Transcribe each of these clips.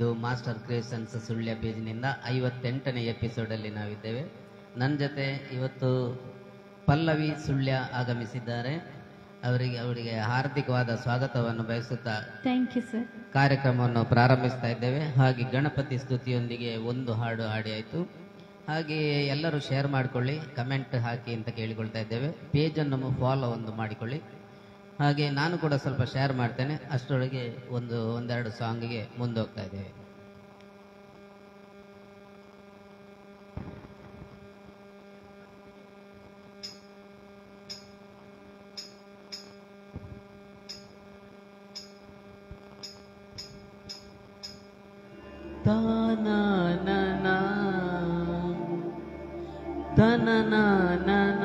ಇದು master creations Sullia ಪೇಜ್ನಿಂದ ಐವತ್ತೆಂಟನೇ ಎಪಿಸೋಡಲ್ಲಿ ನಾವಿದ್ದೇವೆ. ನನ್ನ ಜೊತೆ ಇವತ್ತು ಪಲ್ಲವಿ ಸುಳ್ಯ ಆಗಮಿಸಿದ್ದಾರೆ. ಅವರಿಗೆ ಅವರಿಗೆ ಹಾರ್ದಿಕವಾದ ಸ್ವಾಗತವನ್ನು ಬಯಸುತ್ತಾ ಥ್ಯಾಂಕ್ ಯು ಸರ್ ಕಾರ್ಯಕ್ರಮವನ್ನು ಪ್ರಾರಂಭಿಸ್ತಾ ಇದ್ದೇವೆ. ಹಾಗೆ ಗಣಪತಿ ಸ್ತುತಿಯೊಂದಿಗೆ ಒಂದು ಹಾಡು ಹಾಡಿ ಆಯಿತು. ಹಾಗೆ ಎಲ್ಲರೂ ಶೇರ್ ಮಾಡಿಕೊಳ್ಳಿ ಕಮೆಂಟ್ ಹಾಕಿ ಅಂತ ಕೇಳಿಕೊಳ್ತಾ ಇದ್ದೇವೆ. ಪೇಜನ್ನು ಫಾಲೋ ಒಂದು ಮಾಡಿಕೊಳ್ಳಿ. ಹಾಗೆ ನಾನು ಕೂಡ ಸ್ವಲ್ಪ ಶೇರ್ ಮಾಡ್ತೇನೆ. ಅಷ್ಟರೊಳಗೆ ಒಂದು ಒಂದೆರಡು ಸಾಂಗಿಗೆ ಮುಂದೋಗ್ತಾ ಇದ್ದೇವೆ. ತಾನನನ,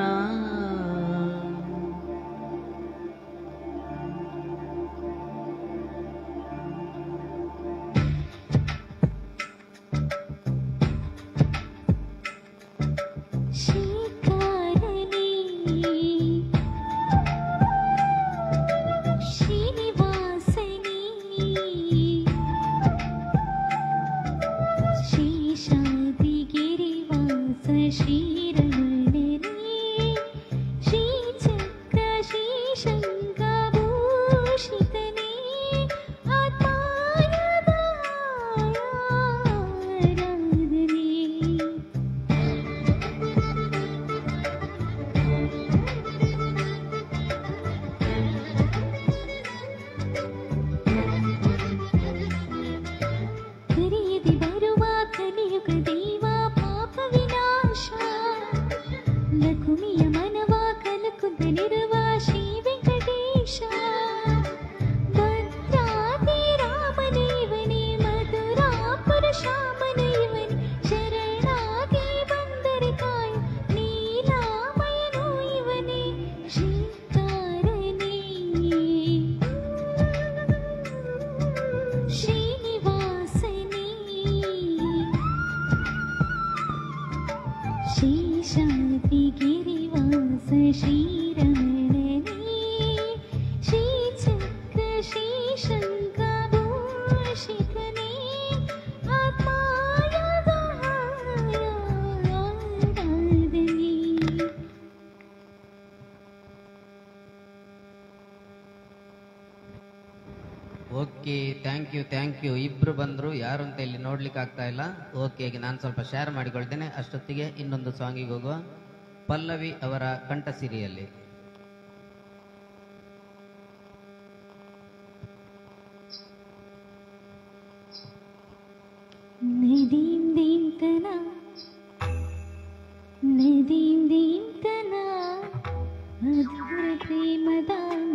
ಯಾರು ಅಂತ ಇಲ್ಲಿ ನೋಡ್ಲಿಕ್ಕೆ ಆಗ್ತಾ ಇಲ್ಲ. ಓಕೆ ನಾನು ಸ್ವಲ್ಪ ಶೇರ್ ಮಾಡಿಕೊಳ್ತೇನೆ. ಅಷ್ಟೊತ್ತಿಗೆ ಇನ್ನೊಂದು ಸಾಂಗಿಗೆ ಹೋಗುವ ಪಲ್ಲವಿ ಅವರ ಕಂಠಸಿರಿಯಲ್ಲಿ. ನದೀಂ ದೀಂತನ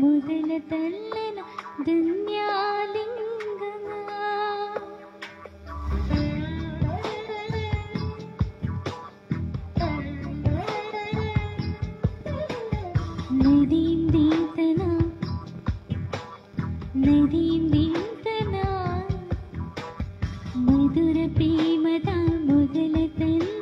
ಮೊದಲ ತಲ್ಲನ ಧನ್ಯಾಲಿಂಗನ ನದೀಂ ದೀಂತನ ನದೀಂ ದೀಂತನ ಮಧುರ ಪ್ರೇಮದ ಮೊದಲ ತಂದನ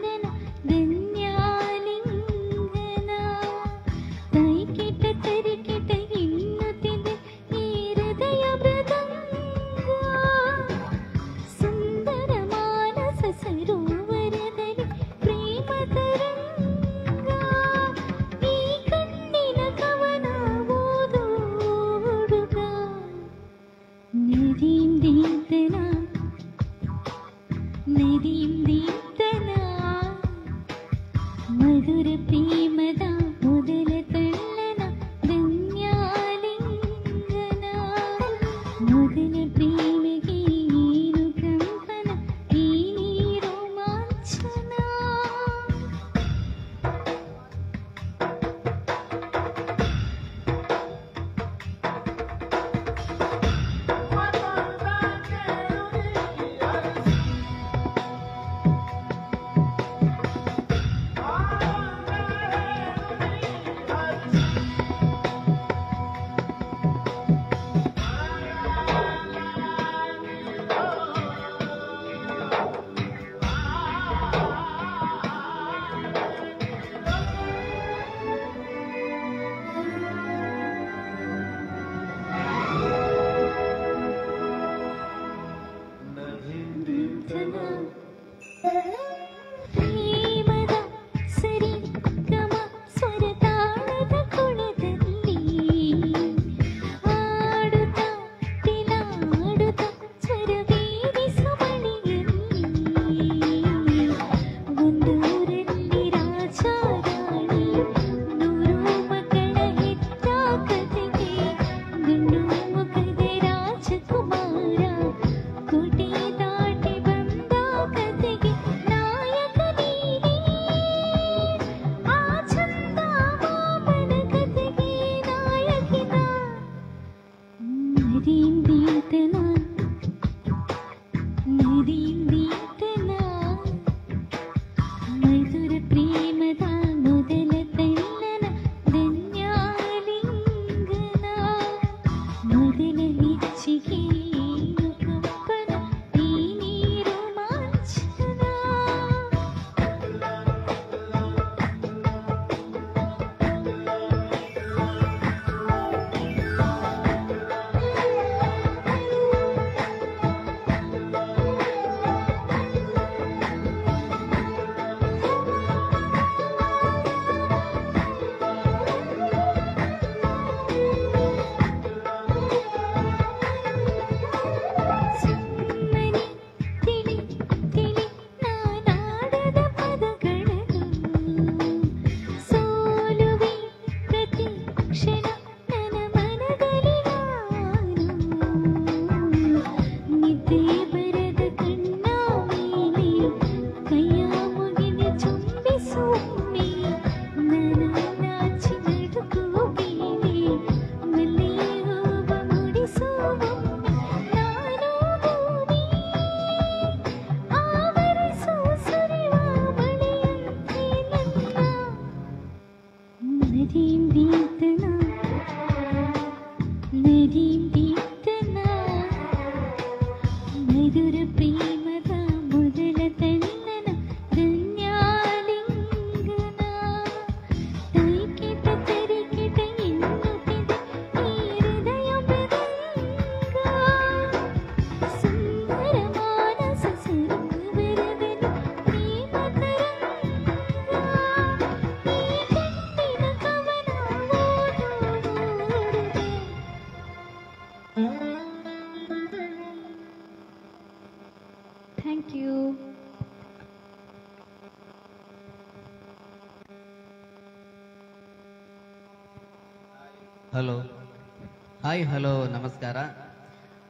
ಹಾಯ್ ಹಲೋ ನಮಸ್ಕಾರ.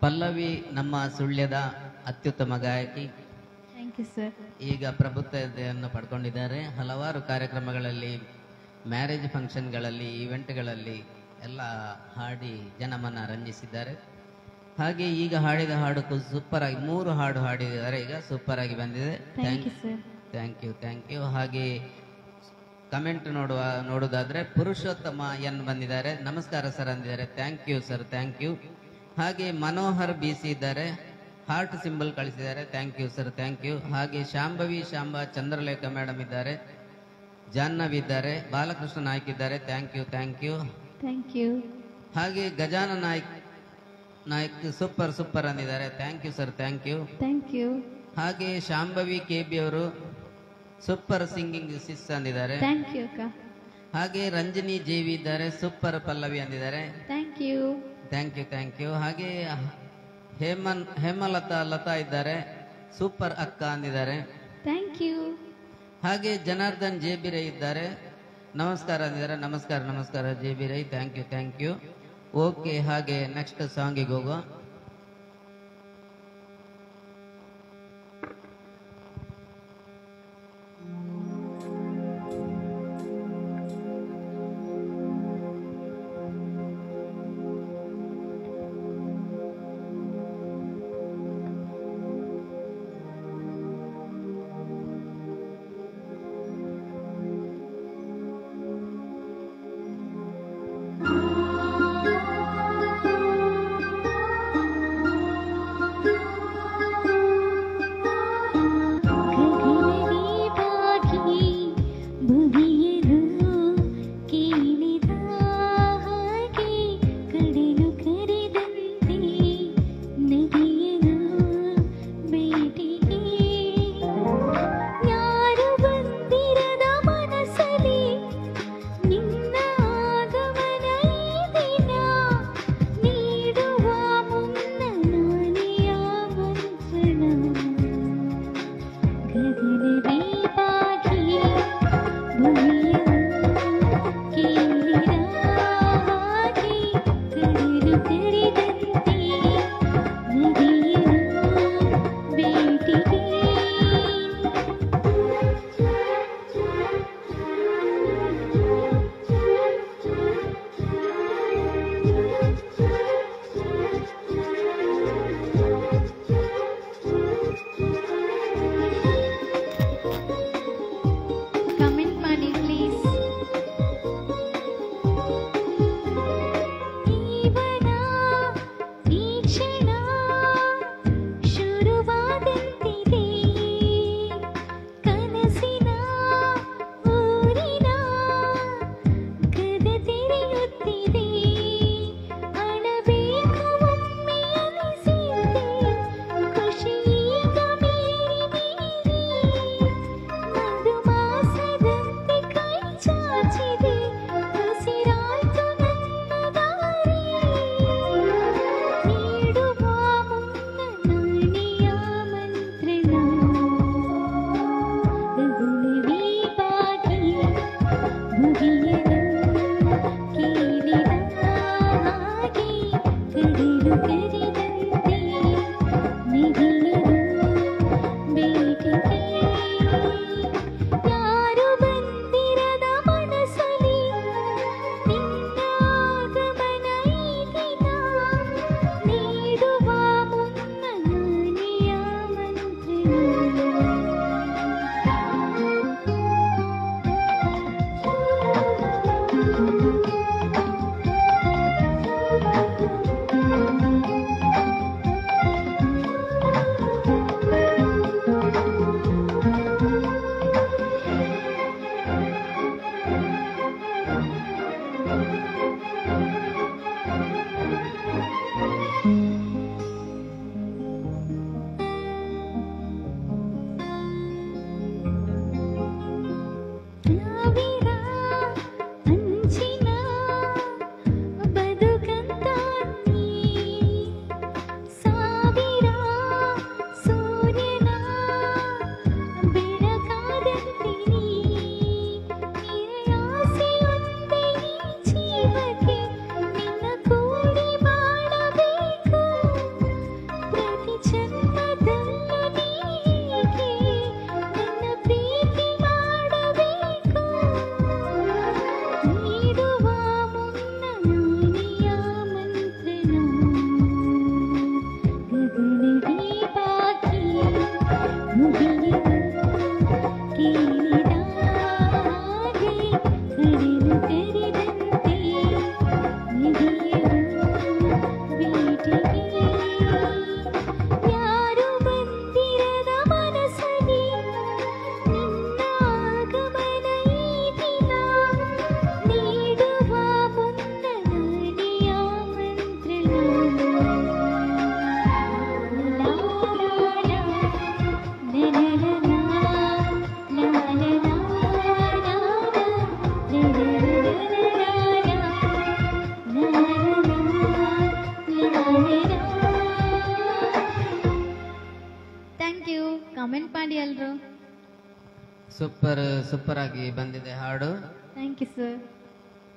ಪಲ್ಲವಿ ನಮ್ಮ ಸುಳ್ಯದ ಅತ್ಯುತ್ತಮ ಗಾಯಕಿ. ಥ್ಯಾಂಕ್ ಯು ಸರ್ ಈಗ ಪ್ರಭುತ್ವತೆಯನ್ನು ಪಡ್ಕೊಂಡಿದ್ದಾರೆ. ಹಲವಾರು ಕಾರ್ಯಕ್ರಮಗಳಲ್ಲಿ ಮ್ಯಾರೇಜ್ ಫಂಕ್ಷನ್ಗಳಲ್ಲಿ ಈವೆಂಟ್ಗಳಲ್ಲಿ ಎಲ್ಲ ಹಾಡಿ ಜನಮನ ರಂಜಿಸಿದ್ದಾರೆ. ಹಾಗೆ ಈಗ ಹಾಡಿದ ಹಾಡು ಸೂಪರ್ ಆಗಿ ಮೂರು ಹಾಡು ಹಾಡಿದ್ದಾರೆ. ಈಗ ಸೂಪರ್ ಆಗಿ ಬಂದಿದೆ thank you sir thank you thank you ಹಾಗೆ ಕಮೆಂಟ್ ನೋಡುವ ನೋಡುವುದಾದ್ರೆ ಪುರುಷೋತ್ತಮ ಎನ್ ಬಂದಿದ್ದಾರೆ. ನಮಸ್ಕಾರ sir ಅಂದಿದ್ದಾರೆ. Thank you sir thank you ಹಾಗೆ ಮನೋಹರ್ ಬಿಸಿ ಇದ್ದಾರೆ. ಹಾರ್ಟ್ ಸಿಂಬಲ್ ಕಳಿಸಿದ್ದಾರೆ. Thank you sir thank you ಹಾಗೆ ಶಾಂಭವಿ ಶಾಂಭ ಚಂದ್ರಲೇಖ ಮೇಡಮ್ ಇದ್ದಾರೆ. ಜಾಹ್ನವಿ ಇದ್ದಾರೆ. ಬಾಲಕೃಷ್ಣ ನಾಯ್ಕ್ ಇದ್ದಾರೆ. Thank you thank you thank you ಹಾಗೆ ಗಜಾನ Naik Naik super super ಅಂದಿದ್ದಾರೆ. Thank you sir thank you thank you ಹಾಗೆ ಶಾಂಭವಿ ಕೆ ಬಿ ಅವರು ಸೂಪರ್ ಸಿಂಗಿಂಗ್ ಸಿಸ್ ಅಂದಿದ್ದಾರೆ. ಥ್ಯಾಂಕ್ ಯು ಅಕ್ಕ. ಹಾಗೆ ರಂಜನಿ ಜೇವಿ ಇದ್ದಾರೆ super Pallavi ಅಂದಿದ್ದಾರೆ. Thank you thank you thank you ಹಾಗೆ ಹೇಮನ್ ಹೇಮಲತಾ ಲತಾ ಇದ್ದಾರೆ ಸೂಪರ್ ಅಕ್ಕ ಅಂದಿದ್ದಾರೆ. ಥ್ಯಾಂಕ್ ಯು ಹಾಗೆ ಜನಾರ್ದನ್ ಜೆ ಬಿ ರೈ ಇದ್ದಾರೆ. ನಮಸ್ಕಾರ ಅಂದಿದ್ದಾರೆ. ನಮಸ್ಕಾರ ನಮಸ್ಕಾರ J B Rai thank you thank you okay ಹಾಗೆ ನೆಕ್ಸ್ಟ್ ಸಾಂಗಿಗೆ ಹೋಗುವ.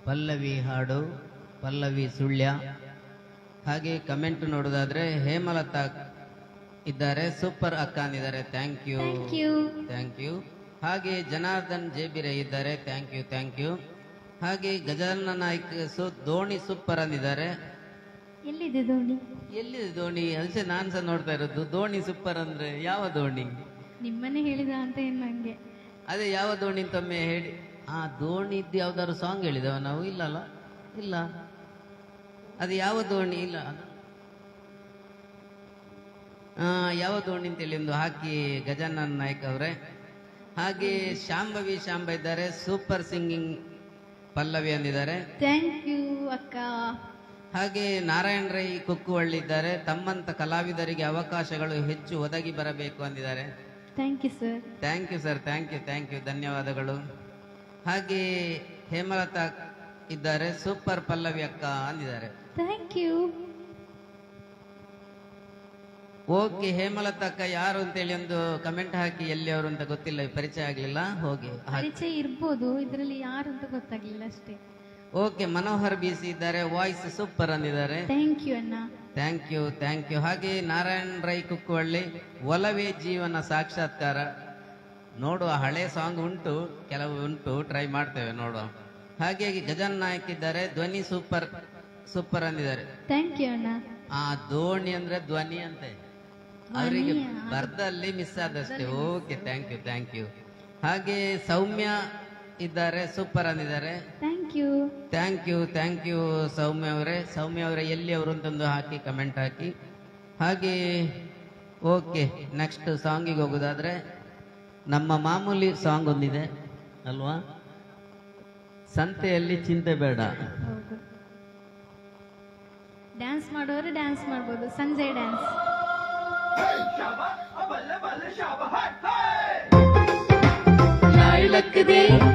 ಪಲ್ಲವಿ ಹಾಡು ಪಲ್ಲವಿ ಸುಳ್ಯ. ಹಾಗೆ ಕಮೆಂಟ್ ನೋಡೋದಾದ್ರೆ ಹೇಮಲತಾ ಇದ್ದಾರೆ ಸೂಪರ್ ಅಕ್ಕ ಅಂದಿದ್ದಾರೆ ಥ್ಯಾಂಕ್ ಯು ಥ್ಯಾಂಕ್ ಯು ಹಾಗೆ ಜನಾರ್ದನ್ ಜೇಬಿರೆ ಇದ್ದಾರೆ ಥ್ಯಾಂಕ್ ಯು ಥ್ಯಾಂಕ್ ಯು ಹಾಗೆ ಗಜಾನನ ನಾಯ್ಕ್ ಸು ಧೋಣಿ ಸೂಪರ್ ಅಂದಿದ್ದಾರೆ. ಎಲ್ಲಿದೆ ಧೋನಿ? ಎಲ್ಲಿದೆ ದೋಣಿ ಅಲ್ಸೆ ನಾನ್ ಸಹ ನೋಡ್ತಾ ಇರೋದು. ದೋಣಿ ಸೂಪರ್ ಅಂದ್ರೆ ಯಾವ ದೋಣಿ ನಿಮ್ಮನ್ನೇ ಹೇಳಿದ ಅಂತ ಏನು ನಂಗೆ? ಅದೇ ಯಾವ ದೋಣಿ ಅಂತ ಒಮ್ಮೆ ಹೇಳಿ. ಆ ದೋಣಿ ಇದ್ದು ಯಾವ್ದಾದ್ರು ಸಾಂಗ್ ಹೇಳಿದವ ನಾವು? ಇಲ್ಲಲ್ಲ. ಇಲ್ಲ. ಅದು ಯಾವ ದೋಣಿ? ಇಲ್ಲ. ಯಾವ ಧೋಣಿ ಅಂತೇಳಿ ಒಂದು ಹಾಕಿ ಗಜಾನನ್ ನಾಯ್ಕ ಅವರೇ. ಹಾಗೆ ಶಾಂಭವಿ ಶಾಂಬ ಇದ್ದಾರೆ. ಸೂಪರ್ ಸಿಂಗಿಂಗ್ ಪಲ್ಲವಿ ಅಂದಿದ್ದಾರೆ. ಥ್ಯಾಂಕ್ ಯು ಅಕ್ಕ. ಹಾಗೆ ನಾರಾಯಣ ರೈ ಕುಕ್ಕುವಳ್ಳಿ ಇದ್ದಾರೆ. ತಮ್ಮಂತ ಕಲಾವಿದರಿಗೆ ಅವಕಾಶಗಳು ಹೆಚ್ಚು ಒದಗಿ ಬರಬೇಕು ಅಂದಿದ್ದಾರೆ. Thank you sir thank you sir thank you thank you ಧನ್ಯವಾದಗಳು. ಹಾಗೆ ಹೇಮಲತಾ ಇದ್ದಾರೆ ಸೂಪರ್ ಪಲ್ಲವಿ ಅಕ್ಕ ಅಂದಿದ್ದಾರೆ. ಥ್ಯಾಂಕ್ ಯು ಓಕೆ ಹೇಮಲತಾ ಅಕ್ಕ ಯಾರು ಅಂತೇಳಿ ಒಂದು ಕಮೆಂಟ್ ಹಾಕಿ ಎಲ್ಲಿ ಅವರು ಅಂತ ಗೊತ್ತಿಲ್ಲ ಪರಿಚಯ ಆಗ್ಲಿಲ್ಲ? ಹೋಗಿ ಪರಿಚಯ ಇರ್ಬೋದು ಇದರಲ್ಲಿ ಯಾರು ಅಂತ ಗೊತ್ತಾಗ್ಲಿಲ್ಲ ಅಷ್ಟೇ. ಓಕೆ ಮನೋಹರ್ ಬಿಸಿ ಇದ್ದಾರೆ ವಾಯ್ಸ್ ಸೂಪರ್ ಅಂದಿದ್ದಾರೆ. ಥ್ಯಾಂಕ್ ಯು ಅಣ್ಣ. ಥ್ಯಾಂಕ್ ಯು ಥ್ಯಾಂಕ್ ಯು ಹಾಗೆ ನಾರಾಯಣ್ ರೈ ಕುಕ್ಕುವಳ್ಳಿ ಒಲವೇ ಜೀವನ ಸಾಕ್ಷಾತ್ಕಾರ. ನೋಡುವ ಹಳೆ ಸಾಂಗ್ ಉಂಟು ಕೆಲವು ಉಂಟು ಟ್ರೈ ಮಾಡ್ತೇವೆ ನೋಡುವ. ಹಾಗೆ ಗಜನ್ ನಾಯಕ್ ಇದ್ದಾರೆ ಧ್ವನಿ ಸೂಪರ್ ಸೂಪರ್ ಅಂದಿದ್ದಾರೆ. ಥ್ಯಾಂಕ್ ಯು ಅಣ್ಣ. ಆ ಧೋಣಿ ಅಂದ್ರೆ ಧ್ವನಿ ಅಂತೆ. ಅವರಿಗೆ? ಬರ್ದಲ್ಲಿ miss ಆದಷ್ಟೇ. Okay thank you thank you ಹಾಗೆ ಸೌಮ್ಯ ಇದ್ದಾರೆ super ಅಂದಿದ್ದಾರೆ. Thank you thank you thank you Soumya ಅವರೇ. ಸೌಮ್ಯ ಅವರೇ ಎಲ್ಲಿ ಅವರು ಅಂತಂದು ಹಾಕಿ ಕಮೆಂಟ್ ಹಾಕಿ. ಹಾಗೆ ಓಕೆ ನೆಕ್ಸ್ಟ್ ಸಾಂಗಿಗೆ ಹೋಗೋದಾದ್ರೆ ನಮ್ಮ ಮಾಮೂಲಿ ಸಾಂಗ್ ಒಂದಿದೆ ಅಲ್ವಾ? ಸಂತೆಯಲ್ಲಿ ಚಿಂತೆ ಬೇಡ. ಹೌದು. ಡ್ಯಾನ್ಸ್ ಮಾಡೋರು ಡ್ಯಾನ್ಸ್ ಮಾಡ್ಬೋದು. ಸಂಜೆ ಡ್ಯಾನ್ಸ್ ಲಕ್ಕದೆ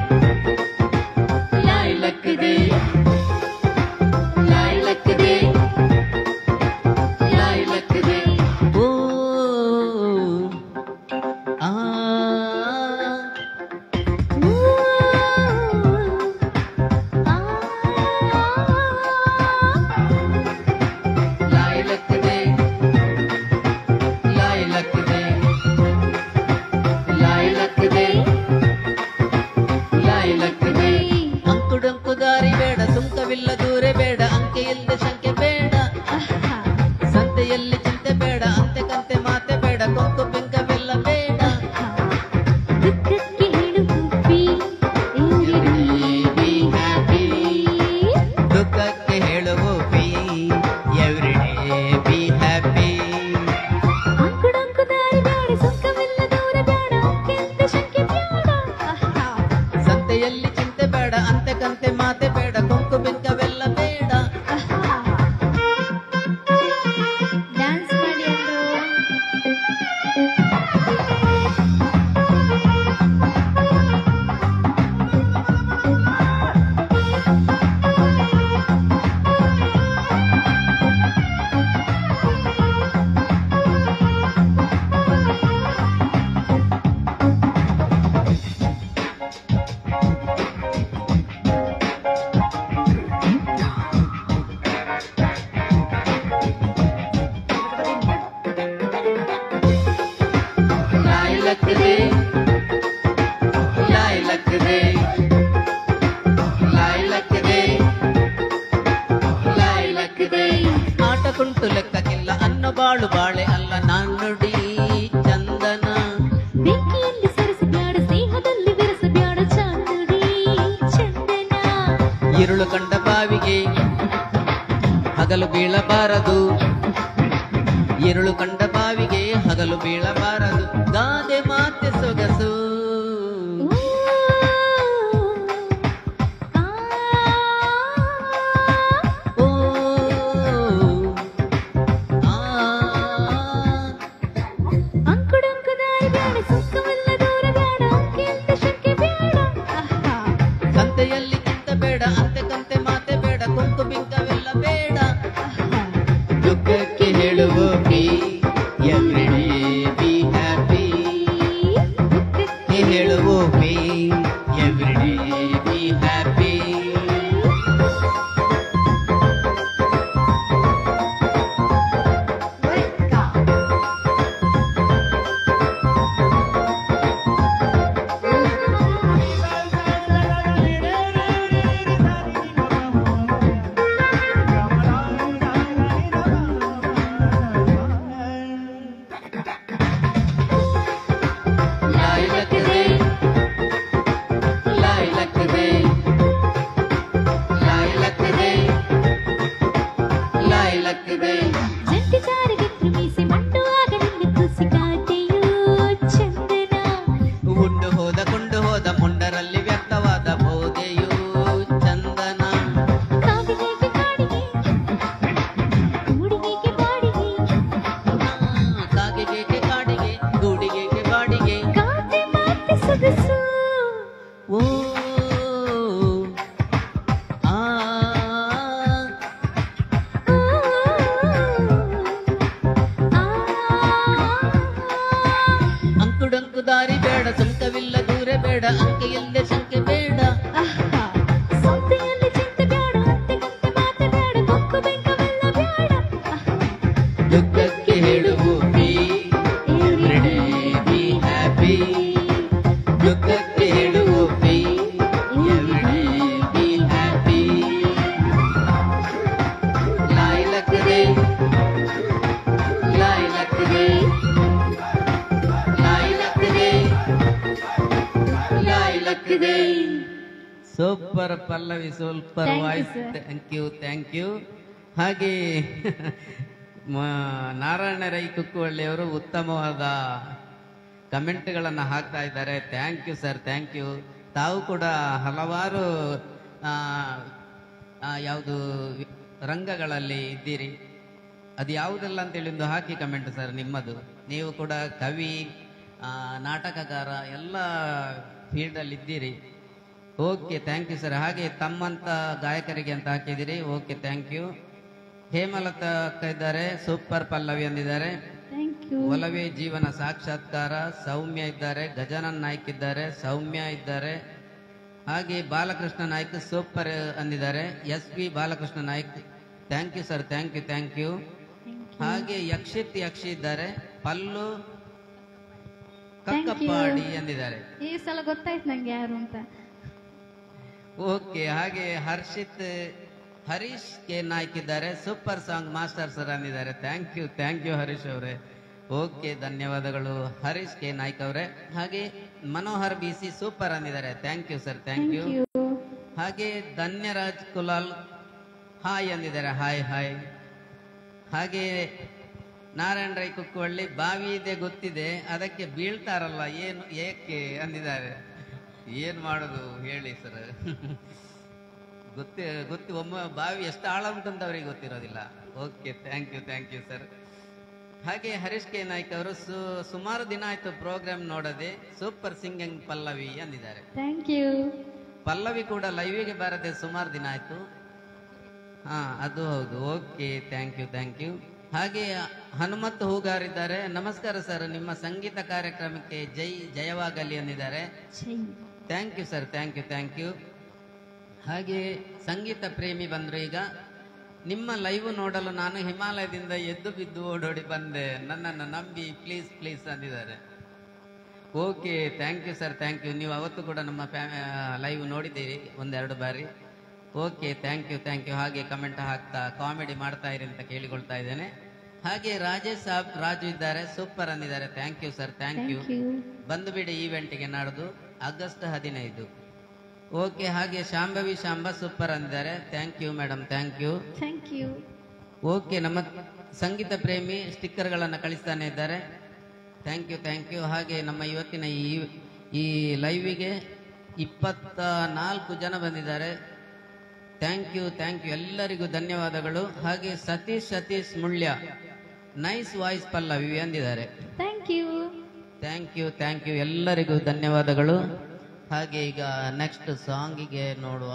ಕುಂಟು ಲೆಕ್ಕಕ್ಕಿಲ್ಲ ಅನ್ನ ಬಾಳು ಬಾಳೆ ಅಲ್ಲ ನಾನ್ ನುಡಿ ಚಂದನ. ಬೆಂಕಿಯಲ್ಲಿ ಸೆರಸಬ್ಯಾಡ ಸ್ನೇಹದಲ್ಲಿ ಬೆರೆಸಬ್ಯಾಡ ಚಾಂದುಡಿ ಚಂದನ. ಇರುಳು ಕಂಡ ಬಾವಿಗೆ ಹಗಲು ಬೀಳಬಾರದು. ಇರುಳು ಕಂಡ ಬಾವಿಗೆ ಹಗಲು ಬೀಳಬಾರದು. ನಾರಾಯಣ ರೈ ಕುಕ್ಕುವಳ್ಳಿಯವರು ಉತ್ತಮವಾದ ಕಮೆಂಟ್ಗಳನ್ನು ಹಾಕ್ತಾ ಇದ್ದಾರೆ. Thank you sir, thank you. ತಾವು ಕೂಡ ಹಲವಾರು ಯಾವುದು ರಂಗಗಳಲ್ಲಿ ಇದ್ದೀರಿ. ಅದು ಯಾವುದೆಲ್ಲ ಅಂತೇಳಿ ಒಂದು ಹಾಕಿ ಕಮೆಂಟ್ ಸರ್ ನಿಮ್ಮದು. ನೀವು ಕೂಡ ಕವಿ ನಾಟಕಕಾರ ಎಲ್ಲ ಫೀಲ್ಡಲ್ಲಿ ಇದ್ದೀರಿ. Okay, thank you sir. ಹಾಗೆ ತಮ್ಮಂಥ ಗಾಯಕರಿಗೆ ಅಂತ ಹಾಕಿದ್ದೀರಿ. Okay, thank you. ಹೇಮಲತಾ ಅಕ್ಕ ಇದ್ದಾರೆ ಸೂಪರ್ ಪಲ್ಲವಿ ಅಂದಿದ್ದಾರೆ. ಒಲವಿ ಜೀವನ ಸಾಕ್ಷಾತ್ಕಾರ ಸೌಮ್ಯ ಇದ್ದಾರೆ ಗಜಾನನ್ ನಾಯ್ಕ ಇದ್ದಾರೆ ಸೌಮ್ಯ ಇದ್ದಾರೆ. ಹಾಗೆ Balakrishna Naik super ಅಂದಿದ್ದಾರೆ. S P Balakrishna Naik thank you sir thank you thank you ಹಾಗೆ ಯಕ್ಷಿತ್ ಯಕ್ಷಿ ಇದ್ದಾರೆ. ಪಲ್ಲು ಕಕ್ಕಪ್ಪಾಡಿ ಅಂದಿದ್ದಾರೆ. ಈ ಸಲ ಗೊತ್ತಾಯ್ತು ನಂಗೆ ಯಾರು ಅಂತ. ಓಕೆ ಹಾಗೆ ಹರ್ಷಿತ್ ಹರೀಶ್ ಕೆ ನಾಯ್ಕ್ ಇದ್ದಾರೆ super song master sir ಅಂದಿದ್ದಾರೆ. Thank you thank you Harish ಅವರೇ. ಓಕೆ ಧನ್ಯವಾದಗಳು. ಹರೀಶ್ ಕೆ ನಾಯ್ಕ್ ಅವರೇ? ಹಾಗೆ Manohar B C super ಅಂದಿದ್ದಾರೆ. Thank you sir thank you ಹಾಗೆ ಧನ್ಯರಾಜ್ ಕುಲಾಲ್ ಹಾಯ್ ಅಂದಿದ್ದಾರೆ. ಹಾಯ್ ಹಾಯ್ ಹಾಗೆ ನಾರಾಯಣ ರೈ ಕುಕ್ಕುವಳ್ಳಿ ಬಾವಿ ಇದೆ ಗೊತ್ತಿದೆ. ಅದಕ್ಕೆ ಬೀಳ್ತಾರಲ್ಲ ಏನು ಏಕೆ ಅಂದಿದ್ದಾರೆ? ಏನು ಮಾಡೋದು ಹೇಳಿ ಸರ್ ಗೊತ್ತೇ ಗೊತ್ತಿ ಒಮ್ಮೆ ಬಾವಿ ಎಷ್ಟು ಆಳ ಉಂಟಂತ ಅವರಿಗೆ ಗೊತ್ತಿರೋದಿಲ್ಲ. Okay thank you thank you sir ಹಾಗೆ ಹರೀಶ್ ಕೆ ನಾಯ್ಕ ಅವರು ಸುಮಾರು ದಿನ ಆಯ್ತು ಪ್ರೋಗ್ರಾಮ್ ನೋಡದೆ ಸೂಪರ್ ಸಿಂಗಿಂಗ್ ಪಲ್ಲವಿ ಅಂದಿದ್ದಾರೆ. ಥ್ಯಾಂಕ್ ಯು ಪಲ್ಲವಿ ಕೂಡ ಲೈವಿಗೆ ಬರದೆ ಸುಮಾರು ದಿನ ಆಯ್ತು. ಹಾ ಅದು ಹೌದು. Okay thank you thank you ಹಾಗೆ ಹನುಮತ್ ಹೂಗಾರಿದ್ದಾರೆ ನಮಸ್ಕಾರ ಸರ್ ನಿಮ್ಮ ಸಂಗೀತ ಕಾರ್ಯಕ್ರಮಕ್ಕೆ ಜೈ ಜಯವಾಗಲಿ ಅಂದಿದ್ದಾರೆ. Thank you sir thank you thank you ಹಾಗೆ ಸಂಗೀತ ಪ್ರೇಮಿ ಬಂದರು ಈಗ ನಿಮ್ಮ ಲೈವ್ ನೋಡಲು ನಾನು ಹಿಮಾಲಯದಿಂದ ಎದ್ದು ಬಿದ್ದು ಓಡೋಡಿ ಬಂದೆ. ನನ್ನನ್ನು ನಂಬಿ please please ಅಂದಿದ್ದಾರೆ. Okay thank you sir thank you ನೀವು ಅವತ್ತು ಕೂಡ ನಮ್ಮ ಲೈವ್ ನೋಡಿದ್ದೀರಿ ಒಂದೆರಡು ಬಾರಿ. Okay thank you thank you ಹಾಗೆ ಕಮೆಂಟ್ ಹಾಕ್ತಾ ಕಾಮಿಡಿ ಮಾಡ್ತಾ ಇರಿ ಅಂತ ಕೇಳಿಕೊಳ್ತಾ ಇದ್ದೇನೆ. ಹಾಗೆ ರಾಜೇಶ್ ಸಾಬ್ ರಾಜು ಇದ್ದಾರೆ super ಅಂದಿದ್ದಾರೆ. Thank you sir thank you ಬಂದುಬಿಡಿ ಯು ಬಂದು ಬಿಡಿ ಈವೆಂಟ್ಗೆ ನಾಡ್ದು. ಆಗಸ್ಟ್ ಹದಿನೈದು. ಓಕೆ ಹಾಗೆ Shambhavi Shamba super ಅಂದಿದ್ದಾರೆ thank you madam thank you thank you okay ನಮ್ಮ ಸಂಗೀತ ಪ್ರೇಮಿ ಸ್ಟಿಕ್ಕರ್ಗಳನ್ನು ಕಳಿಸ್ತಾನೆ ಇದ್ದಾರೆ. ಥ್ಯಾಂಕ್ ಯು ಥ್ಯಾಂಕ್ ಯು ಹಾಗೆ ನಮ್ಮ ಇವತ್ತಿನ ಈ ಈ ಲೈವಿಗೆ ಇಪ್ಪತ್ತ ನಾಲ್ಕು ಜನ ಬಂದಿದ್ದಾರೆ. ಥ್ಯಾಂಕ್ ಯು ಥ್ಯಾಂಕ್ ಯು ಎಲ್ಲರಿಗೂ ಧನ್ಯವಾದಗಳು. ಹಾಗೆ Satish Satish Mulya nice voice Pallavi ಅಂದಿದ್ದಾರೆ. Thank you thank you thank you ಎಲ್ಲರಿಗೂ ಧನ್ಯವಾದಗಳು. ಹಾಗೆ ಈಗ ನೆಕ್ಸ್ಟ್ ಸಾಂಗಿಗೆ ನೋಡುವ.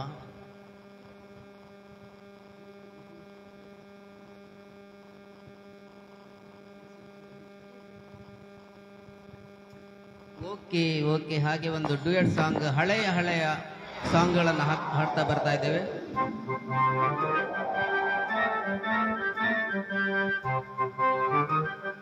ಓಕೆ ಓಕೆ, ಹಾಗೆ ಒಂದು ಡ್ಯೂಯಟ್ ಸಾಂಗ್, ಹಳೆಯ ಹಳೆಯ ಸಾಂಗ್ಗಳನ್ನು ಹಾಡ್ತಾ ಬರ್ತಾ ಇದ್ದೇವೆ. Comment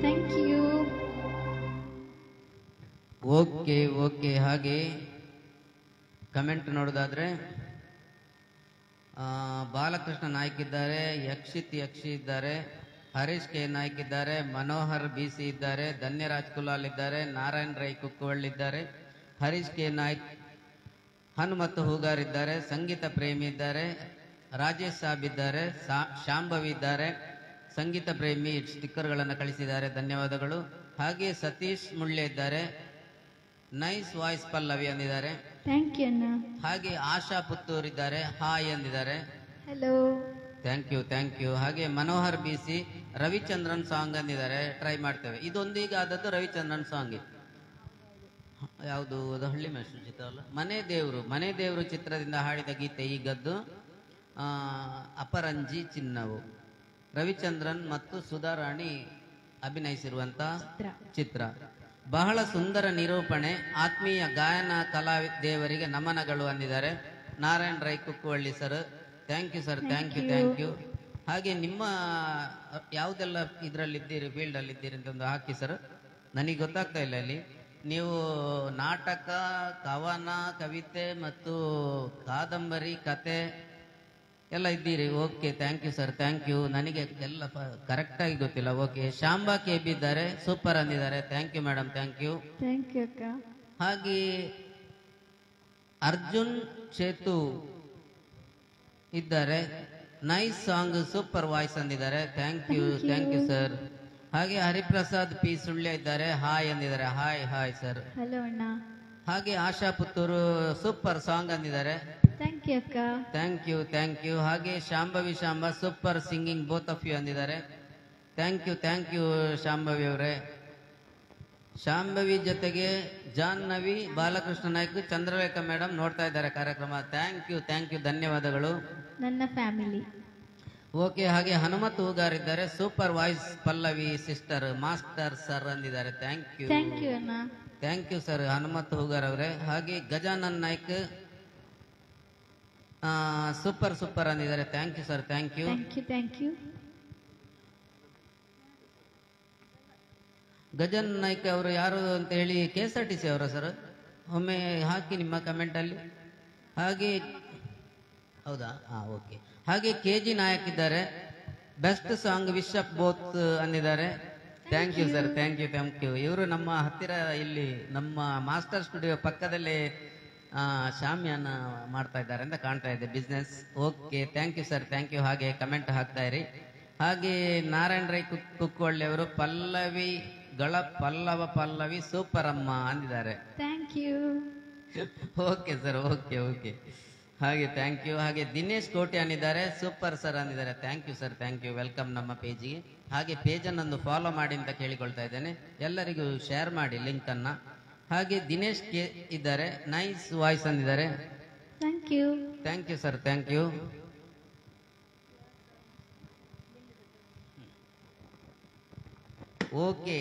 thank you okay okay. ಹಾಗೆ ಕಮೆಂಟ್ ನೋಡೋದಾದ್ರೆ ಬಾಲಕೃಷ್ಣ ನಾಯ್ಕ್ ಇದ್ದಾರೆ ಯಕ್ಷಿತ್ ಯಕ್ಷಿ ಇದ್ದಾರೆ, ಹರೀಶ್ ಕೆ ನಾಯ್ಕ್ ಇದ್ದಾರೆ, ಮನೋಹರ್ ಬಿ ಸಿ ಇದ್ದಾರೆ ಧನ್ಯರಾಜ್ ಕುಲಾಲ್ ಇದ್ದಾರೆ, ನಾರಾಯಣ್ ರೈ ಕುಕ್ಕುವಳ್ ಇದ್ದಾರೆ, ಹರೀಶ್ ಕೆ ನಾಯ್ಕ್, ಹನುಮತ್ ಹೂಗಾರ್ ಇದ್ದಾರೆ, ಸಂಗೀತ ಪ್ರೇಮಿ ಇದ್ದಾರೆ ರಾಜೇಶ್ ಸಾಬ್ ಇದ್ದಾರೆ ಸಾ- ಶಾಂಭವಿ ಇದ್ದಾರೆ ಸಂಗೀತ ಪ್ರೇಮಿ ಸ್ಟಿಕ್ಕರ್ಗಳನ್ನು ಕಳಿಸಿದ್ದಾರೆ ಧನ್ಯವಾದಗಳು. ಹಾಗೆ ಸತೀಶ್ ಮುಳ್ಳೆ ಇದ್ದಾರೆ ನೈಸ್ ವಾಯ್ಸ್ ಪಲ್ಲವಿ ಅಂದಿದ್ದಾರೆ. ಥ್ಯಾಂಕ್ ಯು ಅಣ್ಣ. ಹಾಗೆ ಆಶಾ ಪುತ್ತೂರ್ ಇದ್ದಾರೆ hi ಅಂದಿದ್ದಾರೆ. Hello thank you thank you ಹಾಗೆ Manohar B C Ravichandran song ಅಂದಿದ್ದಾರೆ try ಮಾಡ್ತೇವೆ. ಇದೊಂದೀಗ ಆದದ್ದು ರವಿಚಂದ್ರನ್ ಸಾಂಗ್. ಯಾವುದು ಅದು ಹಳ್ಳಿ ಮೆಸ್ಟರ್ ಚಿತ್ರ ಅಲ್ಲ? ಮನೆ ದೇವರು ಮನೆ ದೇವರು ಚಿತ್ರದಿಂದ ಹಾಡಿದ ಗೀತೆ ಈಗದ್ದು ಅಪರಂಜಿ ಚಿನ್ನವು. ರವಿಚಂದ್ರನ್ ಮತ್ತು ಸುಧಾರಾಣಿ ಅಭಿನಯಿಸಿರುವಂತ ಚಿತ್ರ. ಚಿತ್ರ. ಬಹಳ ಸುಂದರ ನಿರೂಪಣೆ ಆತ್ಮೀಯ ಗಾಯನ ಕಲಾ ದೇವರಿಗೆ ನಮನಗಳು ಅಂದಿದ್ದಾರೆ. Narayan Rai Kukkuvalli sir thank you sir thank you thank you ಹಾಗೆ ನಿಮ್ಮ ಯಾವುದೆಲ್ಲ ಇದರಲ್ಲಿದ್ದೀರಿ ಫೀಲ್ಡ್ ಅಲ್ಲಿ ಇದ್ದೀರಿ ಅಂತ ಒಂದು ಹಾಕಿ ಸರ್ ನನಗೆ ಗೊತ್ತಾಗ್ತಾ ಇಲ್ಲ ಅಲ್ಲಿ ನೀವು ನಾಟಕ ಕವನ ಕವಿತೆ ಮತ್ತು ಕಾದಂಬರಿ ಕತೆ ಎಲ್ಲ ಇದ್ದೀರಿ? Okay thank you sir thank you ನನಗೆ ಎಲ್ಲ ಕರೆಕ್ಟಾಗಿ ಗೊತ್ತಿಲ್ಲ. ಓಕೆ ಶಾಂಬಾ ಕೆ ಬಿ ಇದ್ದಾರೆ. Super ಅಂದಿದ್ದಾರೆ. Thank you madam thank you thank you ಅಕ್ಕ. ಹಾಗೆ ಅರ್ಜುನ್ ಚೇತು ಇದ್ದಾರೆ. Nice song super voice ಅಂದಿದ್ದಾರೆ. Thank you thank you sir ಹಾಗೆ ಹರಿಪ್ರಸಾದ್ ಪಿ ಸುಳ್ಳೆ ಇದ್ದಾರೆ. ಹಾಯ್ ಅಂದಿದ್ದಾರೆ. ಹಾಯ್ ಹಾಯ್ ಸರ್ ಹಲೋ ಅಣ್ಣ. ಹಾಗೆ ಆಶಾ ಪುತ್ತೂರು ಸೂಪರ್ ಸಾಂಗ್ ಅಂದಿದ್ದಾರೆ. ಥ್ಯಾಂಕ್ ಯು ಅಕ್ಕ ಥ್ಯಾಂಕ್ ಯು ಥ್ಯಾಂಕ್ ಯು ಹಾಗೆ Shambhavi Shamba super singing both of you ಅಂದಿದ್ದಾರೆ. Thank you thank you Shambhavi ಅವರೇ. ಶಾಂಭವಿ ಜೊತೆಗೆ ಜಾಹ್ನವಿ ಬಾಲಕೃಷ್ಣ ನಾಯ್ಕ ಚಂದ್ರಲೇಖ ಮೇಡಮ್ ನೋಡ್ತಾ ಇದ್ದಾರೆ ಕಾರ್ಯಕ್ರಮ. ಥ್ಯಾಂಕ್ ಯು ಥ್ಯಾಂಕ್ ಯು ಧನ್ಯವಾದಗಳು. ನನ್ನ ಫ್ಯಾಮಿಲಿ. ಓಕೆ ಹಾಗೆ ಹನುಮತ್ ಹೂಗಾರ್ ಇದ್ದಾರೆ. Super voice Pallavi sister master sir ಅಂದಿದ್ದಾರೆ. Thank you thank you ಅಣ್ಣ. Thank you sir Hanumant Hugar ಅವರೇ. ಹಾಗೆ Gajanan Naik super super ಅಂದಿದ್ದಾರೆ. Thank you sir thank you thank you thank you Gajan Naik ಅವರು ಯಾರು ಅಂತ ಹೇಳಿ K S R T C ಅವರ sir ಒಮ್ಮೆ ಹಾಕಿ ನಿಮ್ಮ ಕಮೆಂಟ್ ಅಲ್ಲಿ. ಹಾಗೆ ಹೌದಾ? ಹಾ ಓಕೆ ಹಾಗೆ ಕೆ ಜಿ ನಾಯಕ್ ಇದ್ದಾರೆ. ಬೆಸ್ಟ್ ಸಾಂಗ್ ವಿಶಪ್ both ಅಂದಿದ್ದಾರೆ. Thank you sir thank you thank you ಇವರು ನಮ್ಮ ಹತ್ತಿರ ಇಲ್ಲಿ ನಮ್ಮ ಮಾಸ್ಟರ್ ಸ್ಟುಡಿಯೋ ಪಕ್ಕದಲ್ಲಿ ಶಾಮಿಯಾನ ಮಾಡ್ತಾ ಇದ್ದಾರೆ ಅಂತ ಕಾಣ್ತಾ ಇದೆ business okay thank you sir thank you ಹಾಗೆ ಕಮೆಂಟ್ ಹಾಕ್ತಾ ಇರಿ. ಹಾಗೆ ನಾರಾಯಣ ರೈ ಕುಕ್ ಕುಕ್ಕೊಳ್ಳಿ ಅವರು ಪಲ್ಲವಿಗಳ ಪಲ್ಲವ ಪಲ್ಲವಿ ಸೂಪರ್ ಅಮ್ಮ ಅಂದಿದ್ದಾರೆ. Thank you okay sir okay okay ಹಾಗೆ ಥ್ಯಾಂಕ್ ಯು ಹಾಗೆ ದಿನೇಶ್ ಕೋಟಿ ಅಂದಿದ್ದಾರೆ super sir ಅಂದಿದ್ದಾರೆ. Thank you sir thank you welcome ನಮ್ಮ ಪೇಜಿಗೆ ಹಾಗೆ ಪೇಜನ್ನು ಫಾಲೋ ಮಾಡಿ ಅಂತ ಕೇಳಿಕೊಳ್ತಾ ಇದ್ದೇನೆ. ಎಲ್ಲರಿಗೂ ಶೇರ್ ಮಾಡಿ ಲಿಂಕ್ ಅನ್ನ. ಹಾಗೆ ದಿನೇಶ್ ಕೆ ಇದ್ದಾರೆ. Nice voice ಅಂದಿದ್ದಾರೆ. Thank you thank you sir thank you okay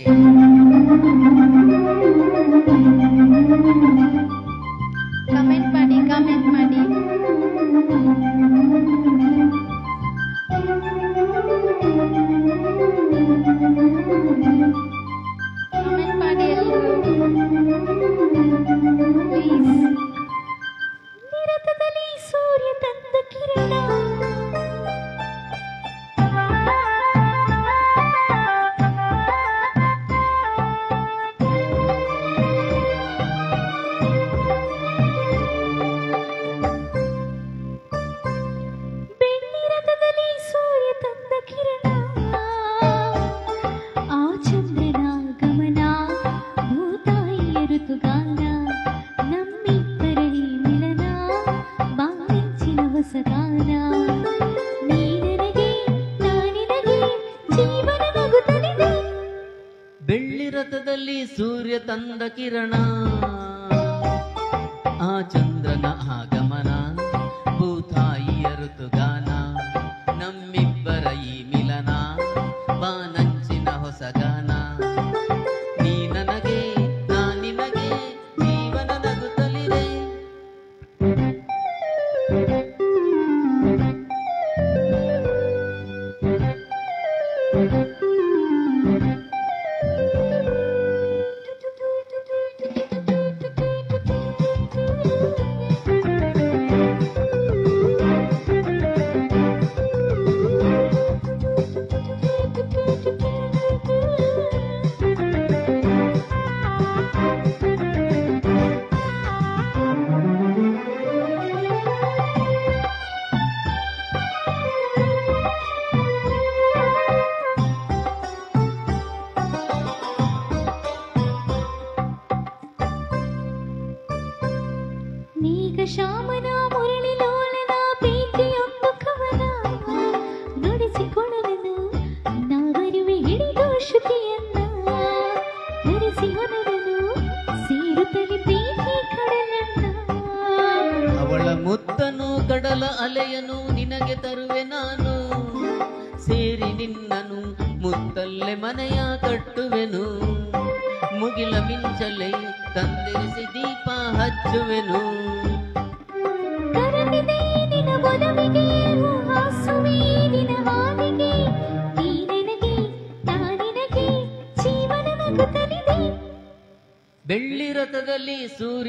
comment ಮಾಡಿ ಕಮೆಂಟ್ ಮಾಡಿ. ನಿರತದಲ್ಲಿ ಸೂರ್ಯ ತಂದ ಕಿರಣ. ಸೂರ್ಯ ತಂದ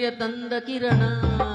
ಸೂರ್ಯ ತಂದ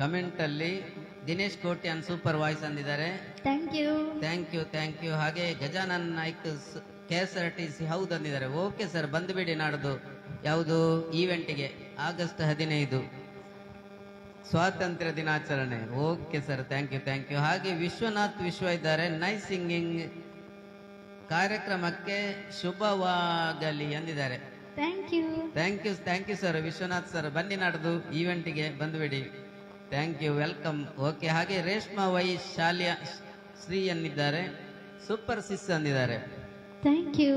ಕಮೆಂಟ್ ಅಲ್ಲಿ Dinesh Kotian super voice ಅಂದಿದ್ದಾರೆ. Thank you thank you thank you ಹಾಗೆ Gajanan Naik K S R T C ಹೌದು ಅಂದಿದ್ದಾರೆ. ಓಕೆ ಸರ್ ಬಂದುಬಿಡಿ ನಾಡ್ದು. ಯಾವುದು? ಈವೆಂಟಿಗೆ ಆಗಸ್ಟ್ ಹದಿನೈದು. ಸ್ವಾತಂತ್ರ್ಯ ದಿನಾಚರಣೆ. Okay sir thank you thank you ಹಾಗೆ ವಿಶ್ವನಾಥ್ ವಿಶ್ವ ಇದ್ದಾರೆ. ನೈಸ್ ಸಿಂಗಿಂಗ್ ಕಾರ್ಯಕ್ರಮಕ್ಕೆ ಶುಭವಾಗಲಿ ಎಂದಿದ್ದಾರೆ thank you thank you thank you sir Vishwanath sir ಬನ್ನಿ ನಾಡ್ದು. ಈವೆಂಟಿಗೆ ಬಂದುಬಿಡಿ. ಥ್ಯಾಂಕ್ ಯು ವೆಲ್ಕಮ್ ಓಕೆ ಹಾಗೆ ರೇಷ್ಮಾ ವೈ ಶಾಲಿಯ ಶ್ರೀ ಅನ್ನಿದ್ದಾರೆ. ಸೂಪರ್ ಸಿಸ್ ಅಂದಿದ್ದಾರೆ ಥ್ಯಾಂಕ್ ಯು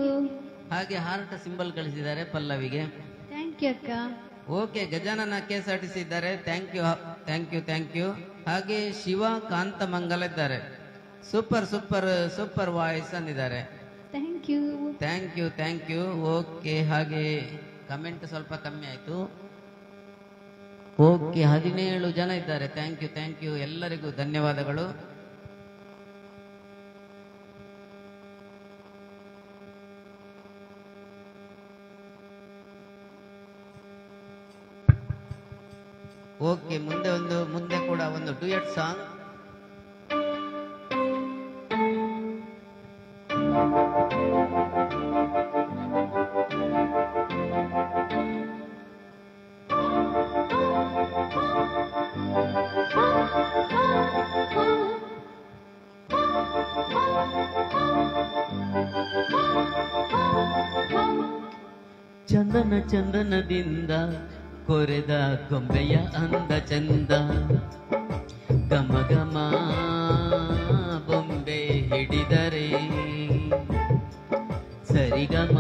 ಹಾಗೆ ಹಾರ್ಟ್ ಸಿಂಬಲ್ ಕಳಿಸಿದ್ದಾರೆ ಪಲ್ಲವಿಗೆ. ಥ್ಯಾಂಕ್ ಯು ಅಕ್ಕ. Okay Gajanana K S R T C ಇದ್ದಾರೆ thank you thank you thank you ಹಾಗೆ ಶಿವ ಕಾಂತಮಂಗಲ ಇದ್ದಾರೆ. Super super super voice ಅಂದಿದ್ದಾರೆ thank you thank you thank you okay ಹಾಗೆ comment ಸ್ವಲ್ಪ ಕಮ್ಮಿ ಆಯ್ತು. ಓಕೆ, ಹದಿನೇಳು ಜನ ಇದ್ದಾರೆ. ಥ್ಯಾಂಕ್ ಯು ಥ್ಯಾಂಕ್ ಯು ಎಲ್ಲರಿಗೂ ಧನ್ಯವಾದಗಳು. ಓಕೆ, ಮುಂದೆ ಒಂದು, ಮುಂದೆ ಕೂಡ ಒಂದು ಡುಯೆಟ್ ಸಾಂಗ್. ಚಂದನ ಚಂದನದಿಂದ ಕೊರೆದ ಗೊಂಬೆಯ ಅಂದ ಚಂದ. ಗಮ ಗಮ ಬೊಂಬೆ ಹಿಡಿದರೆ ಸರಿಗಮ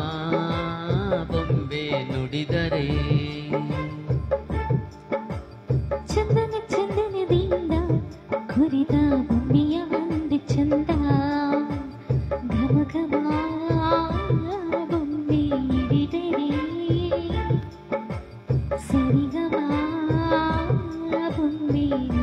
Me.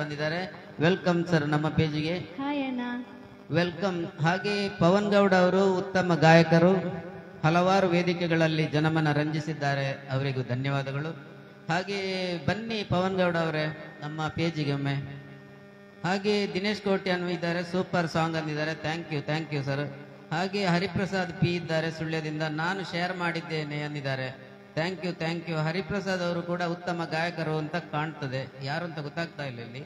ಬಂದಿದ್ದಾರೆ. ವೆಲ್ಕಮ್ ಸರ್ ನಮ್ಮ ಪೇಜಿಗೆ. ವೆಲ್ಕಮ್ ಹಾಗೆ ಪವನ್ ಗೌಡ ಅವರು ಉತ್ತಮ ಗಾಯಕರು. ಹಲವಾರು ವೇದಿಕೆಗಳಲ್ಲಿ ಜನಮನ ರಂಜಿಸಿದ್ದಾರೆ. ಅವರಿಗೂ ಧನ್ಯವಾದಗಳು. ಹಾಗೆ ಬನ್ನಿ ಪವನ್ ಗೌಡ ಅವರೇ ನಮ್ಮ ಪೇಜಿಗೆ ಒಮ್ಮೆ. ಹಾಗೆ ದಿನೇಶ್ ಕೋಟಿ ಇದ್ದಾರೆ super song ಅಂದಿದ್ದಾರೆ. Thank you thank you sir ಹಾಗೆ ಹರಿಪ್ರಸಾದ್ ಪಿ ಇದ್ದಾರೆ ಸುಳ್ಯದಿಂದ. ನಾನು ಶೇರ್ ಮಾಡಿದ್ದೇನೆ ಅಂದಿದ್ದಾರೆ. Thank you thank you. Hariprasad ಅವರು ಕೂಡ ಉತ್ತಮ ಗಾಯಕರು ಅಂತ ಕಾಣ್ತದೆ. ಯಾರು ಅಂತ ಗೊತ್ತಾಗ್ತಾ ಇಲ್ಲ ಇಲ್ಲಿ.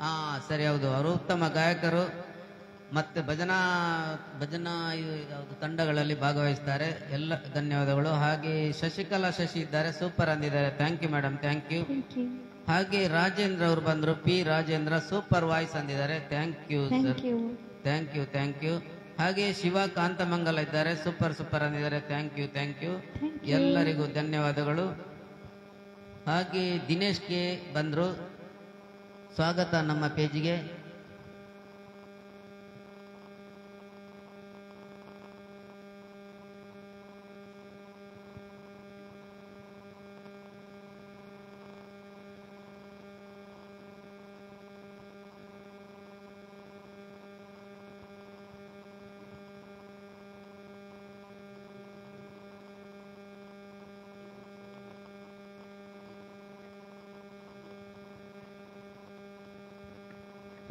ಹಾ ಸರಿ ಹೌದು. ಅವರು ಉತ್ತಮ ಗಾಯಕರು. ಮತ್ತೆ ಭಜನಾ ಭಜನಾ ತಂಡಗಳಲ್ಲಿ ಭಾಗವಹಿಸ್ತಾರೆ. ಎಲ್ಲ ಧನ್ಯವಾದಗಳು. ಹಾಗೆ ಶಶಿಕಲಾ ಶಶಿ ಇದ್ದಾರೆ. Super ಅಂದಿದ್ದಾರೆ. Thank you madam. Thank you. ಹಾಗೆ ರಾಜೇಂದ್ರ ಅವರು ಬಂದರು. P. Rajendra super voice ಅಂದಿದ್ದಾರೆ. Thank you sir. Thank you. Thank you thank you. ಹಾಗೆ ಶಿವ ಕಾಂತಮಂಗಲ ಇದ್ದಾರೆ. ಸೂಪರ್ ಸೂಪರ್ ಅಂದಿದ್ದಾರೆ. ಥ್ಯಾಂಕ್ ಯು ಥ್ಯಾಂಕ್ ಯು ಎಲ್ಲರಿಗೂ ಧನ್ಯವಾದಗಳು. ಹಾಗೆ ದಿನೇಶ್ಗೆ ಬಂದರು. ಸ್ವಾಗತ ನಮ್ಮ ಪೇಜಿಗೆ.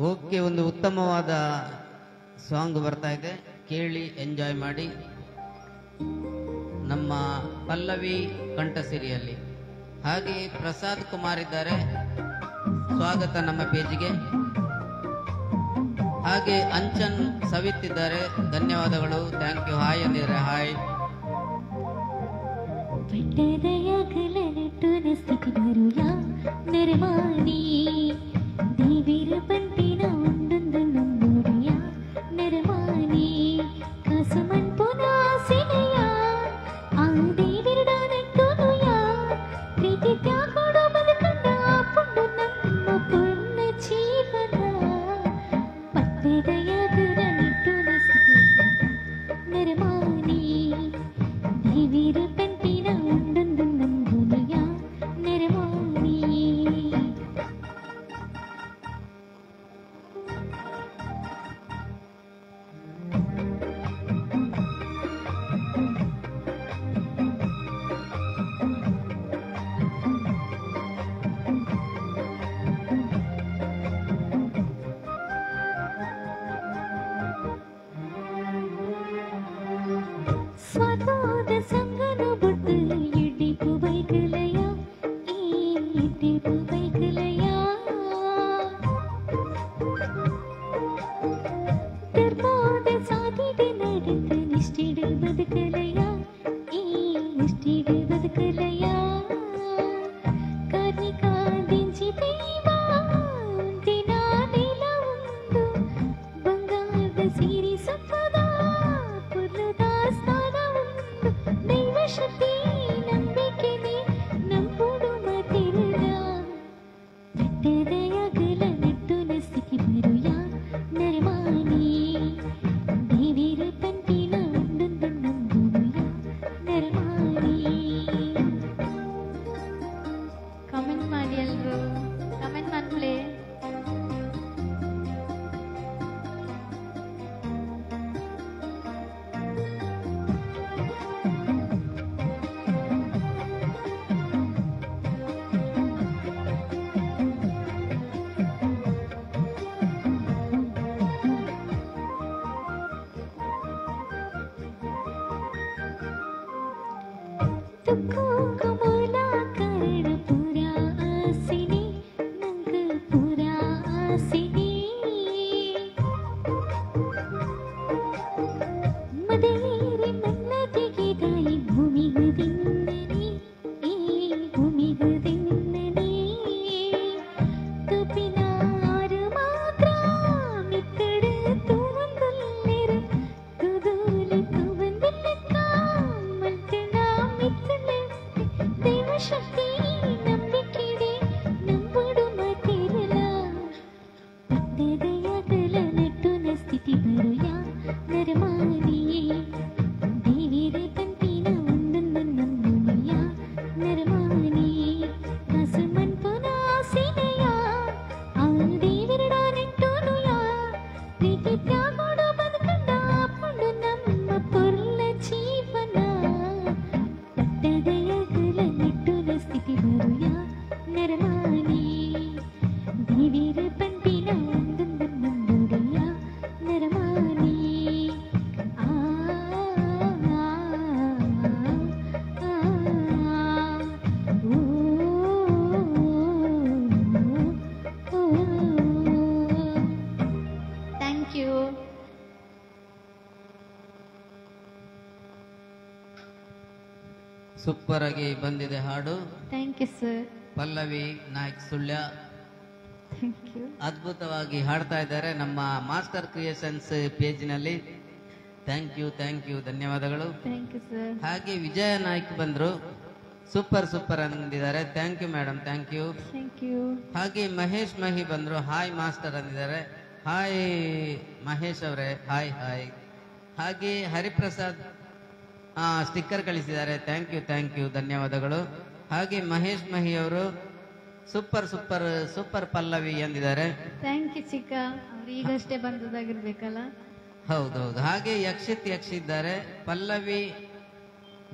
ಓಕೆ, ಒಂದು ಉತ್ತಮವಾದ ಸಾಂಗ್ ಬರ್ತಾ ಇದೆ. ಕೇಳಿ, ಎಂಜಾಯ್ ಮಾಡಿ. ನಮ್ಮ ಪಲ್ಲವಿ ಕಂಠಸಿರಿಯಲ್ಲಿ. ಹಾಗೆ ಪ್ರಸಾದ್ ಕುಮಾರ್ ಇದ್ದಾರೆ. ಸ್ವಾಗತ ನಮ್ಮ ಪೇಜಿಗೆ. ಹಾಗೆ ಅಂಚನ್ ಸವಿತ್ ಇದ್ದಾರೆ. ಧನ್ಯವಾದಗಳು. ಥ್ಯಾಂಕ್ ಯು ಹಾಯ್ ಅಂದಿದ್ದಾರೆ. ಹಾಯ್ ಪಟ್ಟದಯಗಲನಟ್ಟು ಸೂಪರ್ ಆಗಿ ಬಂದಿದೆ ಹಾಡು. Thank you sir Pallavi Naik Sullia. Thank you ಅದ್ಭುತವಾಗಿ ಹಾಡ್ತಾ ಇದ್ದಾರೆ ನಮ್ಮ ಮಾಸ್ಟರ್ ಕ್ರಿಯೇಷನ್ಸ್ ಪೇಜ್ನಲ್ಲಿ ಥ್ಯಾಂಕ್ ಯು ಥ್ಯಾಂಕ್ ಯು ಧನ್ಯವಾದಗಳು. ಥ್ಯಾಂಕ್ ಯು ಸರ್ ಹಾಗೆ ವಿಜಯ ನಾಯ್ಕ್ ಬಂದ್ರು. Super super ಅಂದಿದ್ದಾರೆ. Thank you madam thank you thank you ಹಾಗೆ ಮಹೇಶ್ ಮಹಿ ಬಂದ್ರು. ಹಾಯ್ ಮಾಸ್ಟರ್ ಅಂದಿದ್ದಾರೆ. ಹಾಯ್ ಮಹೇಶ್ ಅವರೇ. ಹಾಯ್ ಹಾಯ್ ಹಾಗೆ ಹರಿಪ್ರಸಾದ್ ಸ್ಟಿಕ್ಕರ್ ಕಳಿಸಿದ್ದಾರೆ. ಥ್ಯಾಂಕ್ ಯು ಥ್ಯಾಂಕ್ ಯು ಧನ್ಯವಾದಗಳು. ಹಾಗೆ ಮಹೇಶ್ ಮಹಿ ಅವರು ಸೂಪರ್ ಸೂಪರ್ ಸೂಪರ್ ಪಲ್ಲವಿ ಎಂದಿದ್ದಾರೆ. ಥ್ಯಾಂಕ್ ಯು ಚಿಕ್ಕ. ಅವ್ರು ಈಗಷ್ಟೇ ಬಂದದಾಗಿರ್ಬೇಕಲ್ಲ ಹೌದೌದು. ಹಾಗೆ ಯಕ್ಷಿತ್ ಯಕ್ಷಿದ್ದಾರೆ. ಪಲ್ಲವಿ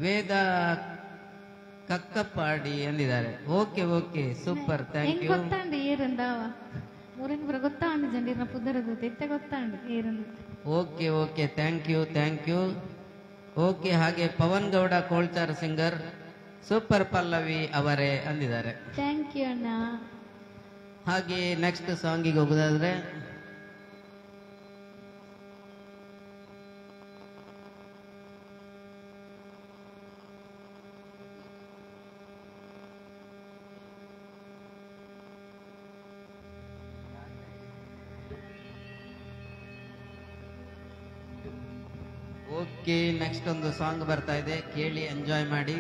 ವೇದ ಕಕ್ಕಪ್ಪಾಡಿ ಎಂದಿದ್ದಾರೆ. Okay okay super thank you ಗೊತ್ತಾಂಡಿ ಏರಂದಾವ? ಮೂರಿನ ಬರ ಗೊತ್ತಾಂಡು ಜಂಡಿನ ಪುದರದು ತೆತ್ತ ಗೊತ್ತಾಂಡಿ ಏರಂದ? Okay okay thank you thank you okay ಹಾಗೆ ಪವನ್ ಗೌಡ ಕೋಳ್ತಾರ್ ಸಿಂಗರ್ ಸೂಪರ್ ಪಲ್ಲವಿ ಅವರೇ ಅಂದಿದ್ದಾರೆ. ಥ್ಯಾಂಕ್ ಯು ಅಣ್ಣ. ಹಾಗೆ ನೆಕ್ಸ್ಟ್ ಸಾಂಗಿಗೆ ಹೋಗೋದಾದ್ರೆ ಓಕೆ ನೆಕ್ಸ್ಟ್ ಒಂದು ಸಾಂಗ್ ಬರ್ತಾ ಇದೆ. ಕೇಳಿ ಎಂಜಾಯ್ ಮಾಡಿ.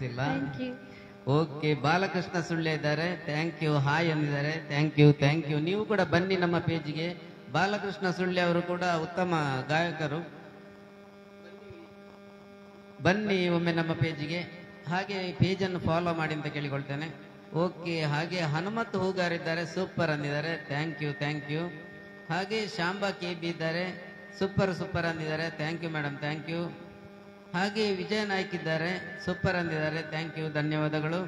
ಪ್ರಾಕ್ಟೀಸ್ ಇಲ್ಲ ಓಕೆ ಬಾಲಕೃಷ್ಣ ಸುಳ್ಳೆ ಇದ್ದಾರೆ. ಥ್ಯಾಂಕ್ ಯು ಹಾಯ್ ಅಂದಿದ್ದಾರೆ. ಥ್ಯಾಂಕ್ ಯು ಥ್ಯಾಂಕ್ ಯು ನೀವು ಕೂಡ ಬನ್ನಿ ನಮ್ಮ ಪೇಜ್ಗೆ. ಬಾಲಕೃಷ್ಣ ಸುಳ್ಳೆ ಅವರು ಕೂಡ ಉತ್ತಮ ಗಾಯಕರು. ಬನ್ನಿ ಒಮ್ಮೆ ನಮ್ಮ ಪೇಜ್ಗೆ. ಹಾಗೆ ಪೇಜನ್ನು ಫಾಲೋ ಮಾಡಿ ಅಂತ ಕೇಳಿಕೊಳ್ತೇನೆ. ಓಕೆ ಹಾಗೆ ಹನುಮತ್ ಹೂಗಾರಿದ್ದಾರೆ ಸೂಪರ್ ಅಂದಿದ್ದಾರೆ. ಥ್ಯಾಂಕ್ ಯು ಥ್ಯಾಂಕ್ ಯು ಹಾಗೆ ಶಾಂಬಾ ಕೆ ಬಿ ಇದ್ದಾರೆ. Super super ಅಂದಿದ್ದಾರೆ. Thank you madam thank you ಹಾಗೆ ವಿಜಯ ನಾಯ್ಕ್ ಇದ್ದಾರೆ ಸೂಪರ್ ಅಂದಿದ್ದಾರೆ. ಥ್ಯಾಂಕ್ ಯು ಧನ್ಯವಾದಗಳು.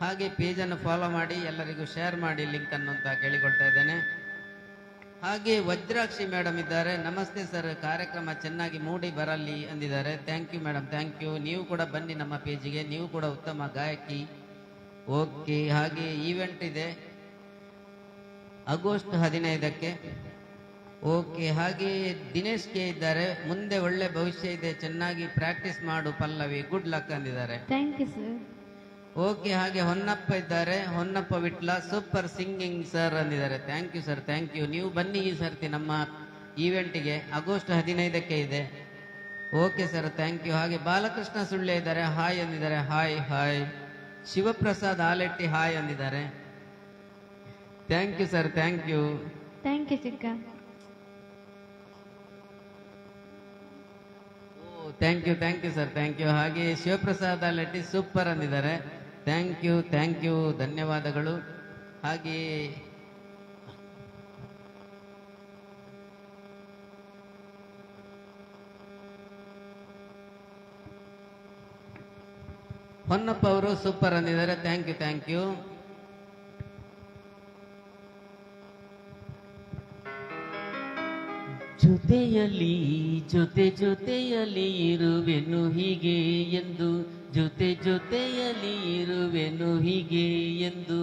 ಹಾಗೆ ಪೇಜನ್ನು ಫಾಲೋ ಮಾಡಿ, ಎಲ್ಲರಿಗೂ ಶೇರ್ ಮಾಡಿ ಲಿಂಕ್ ಅನ್ನು ಅಂತ ಕೇಳಿಕೊಳ್ತಾ ಇದ್ದೇನೆ. ಹಾಗೆ ವಜ್ರಾಕ್ಷಿ ಮೇಡಮ್ ಇದ್ದಾರೆ. ನಮಸ್ತೆ ಸರ್ ಕಾರ್ಯಕ್ರಮ ಚೆನ್ನಾಗಿ ಮೂಡಿ ಬರಲಿ ಅಂದಿದ್ದಾರೆ. Thank you madam thank you ನೀವು ಕೂಡ ಬನ್ನಿ ನಮ್ಮ ಪೇಜಿಗೆ ನೀವು ಕೂಡ ಉತ್ತಮ ಗಾಯಕಿ. ಓಕೆ ಹಾಗೆ ಈವೆಂಟ್ ಇದೆ. ಆಗಸ್ಟ್ ಹದಿನೈದಕ್ಕೆ. ಓಕೆ ಹಾಗೆ ದಿನೇಶ್ ಕೆ ಇದ್ದಾರೆ. ಮುಂದೆ ಒಳ್ಳೆ ಭವಿಷ್ಯ ಇದೆ. ಚೆನ್ನಾಗಿ ಪ್ರಾಕ್ಟೀಸ್ ಮಾಡು Pallavi. Good luck ಅಂದಿದ್ದಾರೆ. Thank you sir. Okay ಹಾಗೆ ಹೊನ್ನಪ್ಪ ಇದ್ದಾರೆ. Honnappa Vitla super singing sir ಅಂದಿದ್ದಾರೆ. Thank you sir thank you. ನೀವು ಬನ್ನಿ ಈ ಸರ್ತಿ ನಮ್ಮ ಈವೆಂಟಿಗೆ. ಆಗಸ್ಟ್ ಹದಿನೈದಕ್ಕೆ ಇದೆ. Okay sir thank you. ಹಾಗೆ ಬಾಲಕೃಷ್ಣ ಸುಳ್ಳೆ ಇದ್ದಾರೆ. Hi ಅಂದಿದ್ದಾರೆ. Hi hi. Shivaprasad Aletti hi ಅಂದಿದ್ದಾರೆ. Thank you sir thank you. Thank you ಚಿಕ್ಕ. Thank you thank you sir thank you ಹಾಗೆ ಶಿವಪ್ರಸಾದ್ ಲಟ್ಟಿ ಸೂಪರ್ ಅಂದಿದ್ದಾರೆ. ಥ್ಯಾಂಕ್ ಯು ಥ್ಯಾಂಕ್ ಯು ಧನ್ಯವಾದಗಳು. ಹಾಗೆ ಹೊನ್ನಪ್ಪ ಅವರು ಸೂಪರ್ ಅಂದಿದ್ದಾರೆ. ಥ್ಯಾಂಕ್ ಯು ಥ್ಯಾಂಕ್ ಯು ಜೊತೆಯಲ್ಲಿ ಜೊತೆ ಜೊತೆಯಲ್ಲಿ ಇರುವೆನು ಹೀಗೆ ಎಂದು ಜೊತೆ ಜೊತೆಯಲ್ಲಿ ಇರುವೆನು ಹೀಗೆ ಎಂದು.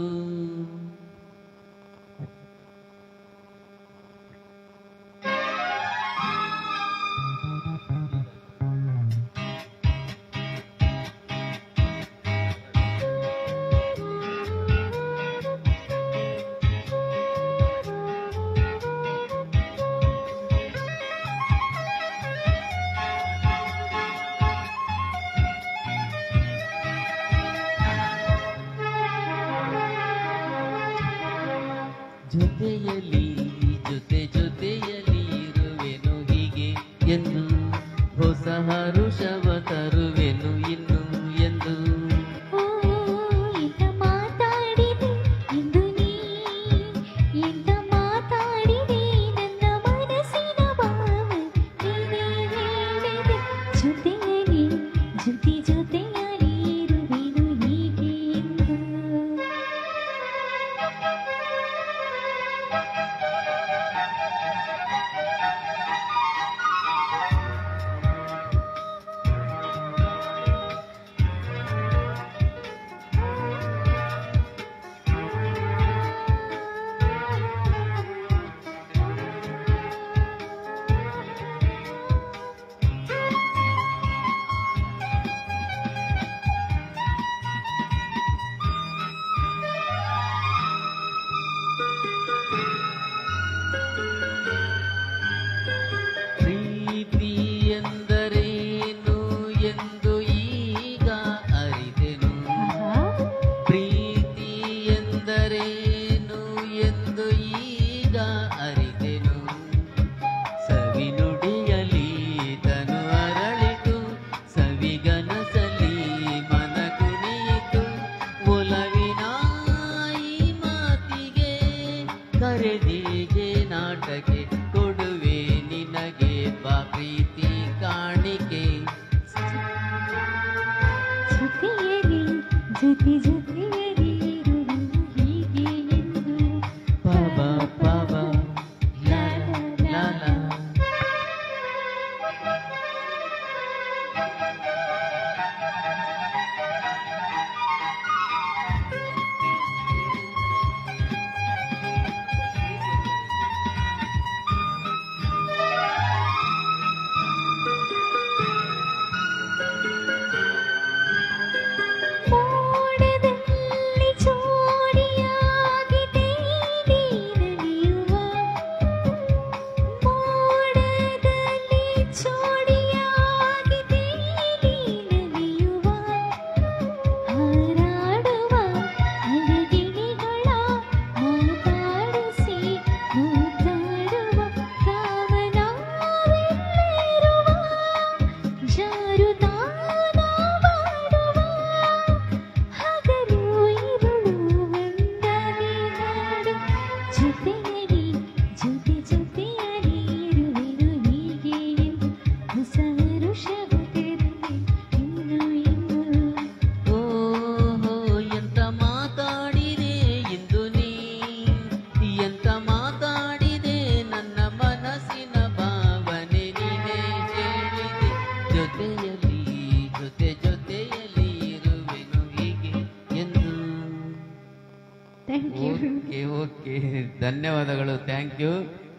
ಓಕೆ ಓಕೆ ಧನ್ಯವಾದಗಳು. ಥ್ಯಾಂಕ್ ಯು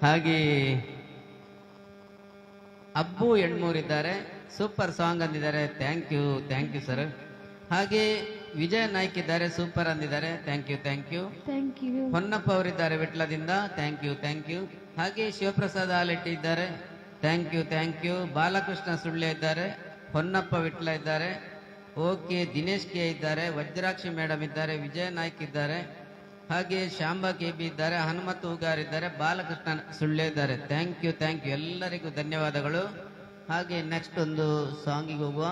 ಹಾಗೆ ಅಬ್ಬು ಎಣ್ಮೂರಿದ್ದಾರೆ super song ಅಂದಿದ್ದಾರೆ. Thank you thank you sir ಹಾಗೆ ವಿಜಯ ನಾಯ್ಕ್ ಇದ್ದಾರೆ. Super ಅಂದಿದ್ದಾರೆ. Thank you thank you thank you Honnappa ಅವರಿದ್ದಾರೆ ವಿಟ್ಲದಿಂದ. ಥ್ಯಾಂಕ್ ಯು ಥ್ಯಾಂಕ್ ಯು ಹಾಗೆ ಶಿವಪ್ರಸಾದ್ ಆಲೆಟ್ಟಿ ಇದ್ದಾರೆ. Thank you thank you Balakrishna Sulle ಇದ್ದಾರೆ. ಹೊನ್ನಪ್ಪ ವಿಟ್ಲ ಇದ್ದಾರೆ. ಓಕೆ ದಿನೇಶ್ ಕೆ ಇದ್ದಾರೆ. ವಜ್ರಾಕ್ಷಿ ಮೇಡಮ್ ಇದ್ದಾರೆ. ವಿಜಯ ನಾಯ್ಕ್ ಇದ್ದಾರೆ. ಹಾಗೆ ಶಾಂಬಕಿ ಬಿ ಇದ್ದಾರೆ, ಹನುಮಂತ ಹೂಗಾರ್ ಇದ್ದಾರೆ ಬಾಲಕೃಷ್ಣ ಸುಳ್ಳೆ ಇದ್ದಾರೆ. ಥ್ಯಾಂಕ್ ಯು ಥ್ಯಾಂಕ್ ಯು ಎಲ್ಲರಿಗೂ ಧನ್ಯವಾದಗಳು. ಹಾಗೆ ನೆಕ್ಸ್ಟ್ ಒಂದು ಸಾಂಗಿಗೆ ಹೋಗುವ.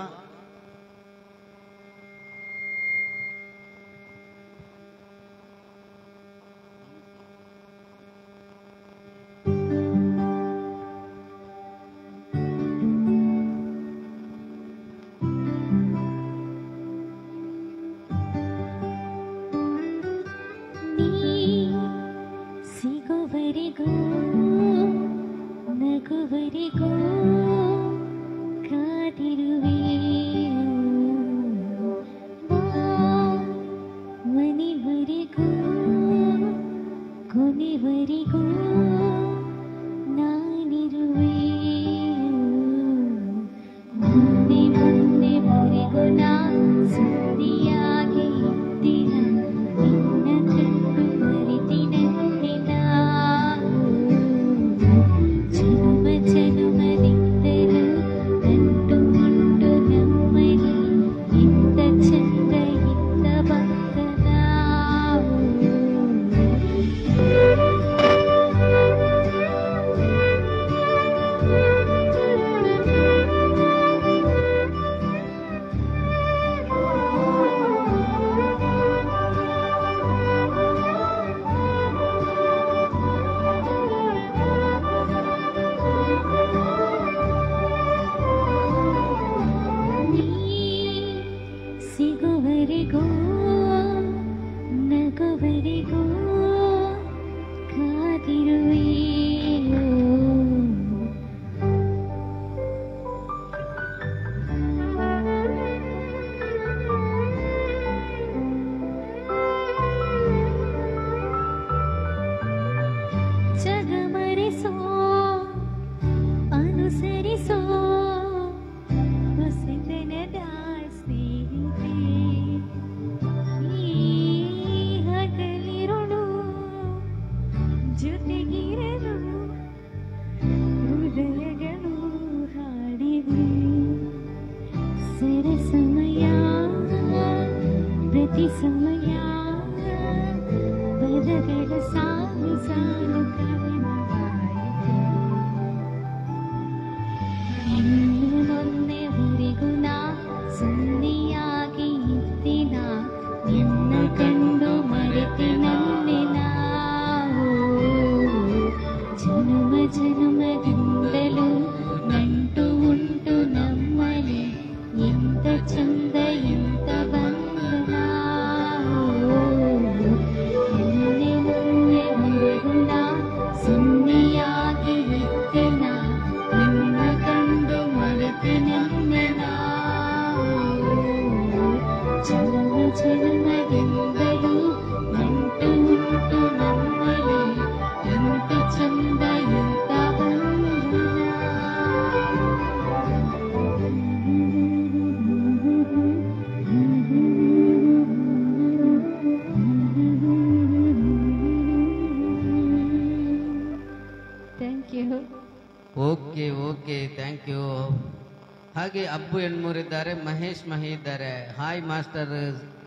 ಹಾಗೆ ಅಬ್ಬು ಇದ್ದಾರೆ ಮಹೇಶ್ ಮಹಿ ಇದ್ದಾರೆ. Hi master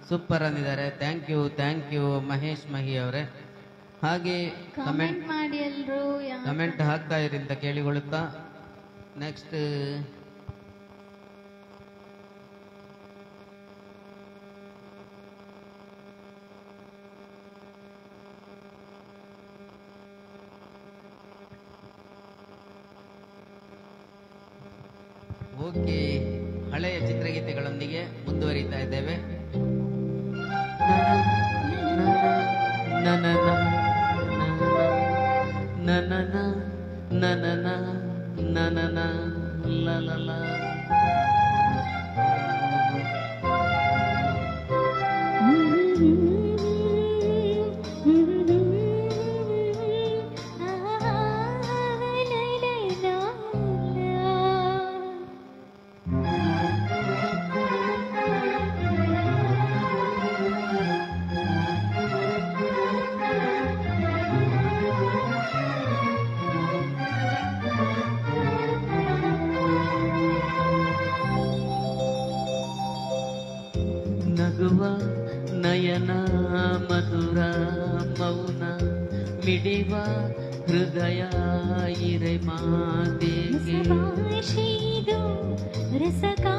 super ಅಂದಿದ್ದಾರೆ. Thank you thank you Mahesh Mahi ಅವರೇ. ಹಾಗೆ ಕಮೆಂಟ್ ಕಮೆಂಟ್ ಮಾಡಿ ಎಲ್ರು ಕಮೆಂಟ್ ಹಾಕ್ತಾ ಇರಿ ಅಂತ ಕೇಳಿಕೊಳ್ಳುತ್ತಾ. ನೆಕ್ಸ್ಟ್ ಓಕೆ ಹಳೆಯ ಚಿತ್ರಗೀತೆಗಳೊಂದಿಗೆ ಮುಂದುವರಿತಾ ಇದ್ದೇವೆ. ನನನ ನನನ ನನನ ನನನ हृदया ஹிருதயாயிரை मा दे ரசகா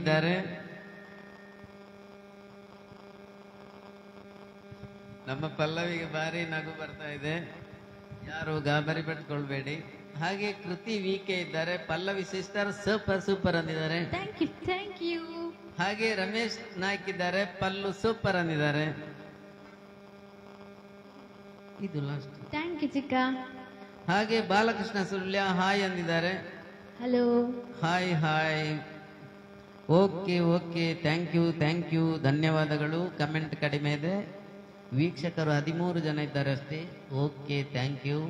ಬಂದಿದ್ದಾರೆ ನಮ್ಮ ಪಲ್ಲವಿಗೆ ಭಾರಿ ನಗು ಬರ್ತಾ ಇದೆ. ಯಾರು ಗಾಬರಿ ಪಟ್ಕೊಳ್ಬೇಡಿ ಹಾಗೆ ಕೃತಿ ವಿಕೆ ಇದ್ದಾರೆ. ಪಲ್ಲವಿ ಸಿಸ್ಟರ್ ಸೂಪರ್ ಸೂಪರ್ ಅಂದಿದ್ದಾರೆ. ಹಾಗೆ ರಮೇಶ್ ನಾಯ್ಕ್ ಇದ್ದಾರೆ. ಪಲ್ಲು ಸೂಪರ್ ಅಂದಿದ್ದಾರೆ. ಇದು ಲಾಸ್ಟ್ ಚಿಕ್ಕ. ಹಾಗೆ Balakrishna Sullia hi ಅಂದಿದ್ದಾರೆ. Hello hi hi okay okay thank you thank you ಧನ್ಯವಾದಗಳು. ಕಮೆಂಟ್ ಕಡಿಮೆ ಇದೆ. ವೀಕ್ಷಕರು ಹದಿಮೂರು ಜನ ಇದ್ದಾರೆ ಅಷ್ಟೇ. ಓಕೆ ಥ್ಯಾಂಕ್ ಯು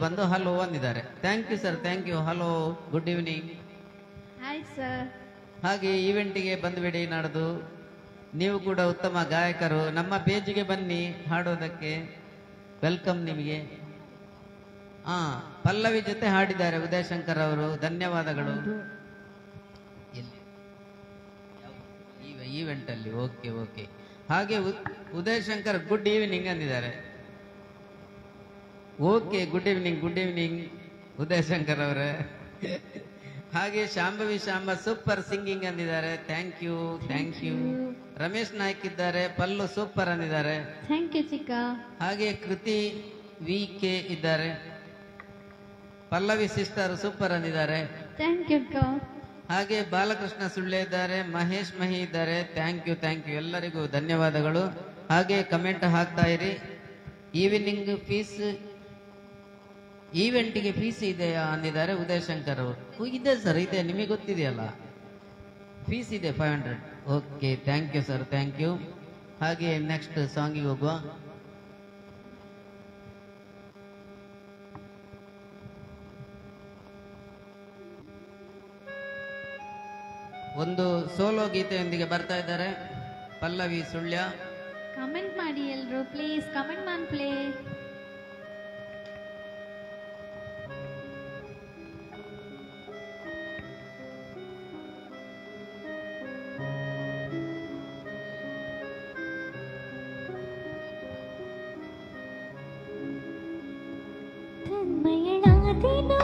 ಬಂದು hello ಅಂದಿದ್ದಾರೆ. Thank you sir thank you hello good evening hi sir ಹಾಗೆ ಈವೆಂಟಿಗೆ ಬಂದುಬಿಡಿ ನಾಡ್ದು. ನೀವು ಕೂಡ ಉತ್ತಮ ಗಾಯಕರು. ನಮ್ಮ ಪೇಜಿಗೆ ಬನ್ನಿ ಹಾಡೋದಕ್ಕೆ. ವೆಲ್ಕಮ್ ನಿಮಗೆ. ಹಾ ಪಲ್ಲವಿ ಜೊತೆ ಹಾಡಿದ್ದಾರೆ ಉದಯಶಂಕರ್ ಅವರು. ಧನ್ಯವಾದಗಳು. ಈವೆಂಟ್ ಅಲ್ಲಿ? ಓಕೆ ಓಕೆ ಹಾಗೆ ಉ- Uday Shankar good evening ಅಂದಿದ್ದಾರೆ. Okay good evening good evening Udayashankar ಅವರೇ. ಹಾಗೆ Shambhavi Shamba super singing ಅಂದಿದ್ದಾರೆ. Thank you thank you Ramesh Naik ಇದ್ದಾರೆ ಪಲ್ಲು ಸೂಪರ್ ಅಂದಿದ್ದಾರೆ. ಥ್ಯಾಂಕ್ ಯು ಚಿಕ್ಕ. ಹಾಗೆ ಕೃತಿ ವಿ ಕೆ ಇದ್ದಾರೆ. ಪಲ್ಲವಿ ಸಿಸ್ಟರ್ ಸೂಪರ್ ಅಂದಿದ್ದಾರೆ. ಥ್ಯಾಂಕ್ ಯು ಹಾಗೆ ಬಾಲಕೃಷ್ಣ ಸುಳ್ಳೆ ಇದ್ದಾರೆ ಮಹೇಶ್ ಮಹಿ ಇದ್ದಾರೆ. ಥ್ಯಾಂಕ್ ಯು ಥ್ಯಾಂಕ್ ಯು ಎಲ್ಲರಿಗೂ ಧನ್ಯವಾದಗಳು. ಹಾಗೆ ಕಮೆಂಟ್ ಹಾಕ್ತಾ ಇರಿ. ಈವ್ನಿಂಗ್ ಫೀಸ್ ಈವೆಂಟಿಗೆ ಫೀಸ್ ಇದೆಯಾ ಅಂದಿದ್ದಾರೆ ಉದಯ್ ಶಂಕರ್ ಅವರು ಇದೆ ಸರ್, ಇದೆ. ನಿಮಗೆ ಗೊತ್ತಿದೆಯಲ್ಲ? ಫೀಸ್ ಇದೆ five hundred okay thank you sir thank you ಹಾಗೆ ನೆಕ್ಸ್ಟ್ ಸಾಂಗಿಗೆ ಹೋಗುವ. ಒಂದು ಸೋಲೋ ಗೀತೆಯೊಂದಿಗೆ ಬರ್ತಾ ಇದ್ದಾರೆ. ಪಲ್ಲವಿ ಸುಳ್ಯ. ಕಮೆಂಟ್ ಮಾಡಿ ಎಲ್ರು ಪ್ಲೀಸ್ ಕಮೆಂಟ್ ಮಾಡಿ play மையழாதினா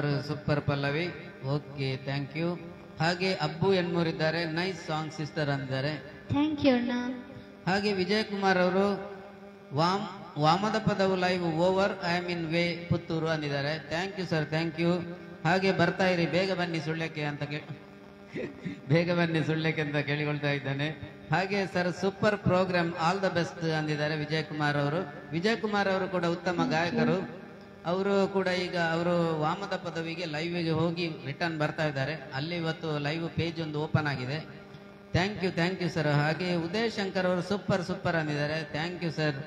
super super Pallavi. Okay thank you ಹಾಗೆ ಅಬ್ಬು ಎನ್ಮೂರಿದ್ದಾರೆ ನೈಸ್ ಸಾಂಗ್ ಸಿಸ್ಟರ್ ಅಂದಿದ್ದಾರೆ. ಥ್ಯಾಂಕ್ ಯು ಅಣ್ಣ. ಹಾಗೆ ವಿಜಯ್ ಕುಮಾರ್ ಅವರು ವಾಮ್ ವಾಮದ ಪದವು live over I am in way Puttur ಅಂದಿದ್ದಾರೆ. Thank you sir thank you ಹಾಗೆ ಬರ್ತಾ ಇರಿ ಬೇಗ ಬನ್ನಿ ಸುಳ್ಳಕ್ಕೆ ಅಂತ ಕೇ ಬೇಗ ಬನ್ನಿ ಸುಳ್ಳಕ್ಕೆ ಅಂತ ಕೇಳಿಕೊಳ್ತಾ ಇದ್ದಾನೆ. ಹಾಗೆ sir super program all the best ಅಂದಿದ್ದಾರೆ Vijay Kumar ಅವರು. ವಿಜಯ್ ಕುಮಾರ್ ಅವರು ಕೂಡ ಉತ್ತಮ ಗಾಯಕರು. ಅವರು ಕೂಡ ಈಗ ಅವರು ವಾಮದ ಪದವಿಗೆ ಲೈವ್ಗೆ ಹೋಗಿ ರಿಟರ್ನ್ ಬರ್ತಾ ಇದ್ದಾರೆ. ಅಲ್ಲಿ ಇವತ್ತು ಲೈವ್ ಪೇಜ್ ಒಂದು ಓಪನ್ ಆಗಿದೆ. Thank you thank you sir ಹಾಗೆ ಉದಯ್ ಶಂಕರ್ ಅವರು super super ಅಂದಿದ್ದಾರೆ. Thank you sir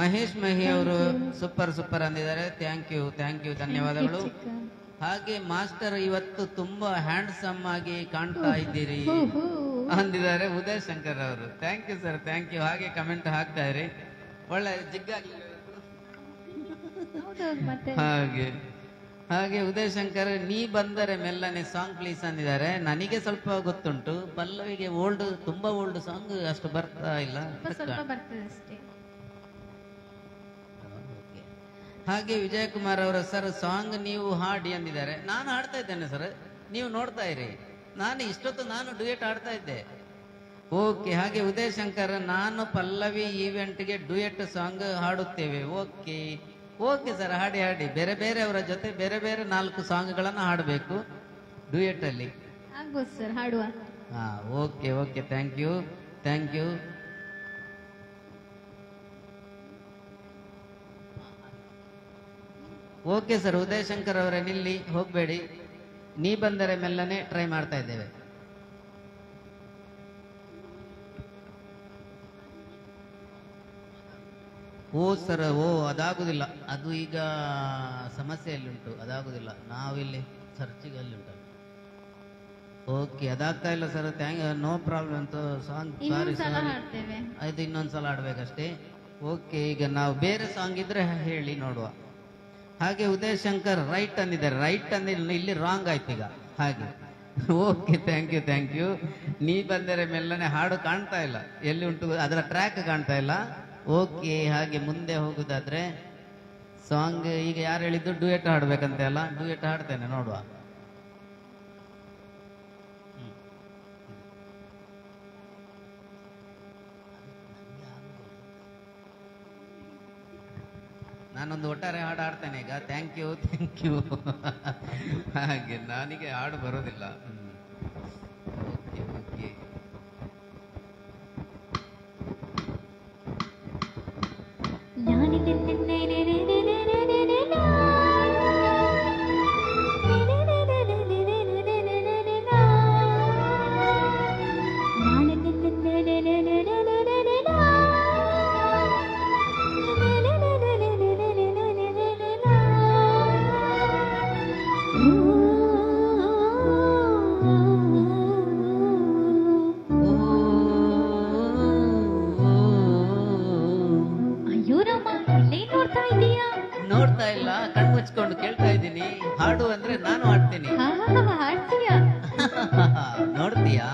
Mahesh Mahi ಅವರು ಸೂಪರ್ ಸೂಪರ್ ಅಂದಿದ್ದಾರೆ. ಥ್ಯಾಂಕ್ ಯು ಥ್ಯಾಂಕ್ ಯು ಧನ್ಯವಾದಗಳು. ಹಾಗೆ ಮಾಸ್ಟರ್ ಇವತ್ತು ತುಂಬಾ ಹ್ಯಾಂಡ್ಸಮ್ ಆಗಿ ಕಾಣ್ತಾ ಇದ್ದೀರಿ ಅಂದಿದ್ದಾರೆ ಉದಯ್ ಶಂಕರ್ ಅವರು. Thank you sir thank you ಹಾಗೆ ಕಮೆಂಟ್ ಹಾಕ್ತಾ ಇರಿ. ಒಳ್ಳೆ ಜಿಗ್ಗಾಗಿ ಹಾಗೆ. ಹಾಗೆ ಉದಯ ಶಂಕರ್ ನೀ ಬಂದರೆ ಮೆಲ್ಲನೆ ಸಾಂಗ್ ಪ್ಲೀಸ್ ಅಂದಿದ್ದಾರೆ. ನನಗೆ ಸ್ವಲ್ಪ ಗೊತ್ತುಂಟು. ಪಲ್ಲವಿಗೆ ಓಲ್ಡ್ ತುಂಬಾ ಓಲ್ಡ್ ಸಾಂಗ್ ಅಷ್ಟು ಬರ್ತಾ ಇಲ್ಲ. ಹಾಗೆ ವಿಜಯಕುಮಾರ್ ಅವರ ಸರ್ ಸಾಂಗ್ ನೀವು ಹಾಡಿ ಅಂದಿದ್ದಾರೆ. ನಾನು ಹಾಡ್ತಾ ಇದ್ದೇನೆ ಸರ್. ನೀವು ನೋಡ್ತಾ ಇರಿ. ನಾನು ಇಷ್ಟೊತ್ತು ನಾನು ಡುಯೆಟ್ ಆಡ್ತಾ ಇದ್ದೆ. ಓಕೆ. ಹಾಗೆ ಉದಯ್ ಶಂಕರ್ ನಾನು ಪಲ್ಲವಿ ಈವೆಂಟ್ಗೆ ಡುಯೆಟ್ ಸಾಂಗ್ ಹಾಡುತ್ತೇವೆ. ಓಕೆ. ಓಕೆ ಸರ್ ಹಾಡಿ ಹಾಡಿ. ಬೇರೆ ಬೇರೆಯವರ ಜೊತೆ ಬೇರೆ ಬೇರೆ ನಾಲ್ಕು ಸಾಂಗ್ಗಳನ್ನು ಹಾಡಬೇಕು. ಡ್ಯೂಯೆಟ್ ಅಲ್ಲಿ. ಆಗ್ಬೋದು ಸರ್ ಹಾಡುವ. ಹಾ okay okay. Thank you thank you okay sir Uday Shankar ಅವರೇ ನಿಲ್ಲಿ ಹೋಗಬೇಡಿ. ನೀ ಬಂದರೆ ಮೆಲ್ಲನೆ ಟ್ರೈ ಮಾಡ್ತಾ ಇದ್ದೇವೆ. ಓ ಸರ್ ಓ ಅದಾಗುದಿಲ್ಲ. ಅದು ಈಗ ಸಮಸ್ಯೆಯಲ್ಲಿ ಉಂಟು ಅದಾಗುದಿಲ್ಲ. ನಾವಿಲ್ಲಿ ಚರ್ಚಿಗೆ ಅಲ್ಲಿ ಉಂಟು ಓಕೆ ಅದಾಗ್ತಾ ಇಲ್ಲ ಸರ್. ಥ್ಯಾಂಕ್ ನೋ ಪ್ರಾಬ್ಲಮ್ ಅಂತ ಸಾಂಗ್ ಸಾರಿ. ಅದು ಇನ್ನೊಂದ್ಸಲ ಆಡ್ಬೇಕಷ್ಟೇ ಓಕೆ ಈಗ ನಾವು ಬೇರೆ ಸಾಂಗ್ ಇದ್ರೆ ಹೇಳಿ ನೋಡುವ. ಹಾಗೆ ಉದಯ್ ಶಂಕರ್ ರೈಟ್ ಅಂದಿದ್ದಾರೆ. ರೈಟ್ ಅಂದಿಲ್ಲ ಇಲ್ಲಿ ರಾಂಗ್ ಆಯ್ತು ಈಗ. ಹಾಗೆ. Okay thank you thank you. ನೀ ಬಂದರೆ ಮೆಲ್ಲನೆ ಹಾಡು ಕಾಣ್ತಾ ಇಲ್ಲ. ಎಲ್ಲಿ ಉಂಟು ಅದರ ಟ್ರ್ಯಾಕ್ ಕಾಣ್ತಾ ಇಲ್ಲ. ಓಕೆ, ಹಾಗೆ ಮುಂದೆ ಹೋಗುದಾದ್ರೆ ಸಾಂಗ್ ಈಗ ಯಾರು ಹೇಳಿದ್ದು? ಡುಯೆಟ್ ಹಾಡ್ಬೇಕಂತೆ ಅಲ್ಲ? ಡುಯೆಟ್ ಹಾಡ್ತೇನೆ, ನೋಡುವ. ನಾನೊಂದು ಒಟ್ಟಾರೆ ಹಾಡು ಹಾಡ್ತೇನೆ ಈಗ. ಥ್ಯಾಂಕ್ ಯು ಥ್ಯಾಂಕ್ ಯು ಹಾಗೆ, ನನಗೆ ಹಾಡು ಬರೋದಿಲ್ಲ. Okay okay. Na na na na na na na na na de de ಹಚ್ಕೊಂಡು ಕೇಳ್ತಾ ಇದ್ದೀನಿ. ಹಾಡು ಅಂದ್ರೆ ನಾನು ಹಾಡ್ತೀನಿ. ನೋಡ್ತೀಯಾ?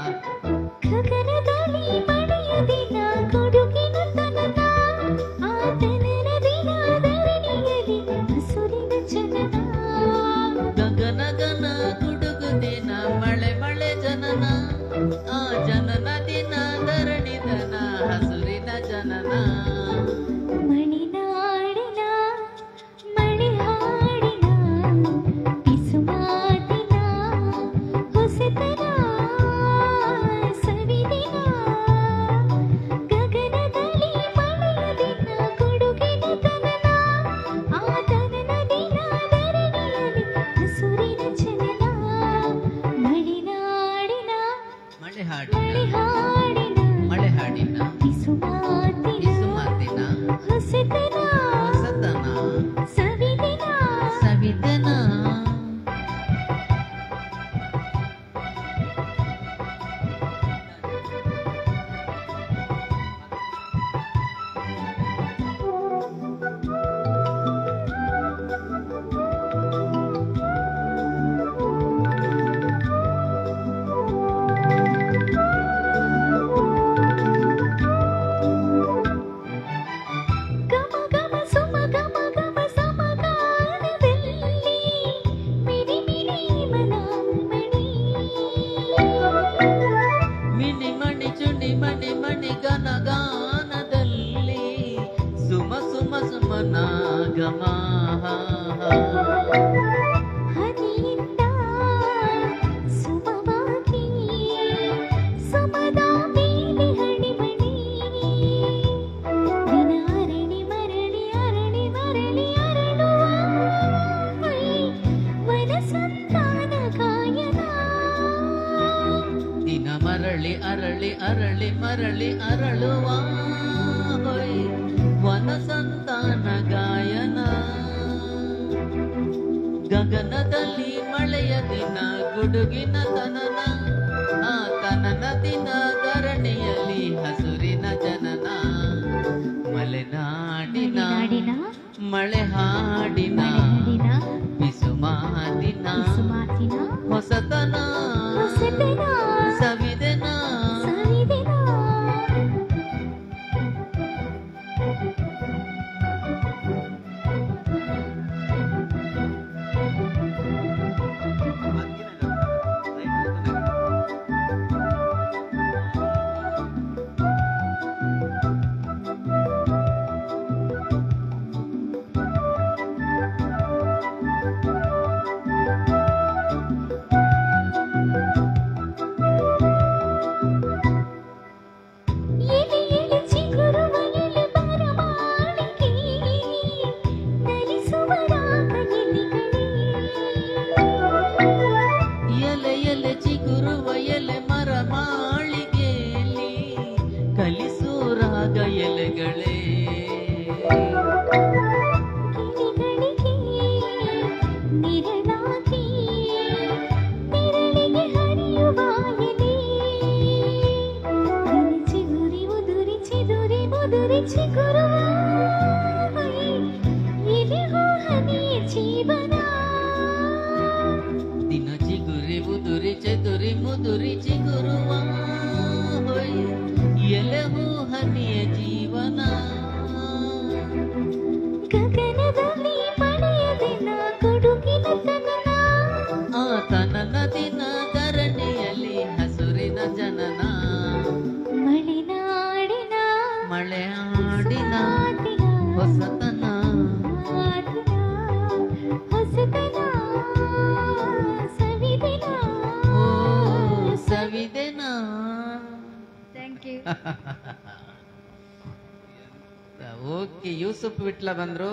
ಯೂಸುಫ್ ವಿಟ್ಲ ಬಂದ್ರು.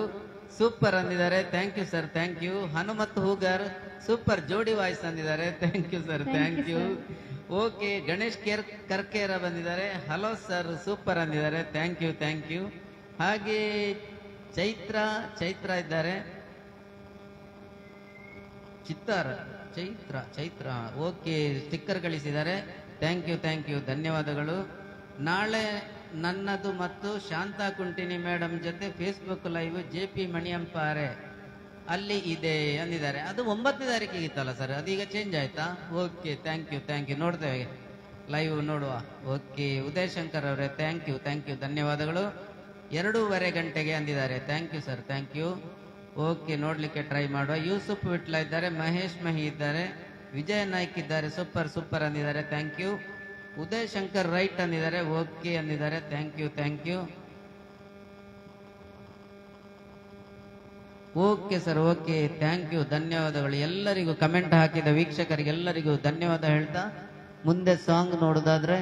Super ಅಂದಿದ್ದಾರೆ. Thank you sir thank you Hanumath Hoogar super ಜೋಡಿ voice ಅಂದಿದ್ದಾರೆ. Thank you sir thank you okay Ganesh care Karkera ಬಂದಿದ್ದಾರೆ. Hello sir super ಅಂದಿದ್ದಾರೆ. ಥ್ಯಾಂಕ್ ಯು ಥ್ಯಾಂಕ್ ಯು ಹಾಗೆ ಚೈತ್ರ ಚೈತ್ರ ಇದ್ದಾರೆ. ಚಿತ್ತಾರ ಚೈತ್ರ ಚೈತ್ರ. ಓಕೆ ಸ್ಟಿಕ್ಕರ್ ಗಳಿಸಿದ್ದಾರೆ. ಥ್ಯಾಂಕ್ ಯು ಥ್ಯಾಂಕ್ ಯು ಧನ್ಯವಾದಗಳು. ನಾಳೆ ನನ್ನದು ಮತ್ತು ಶಾಂತಾ ಕುಂಟಿನಿ ಮೇಡಮ್ ಜೊತೆ Facebook live J P Maniyampare. ಅಲ್ಲಿ ಇದೆ ಅಂದಿದ್ದಾರೆ. ಅದು ಒಂಬತ್ತನೇ ತಾರೀಕಿಗೆ ಇತ್ತಲ್ಲ ಸರ್ ಅದೀಗ ಚೇಂಜ್ ಆಯ್ತಾ? Okay thank you thank you ನೋಡ್ತೇವೆ ಲೈವ್ ನೋಡುವ. ಓಕೆ ಉದಯ್ ಶಂಕರ್ ಅವರೇ ಥ್ಯಾಂಕ್ ಯು ಥ್ಯಾಂಕ್ ಯು ಧನ್ಯವಾದಗಳು. ಎರಡೂವರೆ ಗಂಟೆಗೆ ಅಂದಿದ್ದಾರೆ. Thank you sir thank you okay ನೋಡಲಿಕ್ಕೆ ಟ್ರೈ ಮಾಡುವ. ಯೂಸುಫ್ ವಿಟ್ಲ ಇದ್ದಾರೆ, ಮಹೇಶ್ ಮಹಿ ಇದ್ದಾರೆ, ವಿಜಯ ನಾಯ್ಕ್ ಇದ್ದಾರೆ super super ಅಂದಿದ್ದಾರೆ. Thank you Uday Shankar right ಅಂದಿದ್ದಾರೆ okay ಅಂದಿದ್ದಾರೆ thank you thank you okay sir, okay. Thank you ಧನ್ಯವಾದಗಳು. ಎಲ್ಲರಿಗೂ ಕಮೆಂಟ್ ಹಾಕಿದ ವೀಕ್ಷಕರಿಗೆಲ್ಲರಿಗೂ ಧನ್ಯವಾದ ಹೇಳ್ತಾ, ಮುಂದೆ ಸಾಂಗ್ ನೋಡೋದಾದ್ರೆ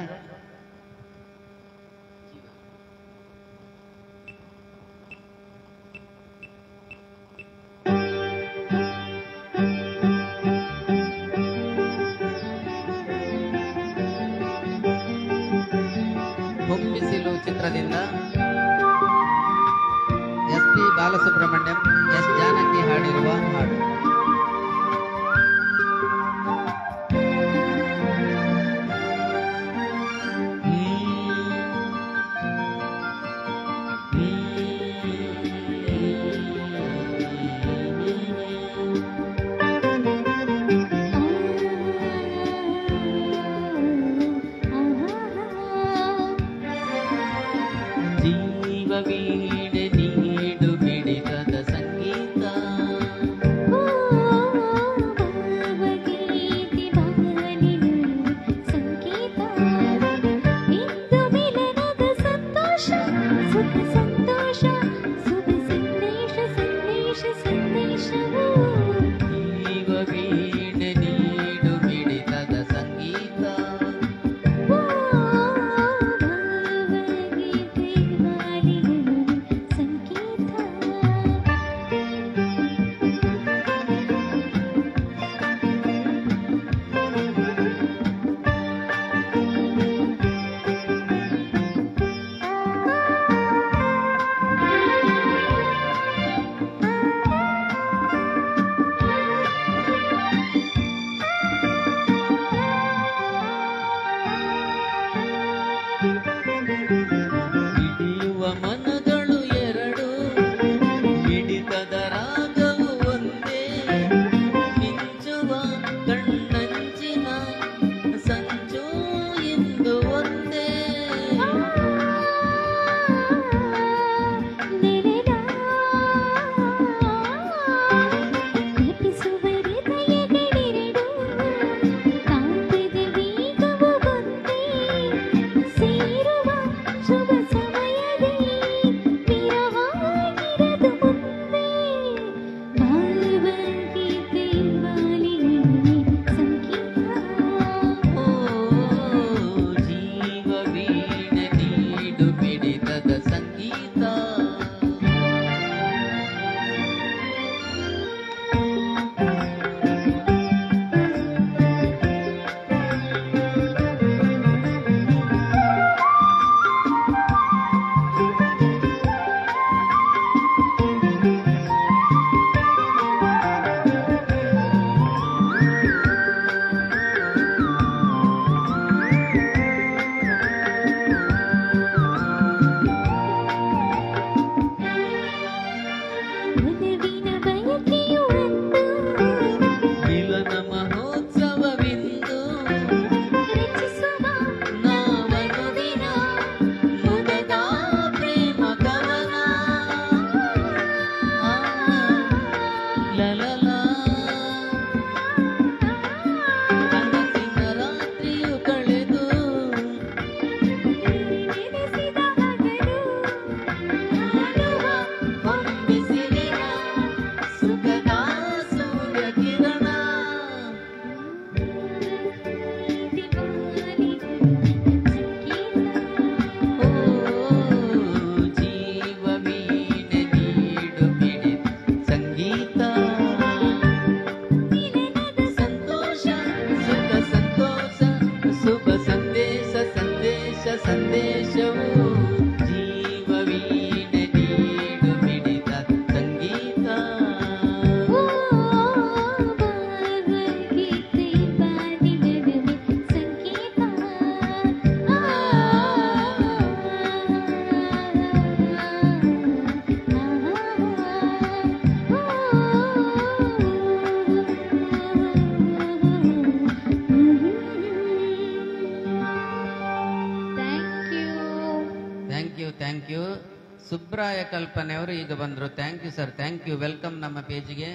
ಸುಬ್ರಾಯ ಕಲ್ಪನೆ ಅವರು ಈಗ ಬಂದರು. Thank you sir thank you welcome ನಮ್ಮ ಪೇಜಿಗೆ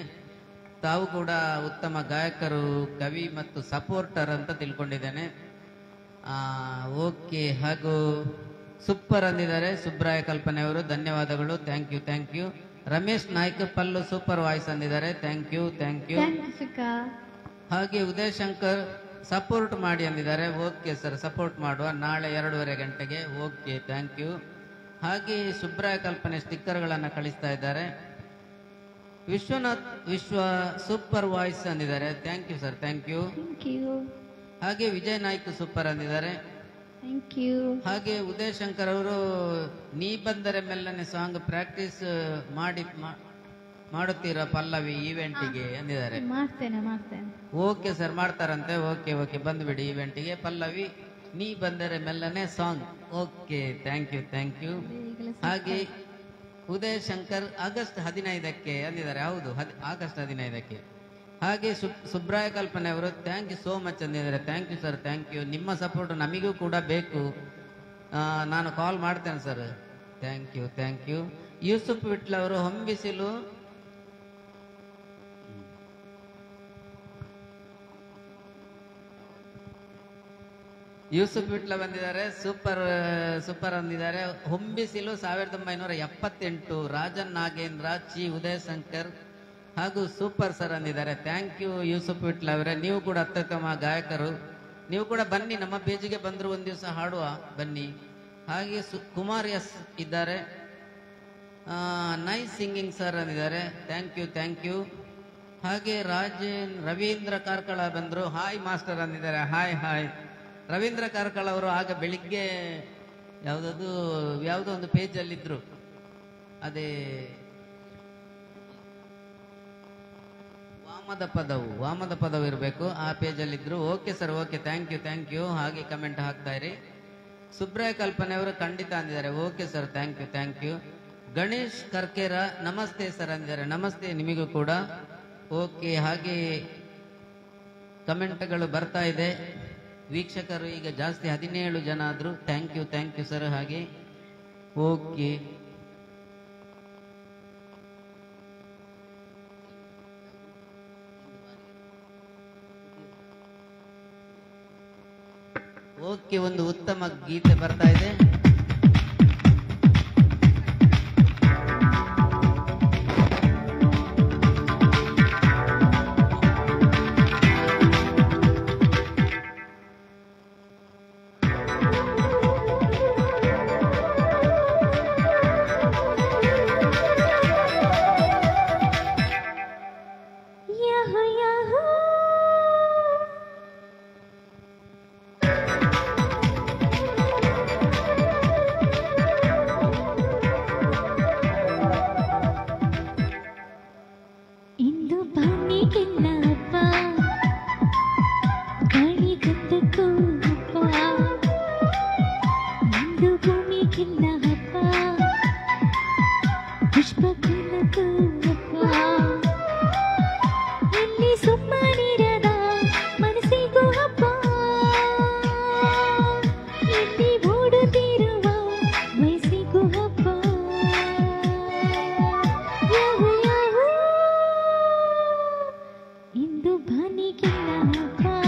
ತಾವು ಕೂಡ ಉತ್ತಮ ಗಾಯಕರು ಕವಿ ಮತ್ತು ಸಪೋರ್ಟರ್ ಅಂತ ತಿಳ್ಕೊಂಡಿದ್ದೇನೆ. ಓಕೆ ಹಾಗೂ ಸೂಪರ್ ಅಂದಿದ್ದಾರೆ ಸುಬ್ರಾಯ ಕಲ್ಪನೆ ಅವರು. ಧನ್ಯವಾದಗಳು. Thank you thank you Ramesh Naika Pallu super voice ಅಂದಿದ್ದಾರೆ thank you thank you ಹಾಗೆ ಉದಯ್ ಶಂಕರ್ ಸಪೋರ್ಟ್ ಮಾಡಿ ಅಂದಿದ್ದಾರೆ. ಓಕೆ ಸರ್ ಸಪೋರ್ಟ್ ಮಾಡುವ ನಾಳೆ ಎರಡೂವರೆ ಗಂಟೆಗೆ. ಓಕೆ ಥ್ಯಾಂಕ್ ಯು ಹಾಗೆ ಸುಬ್ರಾಯ ಕಲ್ಪನೆ ಸ್ಟಿಕ್ಕರ್ಗಳನ್ನು ಕಳಿಸ್ತಾ ಇದ್ದಾರೆ. Vishwanath Vishwa super voice ಅಂದಿದ್ದಾರೆ. Thank you sir thank you. ಹಾಗೆ Vijay Naik super ಅಂದಿದ್ದಾರೆ. Thank you. ಹಾಗೆ ಉದಯ ಶಂಕರ್ ಅವರು ನೀ ಬಂದರೆ ಮೆಲ್ಲನೆ ಸಾಂಗ್ ಪ್ರಾಕ್ಟೀಸ್ ಮಾಡಿ ಮಾಡುತ್ತೀರಾ ಪಲ್ಲವಿ ಈವೆಂಟಿಗೆ ಅಂದಿದ್ದಾರೆ. ಮಾಡ್ತೇನೆ ಮಾಡ್ತೇನೆ. ಓಕೆ ಸರ್ ಮಾಡ್ತಾರಂತೆ. Okay okay. ಬಂದ್ಬಿಡಿ ಈವೆಂಟಿಗೆ. ಪಲ್ಲವಿ ನೀ ಬಂದರೆ ಮೆಲ್ಲನೆ song. Okay thank you thank you ಹಾಗೆ ಉದಯ ಶಂಕರ್ ಆಗಸ್ಟ್ ಹದಿನೈದಕ್ಕೆ ಅಂದಿದ್ದಾರೆ. ಹೌದು ಆಗಸ್ಟ್ ಹದಿನೈದಕ್ಕೆ. ಹಾಗೆ ಸುಬ್ರಾಯ ಕಲ್ಪನೆ ಅವರು thank you so much ಅಂದಿದ್ದಾರೆ. Thank you sir thank you ನಿಮ್ಮ ಸಪೋರ್ಟ್ ನಮಗೂ ಕೂಡ ಬೇಕು. ನಾನು ಕಾಲ್ ಮಾಡ್ತೇನೆ sir thank you thank you Yusuf Vitla ಅವರು ಹೊಂಬಿಸಿಲು ಯೂಸುಫ್ ವಿಟ್ಲ ಬಂದಿದ್ದಾರೆ, ಸೂಪರ್ ಸೂಪರ್ ಅಂದಿದ್ದಾರೆ. ಹೊಂಬಿಸಿಲು ಸಾವಿರದ ಒಂಬೈನೂರ ಎಪ್ಪತ್ತೆಂಟು, ರಾಜನ್ ನಾಗೇಂದ್ರ, ಚಿ ಉದಯ ಶಂಕರ್ ಹಾಗೂ ಸೂಪರ್ ಸರ್ ಅಂದಿದ್ದಾರೆ. ಥ್ಯಾಂಕ್ ಯು ಯೂಸುಫ್ ವಿಟ್ಲ ಅವರೇ. ನೀವು ಕೂಡ ಅತ್ಯುತ್ತಮ ಗಾಯಕರು. ನೀವು ಕೂಡ ಬನ್ನಿ, ನಮ್ಮ ಪೇಜಿಗೆ ಬಂದರು ಒಂದು ದಿವಸ ಹಾಡುವ, ಬನ್ನಿ. ಹಾಗೆ ಸು, ಕುಮಾರ್ ಎಸ್ ಇದ್ದಾರೆ. Nice singing sir ಅಂದಿದ್ದಾರೆ. Thank you thank you. ಹಾಗೆ ರಾಜೇನ್, ರವೀಂದ್ರ ಕಾರ್ಕಳ ಬಂದರು. Hi master ಅಂದಿದ್ದಾರೆ. Hi hi. Ravindra Karkala ಅವರು ಆಗ ಬೆಳಿಗ್ಗೆ ಯಾವುದಾದ್ರು ಯಾವುದೋ ಒಂದು ಪೇಜ್ ಅಲ್ಲಿ ಇದ್ರು ಅದೇ ವಾಮದ ಪದವು ವಾಮದ ಪದವು ಇರಬೇಕು. ಆ ಪೇಜ್ ಅಲ್ಲಿ ಇದ್ರು okay sir, okay, thank you thank you. ಹಾಗೆ ಕಮೆಂಟ್ ಹಾಕ್ತಾ ಇರಿ. ಸುಬ್ರಾಯ ಕಲ್ಪನೆ ಅವರು ಖಂಡಿತ ಅಂದಿದ್ದಾರೆ, okay sir, thank you thank you. Ganesh Karkera, ನಮಸ್ತೆ ಸರ್, ಅಂದಿದ್ದಾರೆ. ನಮಸ್ತೆ, ನಿಮಗೂ ಕೂಡ. ಓಕೆ, ಹಾಗೆ ಕಮೆಂಟ್ಗಳು ಬರ್ತಾ ಇದೆ. ವೀಕ್ಷಕರು, ಈಗ ಜಾಸ್ತಿ ಹದಿನೇಳು ಜನ ಆದ್ರು thank you thank you sir ಹಾಗೆ ಓಕೆ ಓಕೆ, ಒಂದು ಉತ್ತಮ ಗೀತೆ ಬರ್ತಾ ಇದೆ. ಇಂದು ಬಾನಿಗೆಲ್ಲ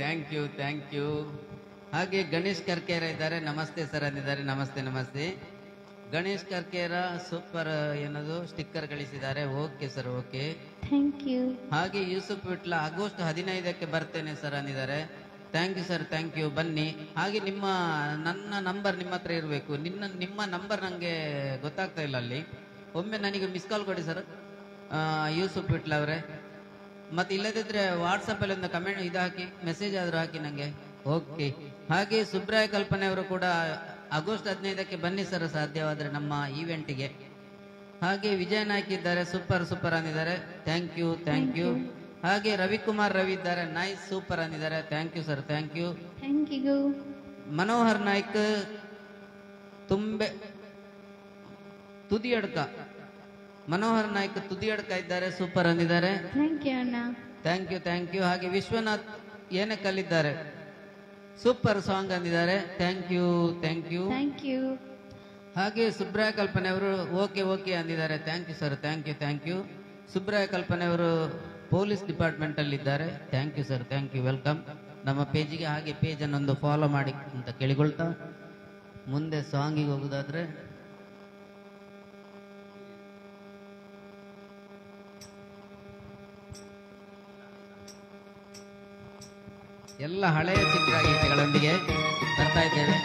ಥ್ಯಾಂಕ್ ಯು ಥ್ಯಾಂಕ್ ಯು ಹಾಗೆ ಗಣೇಶ್ ಕರ್ಕೇರ ಇದ್ದಾರೆ. ನಮಸ್ತೆ ಸರ್ ಅಂದಿದ್ದಾರೆ. ನಮಸ್ತೆ ನಮಸ್ತೆ. ಗಣೇಶ್ ಕರ್ಕೇರ ಸೂಪರ್ ಏನದು? ಸ್ಟಿಕ್ಕರ್ ಗಳಿಸಿದ್ದಾರೆ. Okay sir okay thank you ಹಾಗೆ ಯೂಸುಫ್ ವಿಟ್ಲ ಆಗಸ್ಟ್ ಹದಿನೈದಕ್ಕೆ ಬರ್ತೇನೆ sir ಅಂದಿದ್ದಾರೆ. Thank you sir thank you ಬನ್ನಿ. ಹಾಗೆ ನಿಮ್ಮ ನನ್ನ ನಂಬರ್ ನಿಮ್ಮ ಹತ್ರ ಇರಬೇಕು. ನಿನ್ನ ನಿಮ್ಮ ನಂಬರ್ ನನಗೆ ಗೊತ್ತಾಗ್ತಾ ಇಲ್ಲ ಅಲ್ಲಿ. ಒಮ್ಮೆ ನನಗೆ ಮಿಸ್ ಕಾಲ್ ಕೊಡಿ ಸರ್ ಯೂಸುಫ್ ವಿಟ್ಲ ಅವರೇ. ಮತ್ತೆ ಇಲ್ಲದಿದ್ರೆ ವಾಟ್ಸಪ್ ಅಲ್ಲಿ ಒಂದು ಕಮೆಂಟ್ ಇದು ಹಾಕಿ ಮೆಸೇಜ್ ಆದ್ರೂ ಹಾಕಿ ನಂಗೆ. ಓಕೆ ಹಾಗೆ ಸುಬ್ರಾಯ ಕಲ್ಪನೆ ಅವರು ಕೂಡ ಆಗಸ್ಟ್ ಹದಿನೈದಕ್ಕೆ ಬನ್ನಿ ಸರ್ ಸಾಧ್ಯವಾದ್ರೆ ನಮ್ಮ ಈವೆಂಟ್ಗೆ ಹಾಗೆ ವಿಜಯ ನಾಯ್ಕ ಇದ್ದಾರೆ ಸೂಪರ್ ಸೂಪರ್ ಅಂದಿದ್ದಾರೆ. ಥ್ಯಾಂಕ್ ಯು ಥ್ಯಾಂಕ್ ಯು ಹಾಗೆ ರವಿಕುಮಾರ್ ರವಿ ಇದ್ದಾರೆ nice super ಅಂದಿದ್ದಾರೆ. Thank you sir thank you thank you Manohar Naik Tumbe Tudiyadka. Manohar Naika Tudiyadka ಇದ್ದಾರೆ ಸೂಪರ್ ಅಂದಿದ್ದಾರೆ. ಥ್ಯಾಂಕ್ ಯು ಅಣ್ಣ. ಥ್ಯಾಂಕ್ ಯು ಥ್ಯಾಂಕ್ ಯು ಹಾಗೆ ವಿಶ್ವನಾಥ್ ಏನೇ ಕಲಿದ್ದಾರೆ super song ಅಂದಿದ್ದಾರೆ. Thank you thank you thank you ಹಾಗೆ ಸುಬ್ರಾಯ ಕಲ್ಪನೆ ಅವರು okay okay ಅಂದಿದ್ದಾರೆ. Thank you sir thank you thank you Subraya Kalpane ಅವರು police department ಅಲ್ಲಿ ಇದ್ದಾರೆ thank you sir thank you welcome ನಮ್ಮ ಪೇಜಿಗೆ ಹಾಗೆ ಪೇಜ್ ಅನ್ನೊಂದು ಫಾಲೋ ಮಾಡಿ ಅಂತ ಕೇಳಿಕೊಳ್ತಾ ಮುಂದೆ ಸಾಂಗಿಗೆ ಹೋಗುದಾದ್ರೆ ಎಲ್ಲ ಹಳೆಯ ಚಿತ್ರಗೀತೆಗಳೊಂದಿಗೆ ಬರ್ತಾ ಇದ್ದೇವೆ.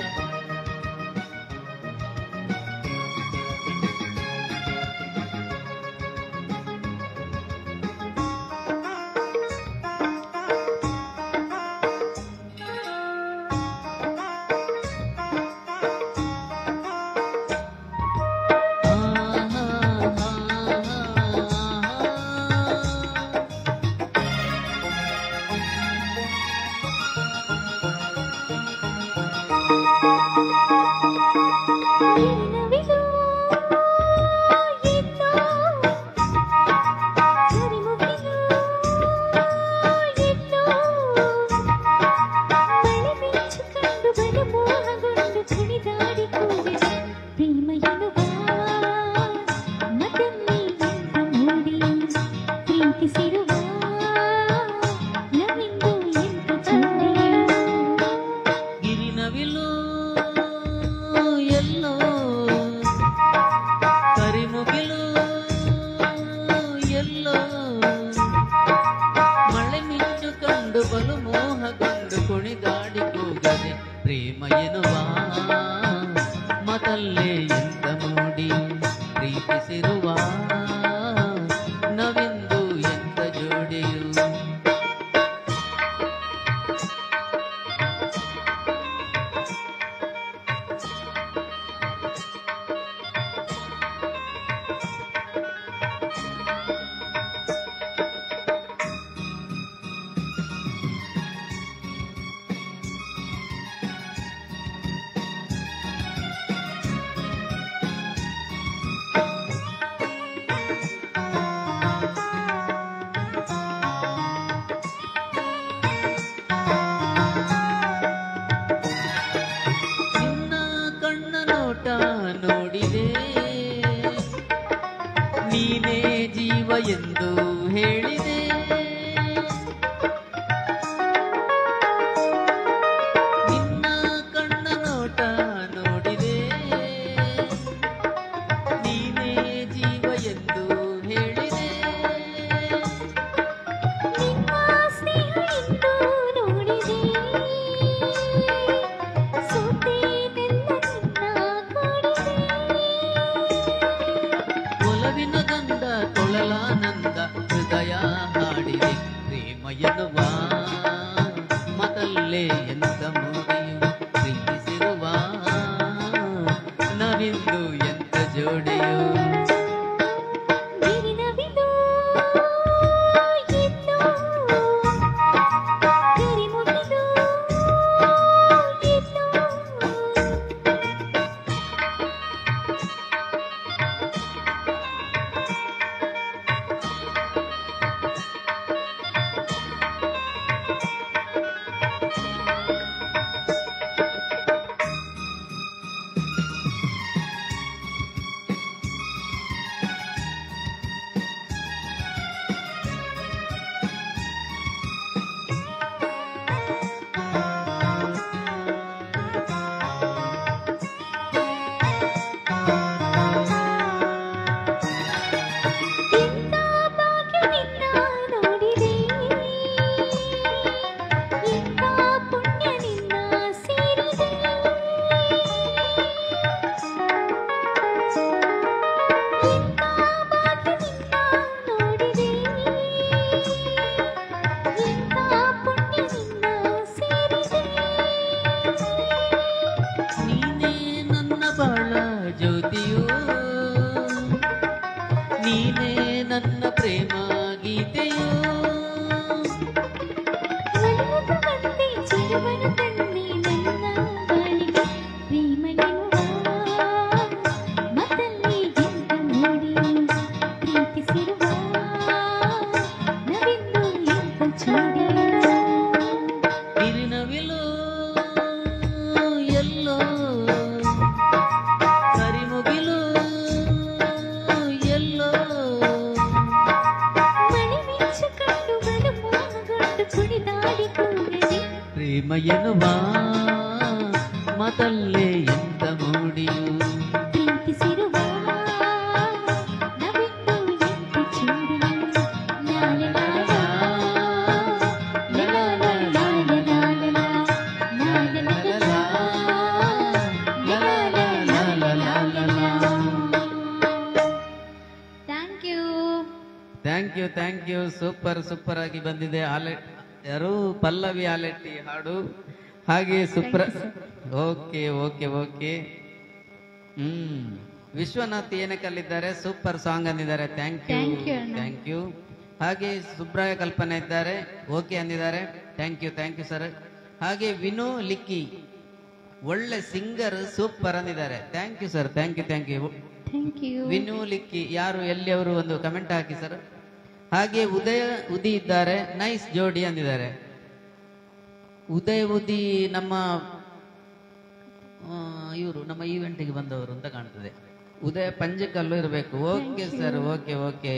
ಸೂಪರ್ ಸೂಪರ್ ಆಗಿ ಬಂದಿದೆ ಆಲೆ ಯಾರು? ಪಲ್ಲವಿ ಆಲೆಟ್ಟಿ ಹಾಡು. ಹಾಗೆ ಸುಪ್ರ okay okay okay. Hmm. Vishwanath ಏನಕ್ಕಲ್ಲಿದ್ದಾರೆ super song ಅಂದಿದ್ದಾರೆ. Thank you. Thank you ಹಾಗೆ ಸುಬ್ರಾಯ ಕಲ್ಪನೆ ಇದ್ದಾರೆ. Okay ಅಂದಿದ್ದಾರೆ. Thank you thank you sir ಹಾಗೆ ವಿನೋ ಲಿಕ್ಕಿ ಒಳ್ಳೆ singer super ಅಂದಿದ್ದಾರೆ. Thank you sir thank you thank you thank you Vinu Likki ಯಾರು ಎಲ್ಲಿ ಅವರು ಒಂದು ಕಮೆಂಟ್ ಹಾಕಿ ಸರ್ ಹಾಗೆ ಉದಯ ಉದಿ ಇದ್ದಾರೆ. ನೈಸ್ ಜೋಡಿ ಅಂದಿದ್ದಾರೆ. ಉದಯ ಉದಿ ನಮ್ಮ ಇವರು ನಮ್ಮ ಈವೆಂಟ್ಗೆ ಬಂದವರು ಅಂತ ಕಾಣ್ತದೆ. ಉದಯ ಪಂಜಕಲ್ಲು ಇರಬೇಕು. Okay sir okay okay.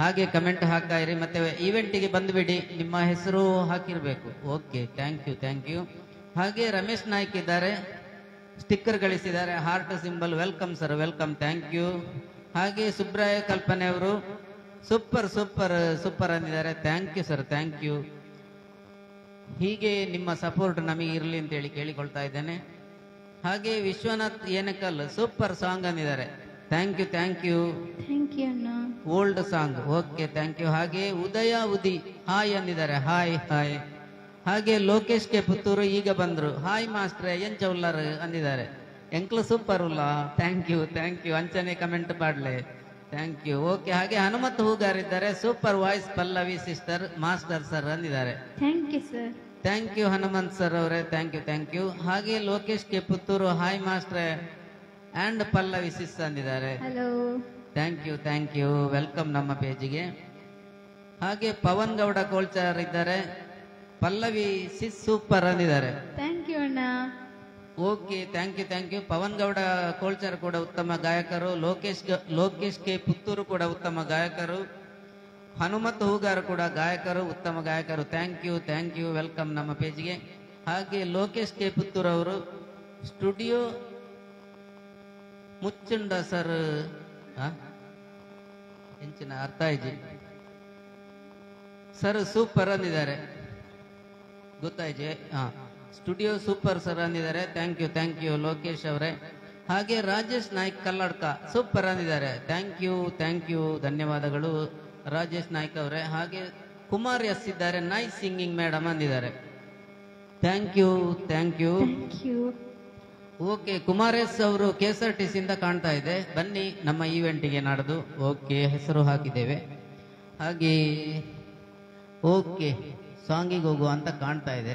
ಹಾಗೆ ಕಮೆಂಟ್ ಹಾಕ್ತಾ ಇರಿ. ಮತ್ತೆ ಈವೆಂಟಿಗೆ ಬಂದ್ಬಿಡಿ. ನಿಮ್ಮ ಹೆಸರು ಹಾಕಿರ್ಬೇಕು. Okay thank you thank you ಹಾಗೆ ರಮೇಶ್ ನಾಯ್ಕ್ ಇದ್ದಾರೆ. ಸ್ಟಿಕ್ಕರ್ ಗಳಿಸಿದ್ದಾರೆ. Heart symbol welcome sir welcome thank you ಹಾಗೆ ಸುಬ್ರಾಯ ಕಲ್ಪನೆ ಅವರು. Super super super ಅಂದಿದ್ದಾರೆ. Thank you sir thank you ಹೀಗೆ ನಿಮ್ಮ ಸಪೋರ್ಟ್ ನಮಗೆ ಇರಲಿ ಅಂತ ಹೇಳಿ ಕೇಳಿಕೊಳ್ತಾ ಇದ್ದೇನೆ. ಹಾಗೆ Vishwanath Enekal super song ಅಂದಿದ್ದಾರೆ. Thank you thank you thank you ಅಣ್ಣ. Old song okay thank you ಹಾಗೆ ಉದಯ ಉದಿ ಹಾಯ್ ಅಂದಿದ್ದಾರೆ. ಹಾಯ್ ಹಾಯ್ ಹಾಗೆ ಲೋಕೇಶ್ ಕೆ ಪುತ್ತೂರು ಈಗ ಬಂದ್ರು. ಹಾಯ್ ಮಾಸ್ಟ್ರೆ ಎನ್ ಚೌಲ್ಲರ್ ಅಂದಿದ್ದಾರೆ. ಎಂಕ್ಲು ಸೂಪರ್ ಉಲ್ಲ. ಥ್ಯಾಂಕ್ ಯು ಥ್ಯಾಂಕ್ ಯು ಅಂಚನೆ ಕಮೆಂಟ್ ಮಾಡ್ಲೆ. ಥ್ಯಾಂಕ್ ಯು ಓಕೆ ಹಾಗೆ ಹನುಮಂತ ಹೂಗಾರ್ ಇದ್ದಾರೆ. Super voice Pallavi sister master sir ಅಂದಿದ್ದಾರೆ. Thank you sir thank you Hanumanth sir ಅವರೇ. ಥ್ಯಾಂಕ್ ಯು ಥ್ಯಾಂಕ್ ಯು ಹಾಗೆ ಲೋಕೇಶ್ ಕೆ ಪುತ್ತೂರು ಹಾಯ್ ಮಾಸ್ಟ್ರೆ and Pallavi sis ಅಂದಿದ್ದಾರೆ. Hello thank you thank you welcome ನಮ್ಮ ಪೇಜಿಗೆ ಹಾಗೆ ಪವನ್ ಗೌಡ ಕೋಲ್ಚಾರ್ ಇದ್ದಾರೆ. ಪಲ್ಲವಿ ಸಿಸ್ ಸೂಪರ್ ಅಂದಿದ್ದಾರೆ. ಥ್ಯಾಂಕ್ ಯು ಅಣ್ಣ. Okay thank you thank you Pavan Gowda Kolchar ಕೂಡ ಉತ್ತಮ ಗಾಯಕರು, ಲೋಕೇಶ್ ಲೋಕೇಶ್ ಕೆ ಪುತ್ತೂರು ಕೂಡ ಉತ್ತಮ ಗಾಯಕರು, ಹನುಮತ್ ಹೂಗಾರ್ ಕೂಡ ಗಾಯಕರು, ಉತ್ತಮ ಗಾಯಕರು. Thank you thank you welcome ನಮ್ಮ ಪೇಜ್ಗೆ. ಹಾಗೆ ಲೋಕೇಶ್ ಕೆ ಪುತ್ತೂರು ಅವರು ಸ್ಟುಡಿಯೋ ಮುಚ್ಚುಂಡ ಸರ್ ಹೆಂಚಿನ ಅರ್ಥ ಆಯ್ತು ಸರ್, ಸೂಪರ್ ಅಂದಿದ್ದಾರೆ. ಗೊತ್ತಾಯ್ತು ಹಾ studio super sir ಅಂದಿದ್ದಾರೆ. Thank you thank you Lokesh ಅವರೇ. ಹಾಗೆ ರಾಜೇಶ್ ನಾಯ್ಕ್ ಕಲ್ಲಡ್ಕ ಸೂಪರ್ ಅಂದಿದ್ದಾರೆ. ಥ್ಯಾಂಕ್ ಯು ಥ್ಯಾಂಕ್ ಯು ಧನ್ಯವಾದಗಳು ರಾಜೇಶ್ ನಾಯ್ಕ್ ಅವರೇ. ಹಾಗೆ ಕುಮಾರ್ ಎಸ್ ಇದ್ದಾರೆ nice singing madam ಅಂದಿದ್ದಾರೆ. Thank you thank you okay Kumar S ಅವರು ಕೆ ಎಸ್ ಆರ್ ಟಿ ಸಿಯಿಂದ ಕಾಣ್ತಾ ಇದೆ. ಬನ್ನಿ ನಮ್ಮ ಈವೆಂಟಿಗೆ ನಾಡ್ದು. ಓಕೆ ಹೆಸರು ಹಾಕಿದ್ದೇವೆ. ಹಾಗೆ ಓಕೆ ಸಾಂಗಿಗೆ ಹೋಗುವ ಅಂತ ಕಾಣ್ತಾ ಇದೆ.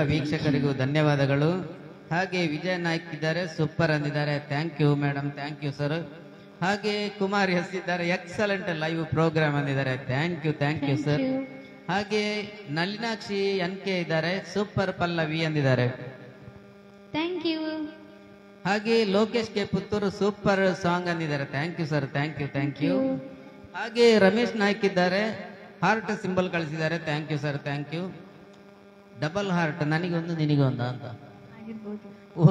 ಎಲ್ಲ ವೀಕ್ಷಕರಿಗೂ ಧನ್ಯವಾದಗಳು. ಹಾಗೆ ವಿಜಯ ನಾಯ್ಕ್ ಇದ್ದಾರೆ super ಅಂದಿದ್ದಾರೆ. Thank you madam thank you sir ಹಾಗೆ ಕುಮಾರ್ ಎಸ್ ಇದ್ದಾರೆ excellent live program ಅಂದಿದ್ದಾರೆ. Thank you thank you sir ಹಾಗೆ ನಳಿನಾಕ್ಷಿ ಎನ್ ಕೆ ಇದ್ದಾರೆ ಸೂಪರ್ ಪಲ್ಲವಿ ಅಂದಿದ್ದಾರೆ. ಥ್ಯಾಂಕ್ ಯು ಹಾಗೆ Lokesh K Puttur super song ಅಂದಿದ್ದಾರೆ. Thank you sir thank you thank you ಹಾಗೆ ರಮೇಶ್ ನಾಯ್ಕ್ ಇದ್ದಾರೆ heart symbol ಕಳಿಸಿದ್ದಾರೆ. Thank you sir thank you double heart ನನಗೊಂದು, ನಿನಗೊಂದು ಅಂತ.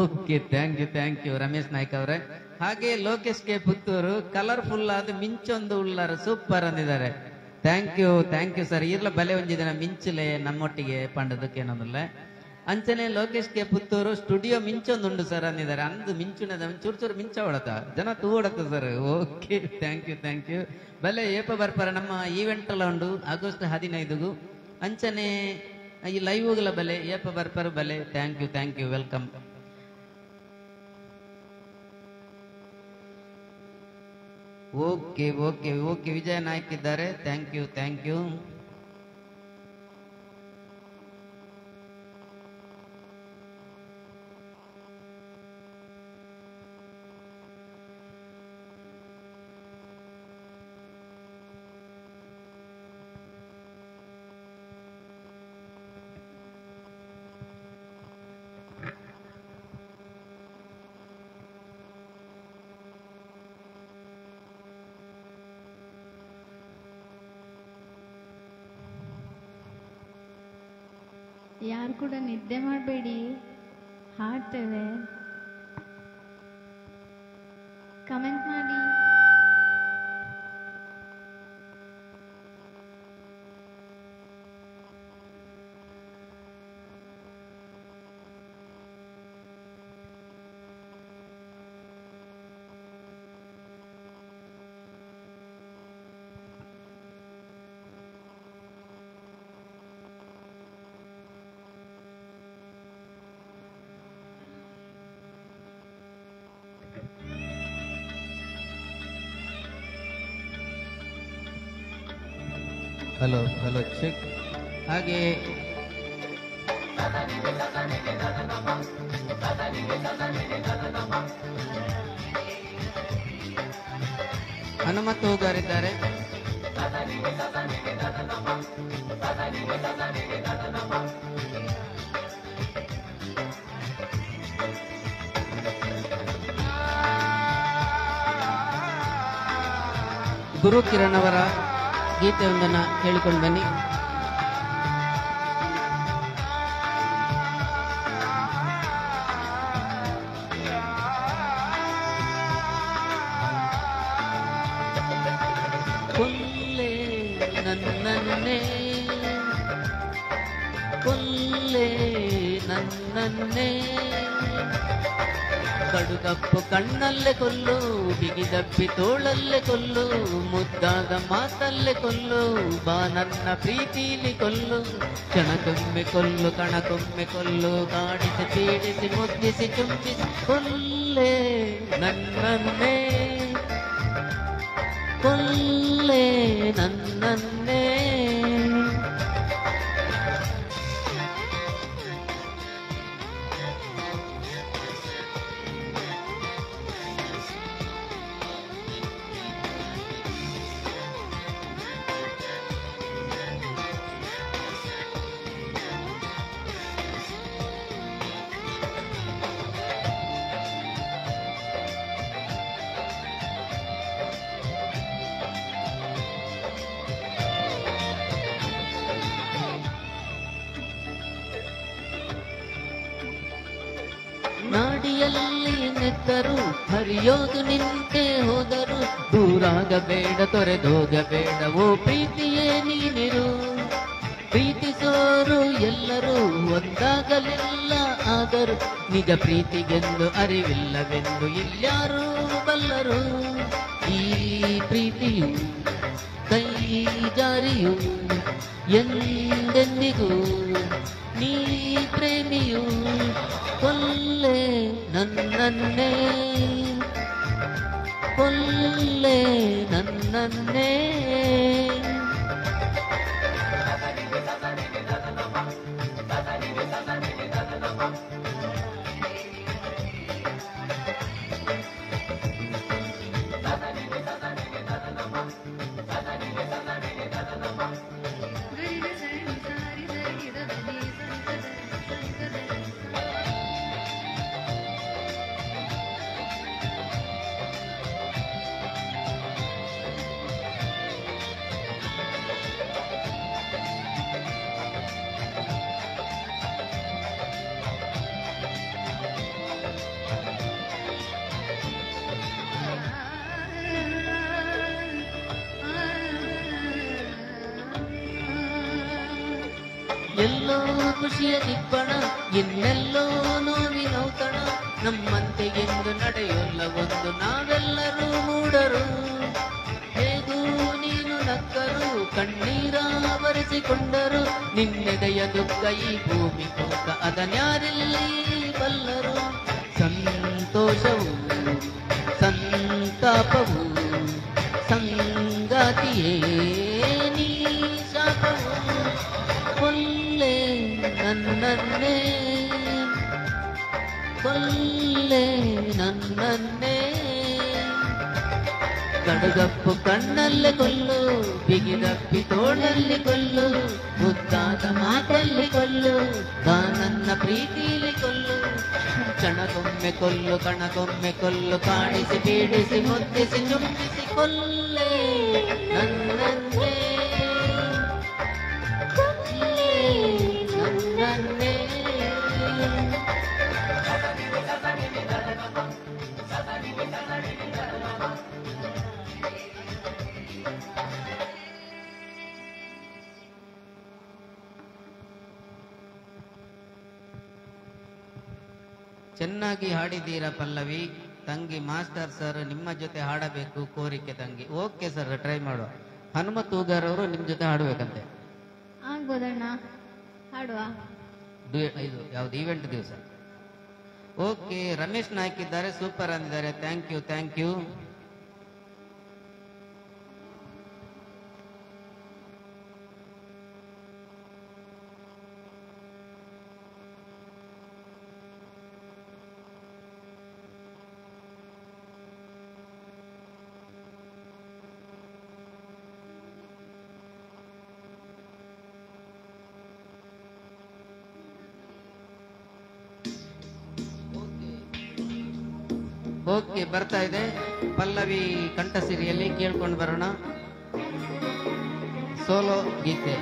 Okay thank you thank you Ramesh Naika ಅವರೇ. ಹಾಗೆ ಲೋಕೇಶ್ ಕೆ ಪುತ್ತೂರು ಕಲರ್ಫುಲ್ ಆದ ಮಿಂಚೊಂದು ಉಳ್ಳಾರ super ಅಂದಿದ್ದಾರೆ. Thank you thank you sir ಇರ್ಲ, ಬಲೆ ಒಂದಿನ ಮಿಂಚಲೆ ನಮ್ಮೊಟ್ಟಿಗೆ ಪಂಡದಕ್ಕೆ ಏನೊಂದಿಲ್ಲ ಅಂಚನೆ ಲೋಕೇಶ್ ಕೆ ಪುತ್ತೂರು ಸ್ಟುಡಿಯೋ ಮಿಂಚೊಂದುಂಡು ಸರ್ ಅಂದಿದ್ದಾರೆ. ಅಂದು ಮಿಂಚುನದ, ಚೂರು ಚೂರು ಮಿಂಚ ಹೊಡತ ಜನ ತೂ ಹೊಡತ sir okay thank you thank you ಬಲೆ ಏಪ ಬರ್ಪಾರ, ನಮ್ಮ ಈವೆಂಟ್ ಎಲ್ಲ ಉಂಡು, ಆಗಸ್ಟ್ ಹದಿನೈದುಗೂ. ಅಂಚನೆ ಈ ಲೈವ್ಗಳ ಬಲೆ ಏಪ ಬರ್ಪಾರ ಬಲೆ. Thank you thank you welcome okay okay okay Vijaya Naik ಇದ್ದಾರೆ ಥ್ಯಾಂಕ್ ಯು ಥ್ಯಾಂಕ್ ಯು ಯಾರು ಕೂಡ ನಿದ್ದೆ ಮಾಡಬೇಡಿ. ಹಾಡ್ತೇವೆ. ಹಲೋ ಹಲೋ ಚೆಕ್ ಹಾಗೆ ಹನುಮಂತ ಹೂಗಾರಿದ್ದಾರೆ. ಗುರು ಕಿರಣ್ ಅವರ ಗೀತೆಯೊಂದನ್ನು ಹೇಳಿಕೊಂಡು ಬನ್ನಿ. ಕಣ್ಣಲ್ಲೇ ಕೊಲ್ಲು ಬಿಗಿದಪ್ಪಿ ತೋಳಲ್ಲೇ ಕೊಲ್ಲು, ಮುದ್ದಾದ ಮಾತಲ್ಲೇ ಕೊಲ್ಲು ಬಾ ನನ್ನ ಪ್ರೀತಿಲಿ ಕೊಲ್ಲು ಕಣಕೊಮ್ಮೆ ಕೊಲ್ಲು ಕಣಕೊಮ್ಮೆ ಕೊಲ್ಲು, ಕಾಡಿಸಿ ಪೀಡಿಸಿ, ಮುದ್ದಿಸಿ, ಚುಂಬಿಸಿ ಕೊಲ್ಲೆ ನನ್ನನ್ನೇ ಕೊಲ್ಲೆ ನನ್ನನ್ನೇ. ನಿಜ ಪ್ರೀತಿಗೆಂದು ಅರಿವಿಲ್ಲವೆಂದು ಇಲ್ಯಾರೂ ಬಲ್ಲರು. ಹಾಡಬೇಕು ಕೋರಿಕೆ ತಂಗಿ? ಓಕೆ ಸರ್ ಟ್ರೈ ಮಾಡುವ ಹನುಮತ್ ಹೂಗಾರ್ ಅವರು ನಿಮ್ ಜೊತೆ ಹಾಡ್ಬೇಕಂತೆ. ಆಗ್ಬೋದಣ್ಣ. ಹಾಡುವ. ಡು- ಇದು ಯಾವ್ದು ಇವೆಂಟ್ ದಿವಸ? ಓಕೆ ರಮೇಶ್ ನಾಯ್ಕಿದ್ದಾರೆ super ಅಂದಿದ್ದಾರೆ. Thank you thank you okay ಬರ್ತಾ ಇದೆ. ಪಲ್ಲವಿ ಕಂಠಸಿರಿಯಲ್ಲಿ ಕೇಳ್ಕೊಂಡು ಬರೋಣ. ಸೋಲೋ ಗೀತೆ.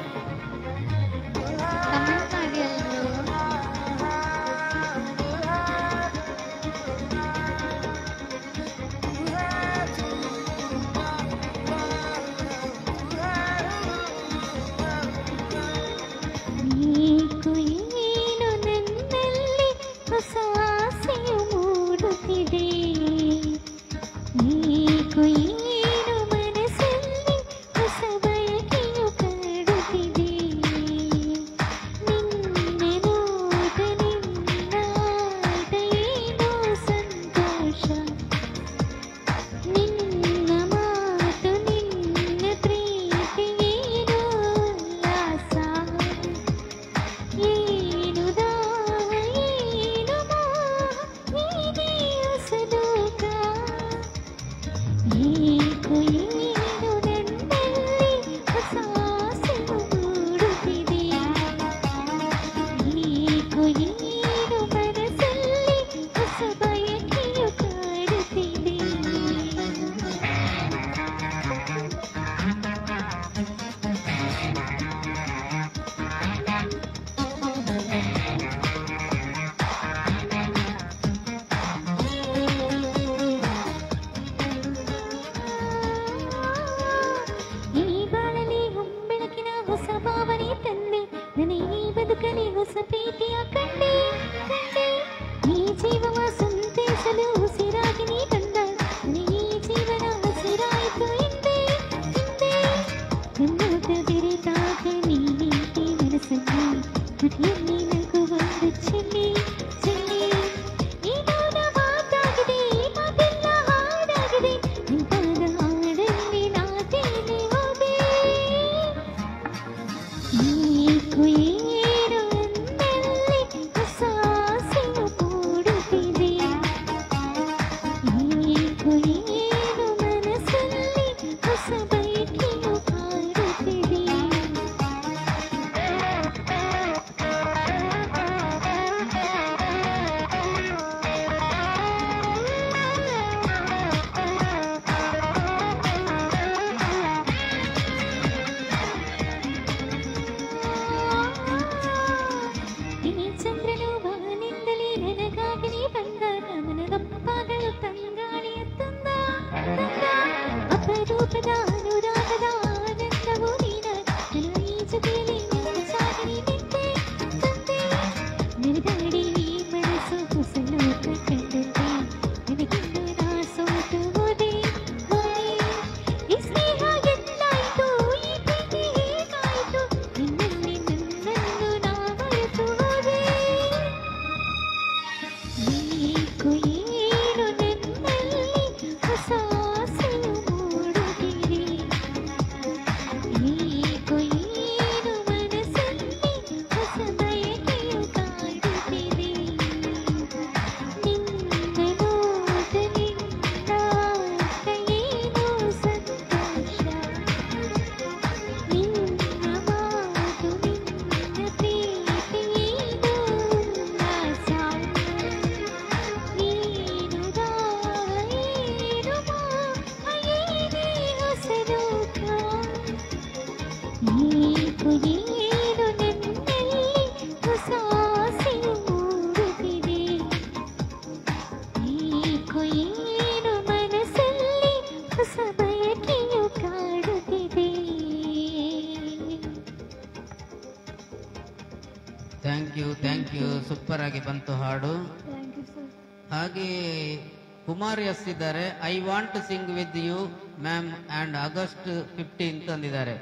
ಕುಮಾರ್ ಎಸ್ ಇದ್ದಾರೆ I want to sing with you ma'am and August fifteen ಅಂದಿದ್ದಾರೆ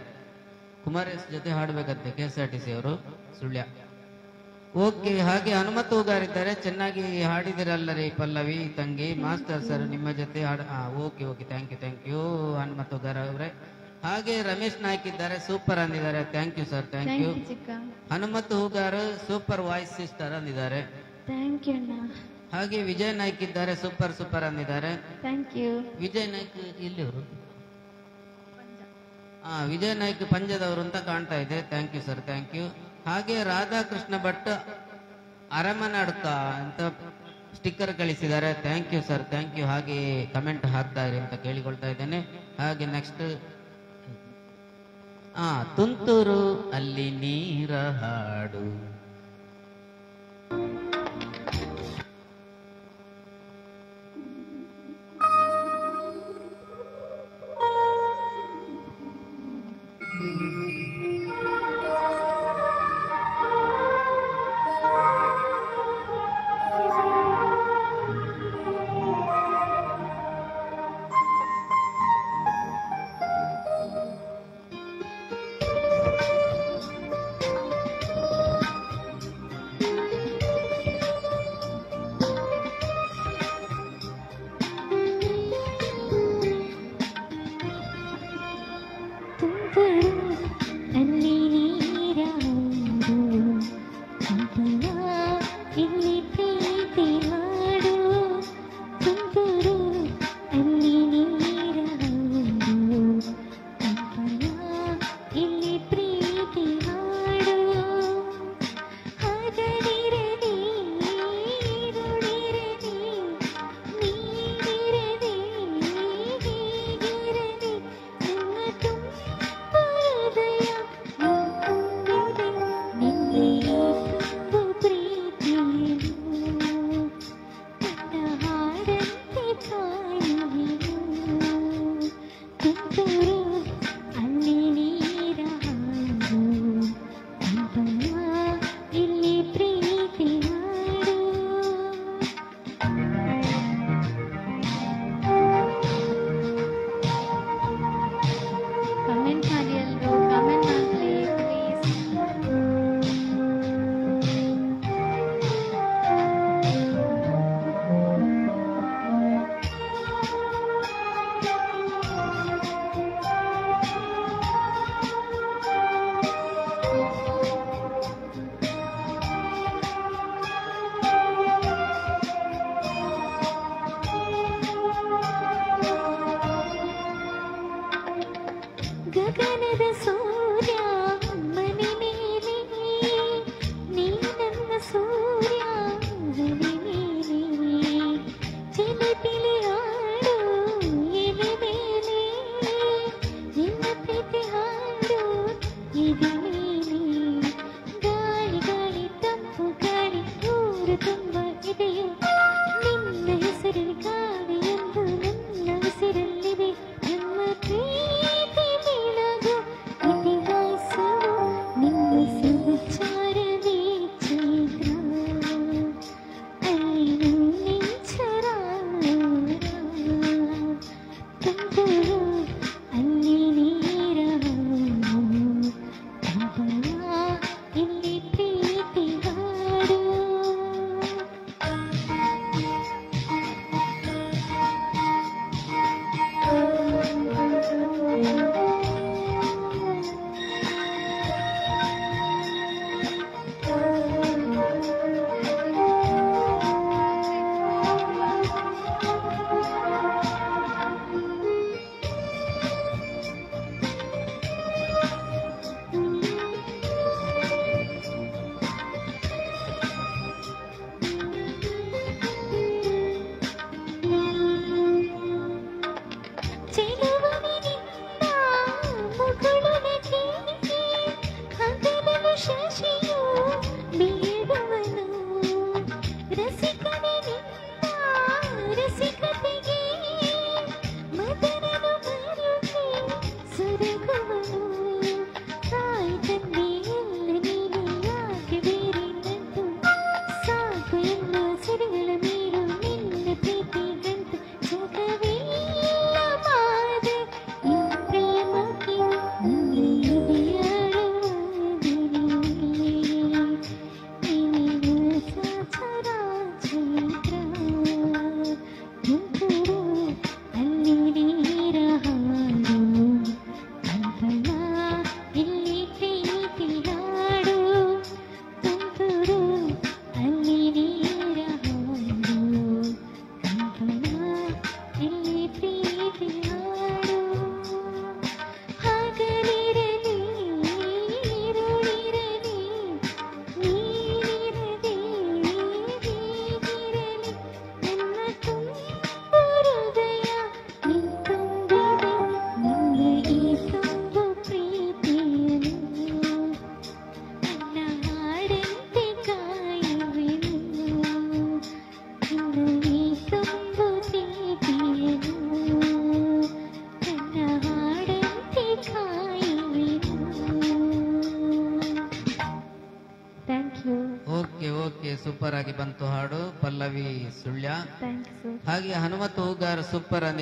Kumar S ಜೊತೆ ಹಾಡಬೇಕಂತೆ K S R T C ಅವರು. ಸುಳ್ಯ. ಓಕೆ ಹಾಗೆ ಹನುಮಂತ ಹೂಗಾರಿದ್ದಾರೆ. ಚೆನ್ನಾಗಿ ಹಾಡಿದಿರಲ್ಲರಿ ಪಲ್ಲವಿ ತಂಗಿ ಮಾಸ್ಟರ್ ಸರ್ ನಿಮ್ಮ ಜೊತೆ ಹಾಡ okay okay thank you thank you Hanumantha Hoogar ಅವರೇ. ಹಾಗೆ ರಮೇಶ್ ನಾಯ್ಕ್ ಇದ್ದಾರೆ super ಅಂದಿದ್ದಾರೆ. Thank you sir thank you Hanumath Hanumantha Hoogar super voice sister ಅಂದಿದ್ದಾರೆ. Thank you ಅಣ್ಣ. ಹಾಗೆ ವಿಜಯ್ ನಾಯ್ಕ್ ಇದ್ದಾರೆ ಸೂಪರ್ ಸೂಪರ್ ಅಂದಿದ್ದಾರೆ. ಥ್ಯಾಂಕ್ ಯು ವಿಜಯ್ ನಾಯ್ಕ್ ಎಲ್ಲಿಯವರು ಹಾ ವಿಜಯ್ ನಾಯ್ಕ್ ಪಂಜದವರು ಅಂತ ಕಾಣ್ತಾ ಇದೆ. Thank you sir thank you ಹಾಗೆ ರಾಧಾಕೃಷ್ಣ ಭಟ್ ಅರಮನಡ್ಕ ಅಂತ ಸ್ಟಿಕ್ಕರ್ ಕಳಿಸಿದ್ದಾರೆ. Thank you sir thank you ಹಾಗೆ ಕಮೆಂಟ್ ಹಾಕ್ತಾ ಇರಿ ಅಂತ ಕೇಳಿಕೊಳ್ತಾ ಇದ್ದೇನೆ. ಹಾಗೆ ನೆಕ್ಸ್ಟ್ ಆ ತುಂತುರು ಅಲ್ಲಿ ನೀರ ಹಾಡು.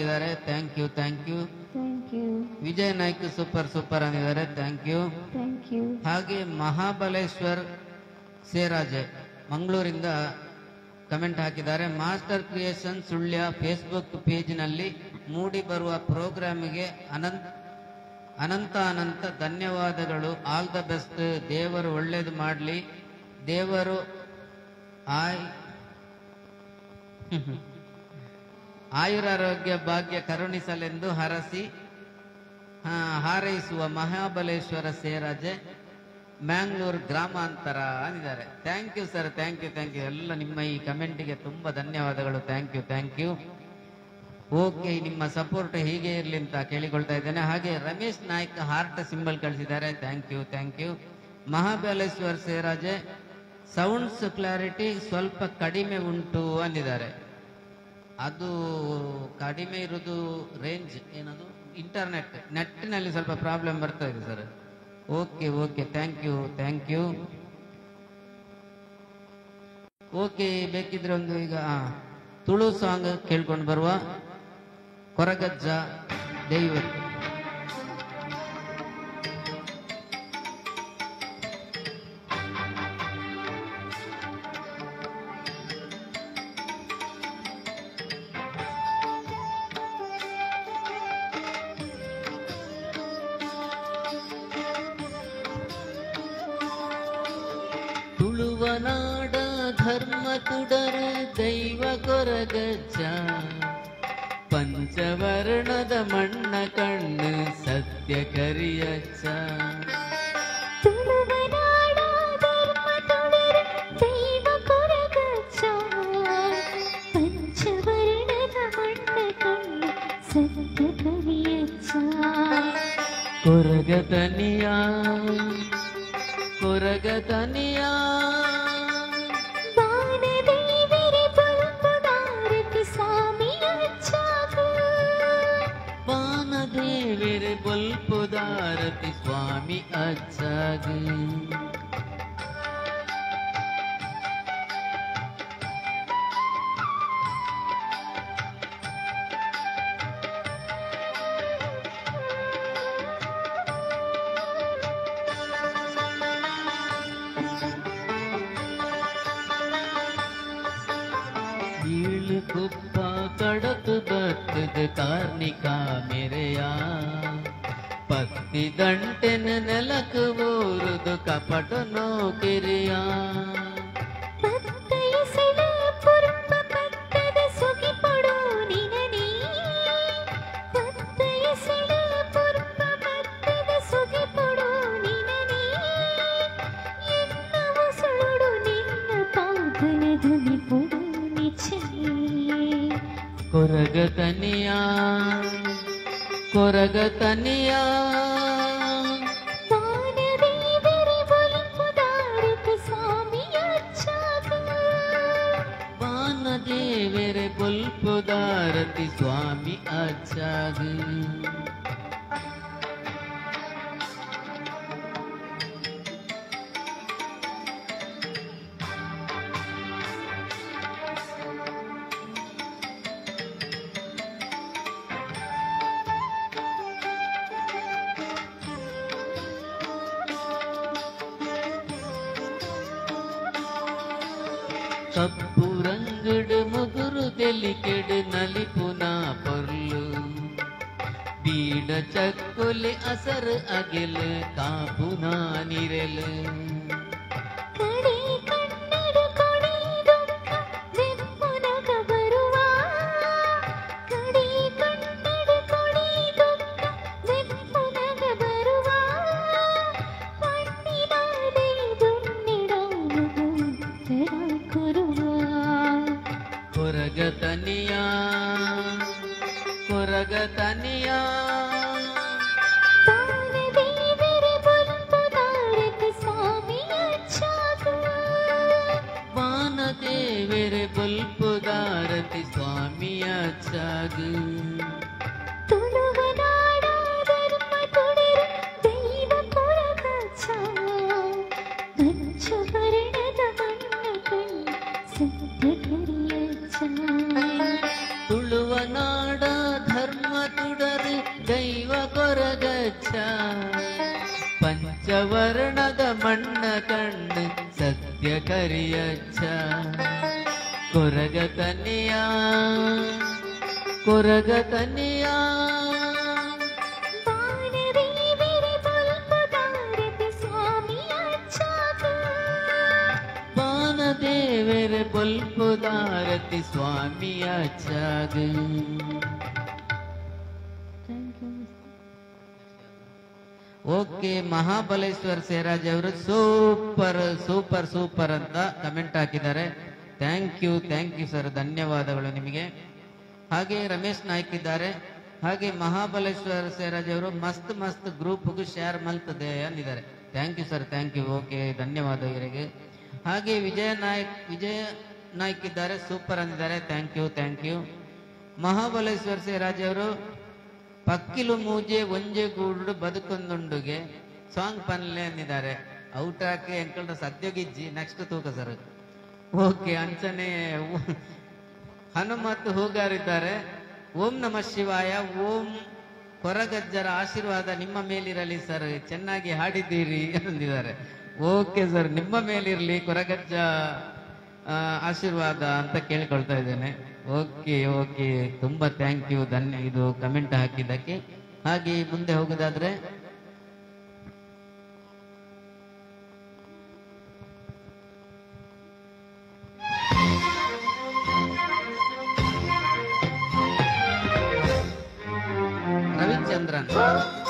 ಅಂದಿದ್ದಾರೆ. Thank you thank you Vijay Naik super super ಅಂದಿದ್ದಾರೆ. Thank you thank you ಹಾಗೆ ಮಹಾಬಲೇಶ್ವರ್ ಸೇರಾಜೆ ಮಂಗಳೂರಿಂದ ಕಮೆಂಟ್ ಹಾಕಿದ್ದಾರೆ. ಮಾಸ್ಟರ್ ಕ್ರಿಯೇಷನ್ ಸುಳ್ಯ ಫೇಸ್ಬುಕ್ ಪೇಜ್ನಲ್ಲಿ ಮೂಡಿ ಬರುವ ಪ್ರೋಗ್ರಾಮಿಗೆ ಅನಂತ ಅನಂತ ಅನಂತ ಧನ್ಯವಾದಗಳು. ಆಲ್ ದ ಬೆಸ್ಟ್ ದೇವರು ಒಳ್ಳೇದು ಮಾಡಲಿ. ದೇವರು ಆಯ್ ಆಯುರಾರೋಗ್ಯ ಭಾಗ್ಯ ಕರುಣಿಸಲೆಂದು ಹರಸಿ ಹಾರೈಸುವ ಮಹಾಬಲೇಶ್ವರ ಸೇರಾಜೆ ಮ್ಯಾಂಗ್ಳೂರ್ ಗ್ರಾಮಾಂತರ ಅಂದಿದ್ದಾರೆ thank you sir thank you thank you ಎಲ್ಲ ನಿಮ್ಮ ಈ ಕಮೆಂಟಿಗೆ ತುಂಬಾ ಧನ್ಯವಾದಗಳು. Thank you thank you okay, ನಿಮ್ಮ ಸಪೋರ್ಟ್ ಹೀಗೆ ಇರಲಿ ಅಂತ ಕೇಳಿಕೊಳ್ತಾ ಇದ್ದೇನೆ. ಹಾಗೆ ರಮೇಶ್ ನಾಯ್ಕ್ ಹಾರ್ಟ್ ಸಿಂಬಲ್ ಕಳಿಸಿದ್ದಾರೆ. Thank you thank you Mahabaleshwar Seraje sounds clarity ಸ್ವಲ್ಪ ಕಡಿಮೆ ಉಂಟು ಅಂದಿದ್ದಾರೆ ಅದು ಕಡಿಮೆ ಇರೋದು ರೇಂಜ್ ಏನದು? ಇಂಟರ್ನೆಟ್ ನೆಟ್ನಲ್ಲಿ ಸ್ವಲ್ಪ ಪ್ರಾಬ್ಲಮ್ ಬರ್ತಾ ಇದೆ sir okay okay thank you thank you okay ಬೇಕಿದ್ರೆ ಒಂದು ಈಗ ತುಳು ಸಾಂಗ್ ಕೇಳ್ಕೊಂಡು ಬರುವ ಕೊರಗಜ್ಜ ದೈವ ಪಾನದೇವರ ಬಲ್ಪುದಾರತಿ ಸ್ವಾಮಿಯ ಚಾಗ ಓಕೆ ಮಹಾಬಲೇಶ್ವರ್ ಸೇರಾಜ್ ಅವರು ಸೂಪರ್ ಸೂಪರ್ ಸೂಪರ್ ಅಂತ ಕಮೆಂಟ್ ಹಾಕಿದ್ದಾರೆ. Thank you thank you sir ಧನ್ಯವಾದಗಳು ನಿಮಗೆ. ಹಾಗೆ ರಮೇಶ್ ನಾಯ್ಕ್ ಇದ್ದಾರೆ. ಹಾಗೆ ಮಹಾಬಲೇಶ್ವರ್ ಸೇರಾಜ್ ಅವರು ಮಸ್ತ್ ಮಸ್ತ್ ಗ್ರೂಪ್ಗೂ ಶೇರ್ ಮಲ್ತದೆ ಅಂದಿದ್ದಾರೆ. Thank you sir thank you okay ಧನ್ಯವಾದ ಇವರಿಗೆ. ಹಾಗೆ ವಿಜಯ ನಾಯ್ಕ್ ವಿಜಯ ನಾಯ್ಕ್ ಇದ್ದಾರೆ, super ಅಂದಿದ್ದಾರೆ. Thank you thank you Mahabaleshwara Seraj ಅವರು, ಪಕ್ಕಿಲು ಮೂಜೆ ಒಂಜೆ ಗೂಡು ಬದುಕೊಂದುಂಡುಗೆ ಸಾಂಗ್ ಪನ್ಲೆ ಅಂದಿದ್ದಾರೆ. ಔಟ್ ಹಾಕಿ ಎಂಕಲ್ರ ಸದ್ಯೋಗಿಜ್ಜಿ ನೆಕ್ಸ್ಟ್ ತೂಕ ಸರ್ ಓಕೆ ಅಂಚನೆ ಹನುಮತ್ ಹೂಗಾರಿದ್ದಾರೆ ಓಂ ನಮ ಶಿವಾಯ. ಓಂ ಕೊರಗಜ್ಜರ ಆಶೀರ್ವಾದ ನಿಮ್ಮ ಮೇಲಿರಲಿ ಸರ್ ಚೆನ್ನಾಗಿ ಹಾಡಿದ್ದೀರಿ ಅಂದಿದ್ದಾರೆ. ಓಕೆ ಸರ್, ನಿಮ್ಮ ಮೇಲಿರಲಿ ಕೊರಗಜ್ಜ ಆಶೀರ್ವಾದ ಅಂತ ಕೇಳಿಕೊಳ್ತಾ ಇದ್ದೇನೆ. Okay okay. ತುಂಬಾ ಥ್ಯಾಂಕ್ ಯು ಧನ್ಯ, ಇದು ಕಮೆಂಟ್ ಹಾಕಿದ್ದಕ್ಕೆ. ಹಾಗೆ ಮುಂದೆ ಹೋಗೋದಾದ್ರೆ, ರವಿಚಂದ್ರನ್.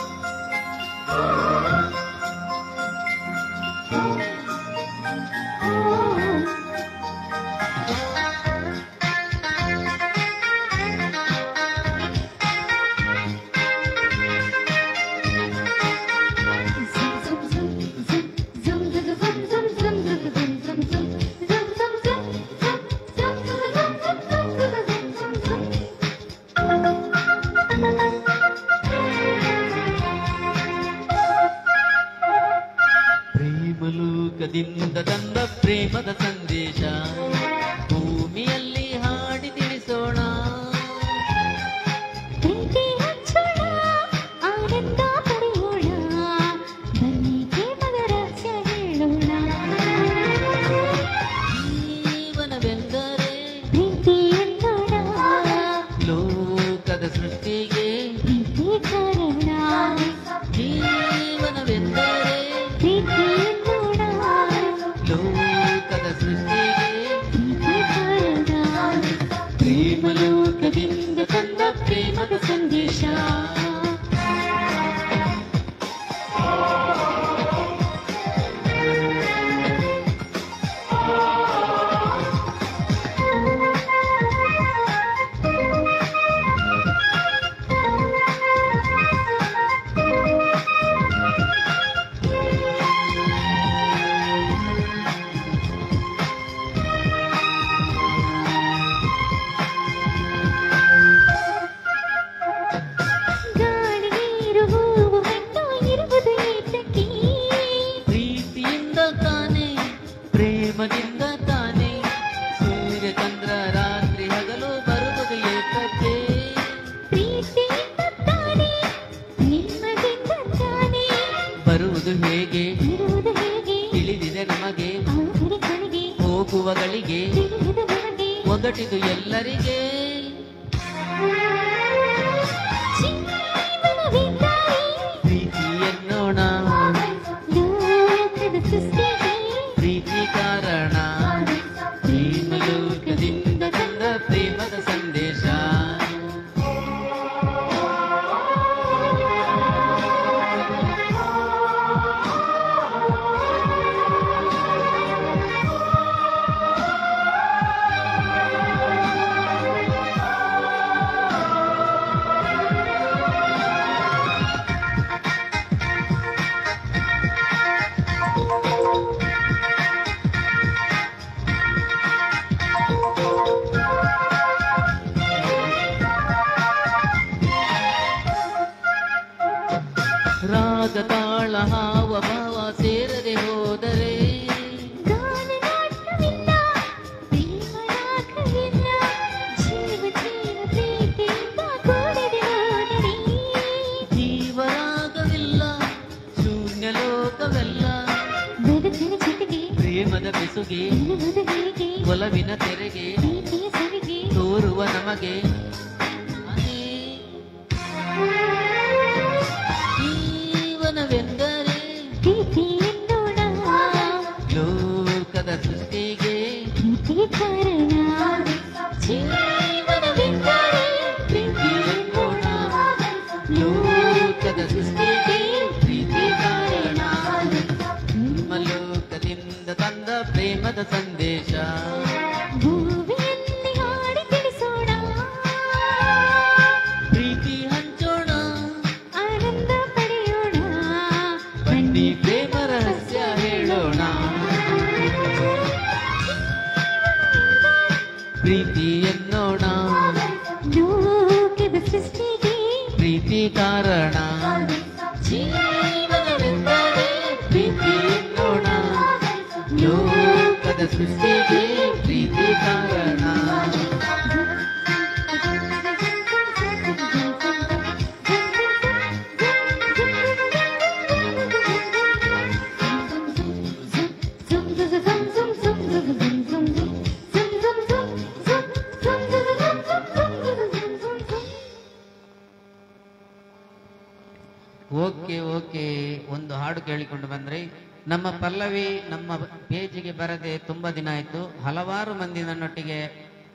ನನ್ನೊಟ್ಟಿಗೆ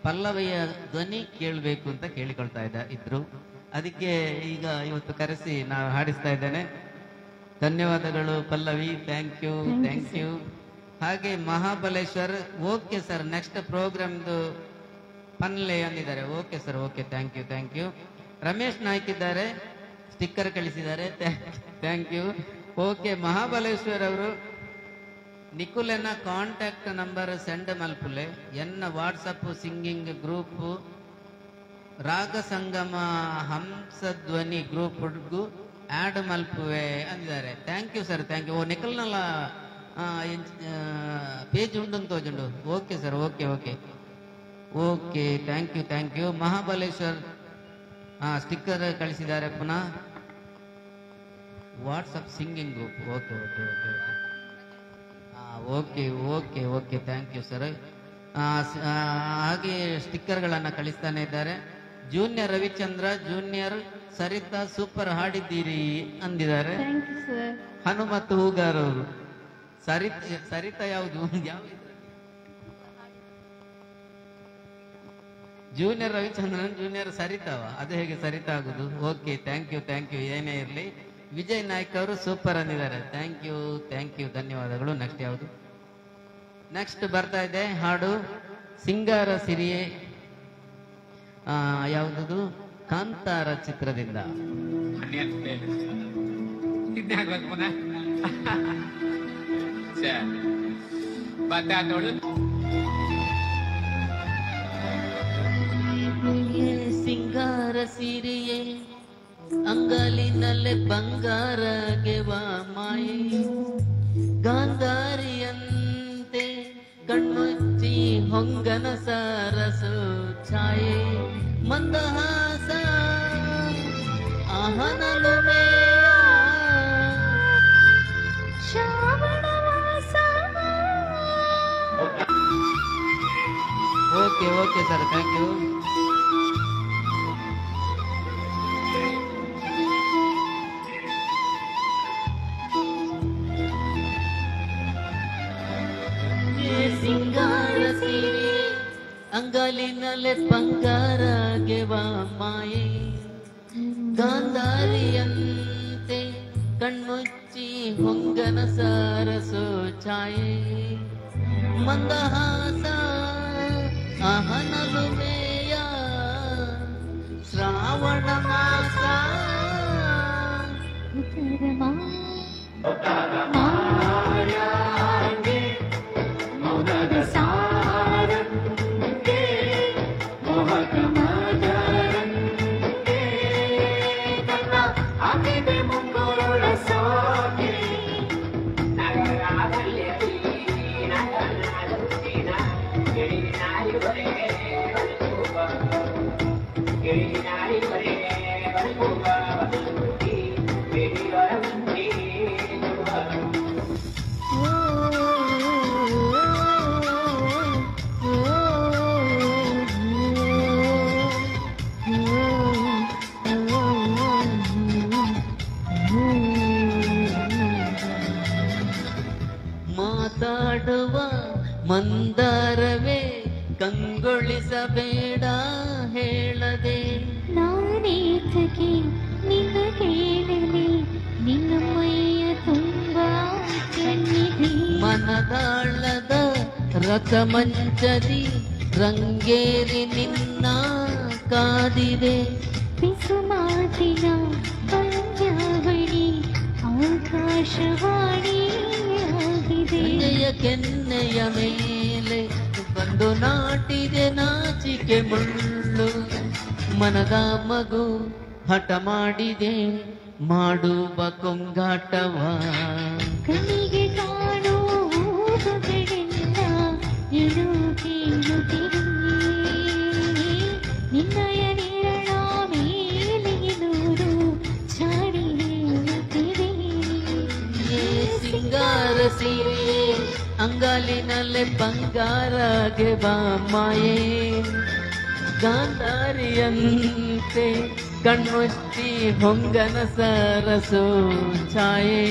ಪಲ್ಲವಿಯ ಧ್ವನಿ ಕೇಳಬೇಕು ಅಂತ ಕೇಳಿಕೊಳ್ತಾ ಇದ್ದ ಇದ್ರು. ಅದಕ್ಕೆ ಈಗ ಇವತ್ತು ಕರೆಸಿ ನಾನು ಹಾಡಿಸ್ತಾ ಇದ್ದೇನೆ. ಧನ್ಯವಾದಗಳು Pallavi. Thank you thank you ಹಾಗೆ ಮಹಾಬಲೇಶ್ವರ್ ಓಕೆ ಸರ್ ನೆಕ್ಸ್ಟ್ ಪ್ರೋಗ್ರಾಮ್ದು ಪನ್ಲೆ ಅಂದಿದ್ದಾರೆ okay sir okay thank you thank you Ramesh Naik ಇದ್ದಾರೆ ಸ್ಟಿಕ್ಕರ್ ಕಳಿಸಿದ್ದಾರೆ ಥ್ಯಾಂಕ್ ಯು ಓಕೆ ಮಹಾಬಲೇಶ್ವರ್ ಅವರು ನಿಖುಲನ ಕಾಂಟ್ಯಾಕ್ಟ್ ನಂಬರ್ ಸೆಂಡ್ ಮಲ್ಪುಲೆ. ಎನ್ನ ವಾಟ್ಸಪ್ ಸಿಂಗಿಂಗ್ ಗ್ರೂಪ್ ರಾಗ ಸಂಗಮ ಹಂಸಧ್ವನಿ ಗ್ರೂಪ್ ಆ್ಯಡ್ ಮಲ್ಪುವೆ ಅಂದಿದ್ದಾರೆ. Thank you sir thank you ಓ, ನಿಖಲ್ನಲ್ಲ ಪೇಜ್ ಉಂಡು ತೋಜುಂಡು. Okay sir okay okay okay thank you thank you Mahabaleshwar ಹಾ ಸ್ಟಿಕ್ಕರ್ ಕಳಿಸಿದ್ದಾರೆ ಪುನಃ. WhatsApp singing group okay okay okay okay okay okay okay thank you sir ಹಾಗೆ ಸ್ಟಿಕ್ಕರ್ಗಳನ್ನು ಕಳಿಸ್ತಾನೆ ಇದ್ದಾರೆ. Junior Ravichandra junior Sarita super ಹಾಡಿದ್ದೀರಿ ಅಂದಿದ್ದಾರೆ. ಹನುಮತ್ ಹೂಗಾರ್ ಅವರು ಸರಿತ ಸರಿತಾ ಯಾವುದು? ಯಾವ ಜೂನಿಯರ್ ರವಿಚಂದ್ರನ್ ಜೂನಿಯರ್ ಸರಿತಾವ? ಅದು ಹೇಗೆ ಸರಿತಾ ಆಗುದು? Okay thank you thank you ಏನೇ ಇರಲಿ. ವಿಜಯ್ ನಾಯ್ಕ್ ಅವರು ಸೂಪರ್ ಅಂದಿದ್ದಾರೆ. ಥ್ಯಾಂಕ್ ಯು ಥ್ಯಾಂಕ್ ಯು ಧನ್ಯವಾದಗಳು. ನೆಕ್ಸ್ಟ್ ಯಾವುದು? ನೆಕ್ಸ್ಟ್ ಬರ್ತಾ ಇದೆ, ಹಾಡು. ಸಿಂಗಾರ ಸಿರಿಯೇ. ಯಾವುದದು? ಕಾಂತಾರ ಚಿತ್ರದಿಂದ. ಸಿಂಗಾರ ಸಿರಿಯೇ, ಅಂಗಲಿನಲ್ಲೇ ಬಂಗಾರ ಗೆವ ಮಾಯಿ. ಕಣ್ಮುಚ್ಚಿ ಹೊಂಗನ ಸರಸು ಛಾಯೆ ಮಂದಹಾಸ ಆಹನಲು ಶ್ರಾವಣ ಮಾಸ okay okay sir thank you ಸಿಂಗಾರ ಸೀರೆ ಅಂಗಲಿನಲ್ಲೇ ಬಂಗಾರ ಗೆವ ಮಾಯೆ. ಗಾಂಧಾರಿಯಂತೆ ಕಣ್ಮುಚ್ಚಿ ಹೊಂಗನ ಸಾರಸೋ ಛಾಯೆ. ಮಂದಹಾಸ ಅಹನಲು ಮೇಯ ಶ್ರಾವಣ ಮಾಸ. ಹಾಡುವ ಕಂಗೊಳಿಸಬೇಡ ಹೇಳದೆ. ನಾನೇತಕ್ಕೆ ನಿನ್ನ ಹೇಳಲಿ. ನಿನ್ನ ಮೈಯ ತುಂಬ ಕಣ್ಣಿದೆ ಮನದಾಳದ ರಥಮಂಚದಿ ರಂಗೇರಿ ನಿನ್ನ ಕಾದಿದೆ. ಬಿಸು ಮಾತಿನ ಪಂಜಾವಳಿ ಆಕಾಶವಾಣಿ ಆಗಿದೆ ಕೆನ್ನೆಯ ಮೇಲೆ ಬಂದು ನಾಟಿದೆ ನಾಚಿಕೆ ಮುಳ್ಳು. ಮನದ ಮಗು ಹಠ ಮಾಡಿದೆ ಮಾಡುವ ಕೊಂಗಾಟವ. ಬಂಗಾರಗೆ ಬಾಮಾಯೇ ಗಾಂಧಾರಿಯಂತೆ ಕಣ್ಮುಚ್ಚಿ ಹೊಂಗನ ಸರಸು ಛಾಯೆ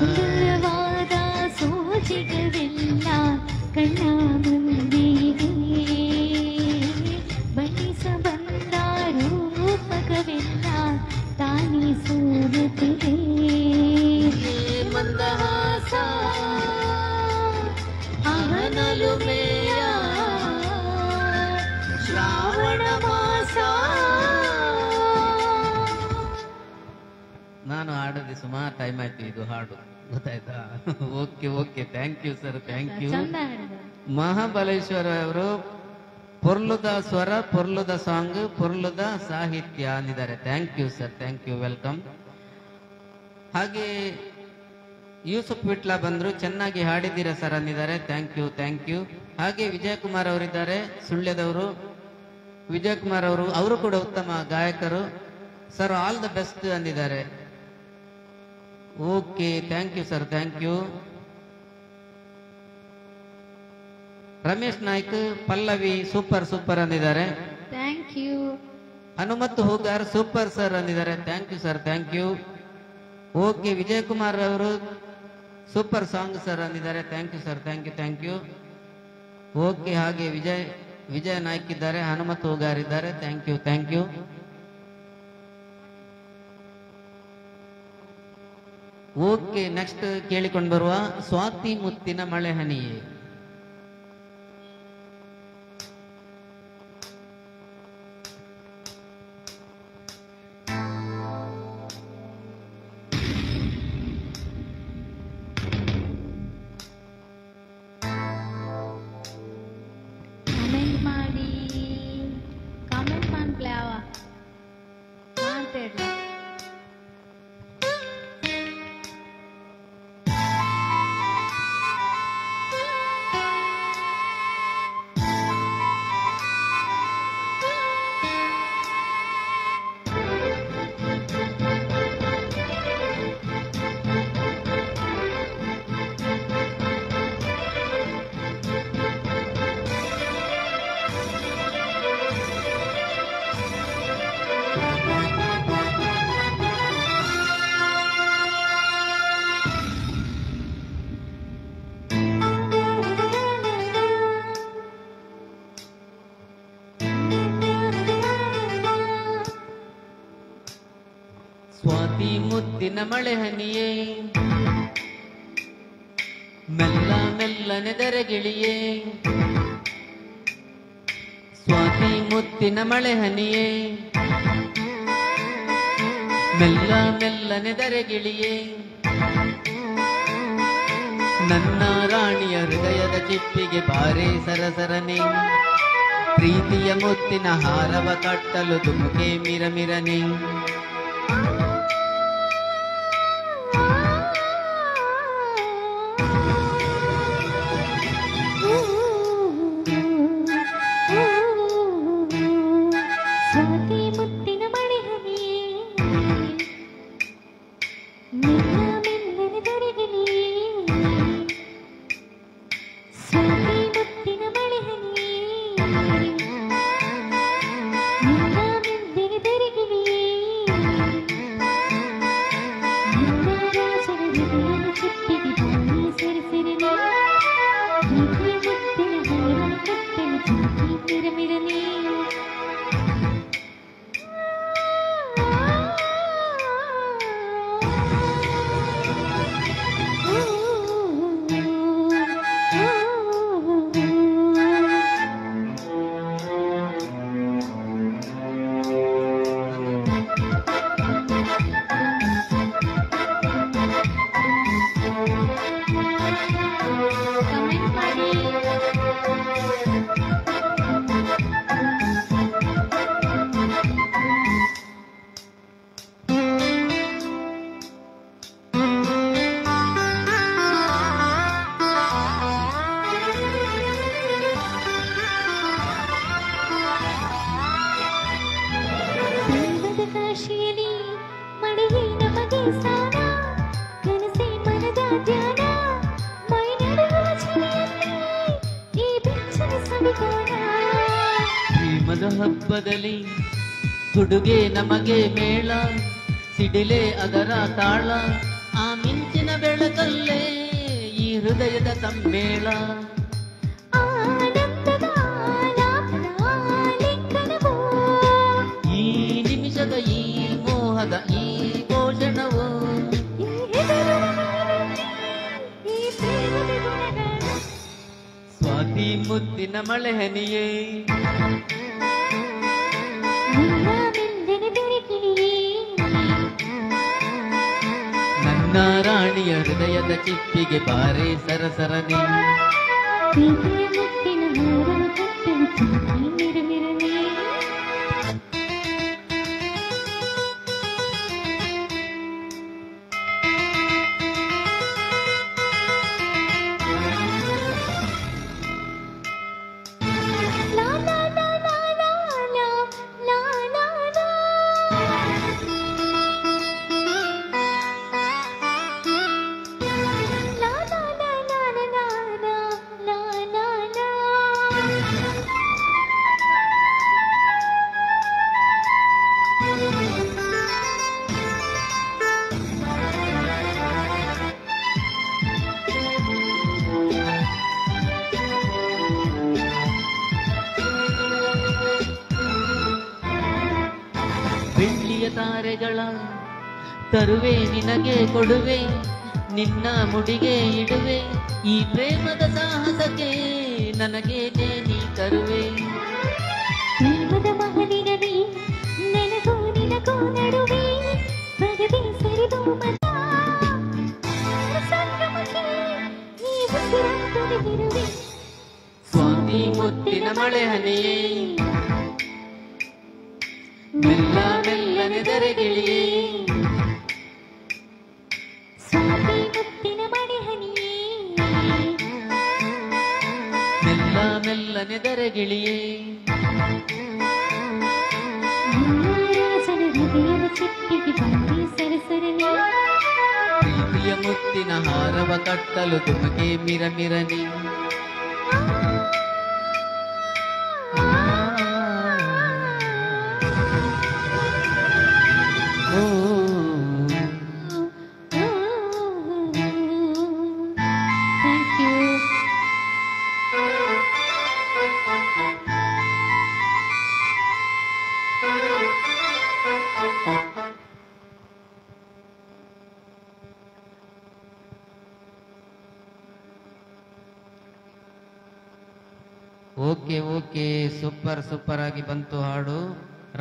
ಕೊಂಗಾಟವ ಮಹಾಬಲೇಶ್ವರ ಅವರು, ಪೊರ್ಲುದ ಸ್ವರ, ಪೊರ್ಲುದ ಸಾಂಗ್, ಪೊರ್ಲುದ ಸಾಹಿತ್ಯ ಅಂದಿದ್ದಾರೆ. Thank you sir thank you welcome ಹಾಗೆ ಯೂಸುಫ್ ವಿಟ್ಲ ಬಂದ್ರು. ಚೆನ್ನಾಗಿ ಹಾಡಿದ್ದೀರಾ ಸರ್ ಅಂದಿದ್ದಾರೆ. ಥ್ಯಾಂಕ್ ಯು ಥ್ಯಾಂಕ್ ಯು ಹಾಗೆ ವಿಜಯಕುಮಾರ್ ಅವರಿದ್ದಾರೆ, ಸುಳ್ಯದವರು. ವಿಜಯಕುಮಾರ್ ಅವರು ಅವರು ಕೂಡ ಉತ್ತಮ ಗಾಯಕರು. Sir all the best ಅಂದಿದ್ದಾರೆ. Okay thank you sir thank you Ramesh Naik Pallavi super super ಅಂದಿದ್ದಾರೆ. Thank you Hanumat Hoogar super sir ಅಂದಿದ್ದಾರೆ. Thank you sir thank you okay Vijay Kumar ಅವರು super song sir ಅಂದಿದ್ದಾರೆ. Thank you sir thank you thank you okay ಹಾಗೆ ವಿಜಯ್ ವಿಜಯ್ ನಾಯ್ಕ್ ಇದ್ದಾರೆ. ಹನುಮತ್ ಹೂಗಾರ್ ಇದ್ದಾರೆ. Thank you thank you okay next ಕೇಳಿಕೊಂಡು ಬರುವ ಸ್ವಾತಿ ಮುತ್ತಿನ ಮಳೆ ಹನಿಯೇ. ಮಳೆ ಹನಿಯೇ. ಮೆಲ್ಲ ಮೆಲ್ಲನೆ ದರೆಗಿಳಿಯೇ ನನ್ನ ರಾಣಿಯ ಹೃದಯದ ಚಿಪ್ಪಿಗೆ ಬಾರಿ ಸರಸರನೆ. ಪ್ರೀತಿಯ ಮುತ್ತಿನ ಹಾರವ ಕಟ್ಟಲು ತುಮುಕೆ ಮಿರಮಿರನೆ. ನಮಗೆ ಮೇಳ ಸಿಡಿಲೆ ಅದರ ತಾಳ ಆ ಮಿಂಚಿನ ಬೆಳಕಲ್ಲೇ ಈ ಹೃದಯದ ಸಮ್ಮೇಳ. ಈ ನಿಮಿಷದ ಈ ಮೋಹದ ಈ ಪೋಷಣವು ಸ್ವಾತಿ ಮುತ್ತಿನ ಮಳೆಹನಿಯೇ ತರುವೆ ನಿನಗೆ ಕೊಡುವೆ ನಿನ್ನ ಮುಡಿಗೆ ಇಡುವೆ ಈ ಪ್ರೇಮದ ಸಾಹಸಕ್ಕೆ ನನಗೆ ನೀ ತರುವೆ. ಪ್ರೇಮದ ಮಹಲಿನಲ್ಲಿ ನೆನಗೂ ನಿನಗೂ ನಡುವೆ ಪ್ರಗತಿ ಸರಿದು ಸ್ವಾಮಿ ಮುತ್ತಿನ ಮಳೆ ಹನಿಯೇ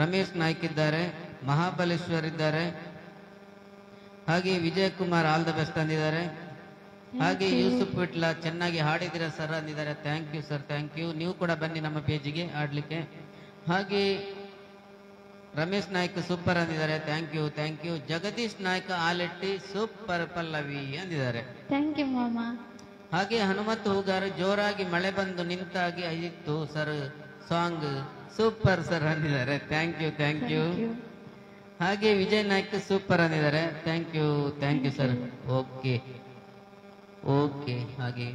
ರಮೇಶ್ ನಾಯ್ಕ್ ಇದ್ದಾರೆ ಮಹಾಬಲೇಶ್ವರ್ ಇದ್ದಾರೆ ಹಾಗೆ Vijay Kumar all the best ಅಂದಿದ್ದಾರೆ. ಹಾಗೆ ಯೂಸುಫ್ ವಿಟ್ಲ ಚೆನ್ನಾಗಿ ಹಾಡಿದಿರ sir ಅಂದಿದ್ದಾರೆ. Thank you sir thank you ನೀವು ಕೂಡ ಬನ್ನಿ ನಮ್ಮ ಪೇಜಿಗೆ ಆಡ್ಲಿಕ್ಕೆ ಹಾಗೆ Ramesh Naik super ಅಂದಿದ್ದಾರೆ. Thank you thank you Jagadish Naik Aletti super Pallavi ಅಂದಿದ್ದಾರೆ. Thank you ಮಾಮಾ. ಹಾಗೆ ಹನುಮಂತ ಹೂಗಾರ ಜೋರಾಗಿ ಮಳೆ ಬಂದು ನಿಂತಾಗಿ ಅಯ್ಯಿತ್ತು ಸರ್ ಸಾಂಗ್ ಸೂಪರ್ ಸರ್ ಅಂದಿದ್ದಾರೆ. ಥ್ಯಾಂಕ್ ಯು ಥ್ಯಾಂಕ್ ಯು ಹಾಗೆ Vijay Naik super ಅಂದಿದ್ದಾರೆ. Thank you thank you sir okay okay ಹಾಗೆ.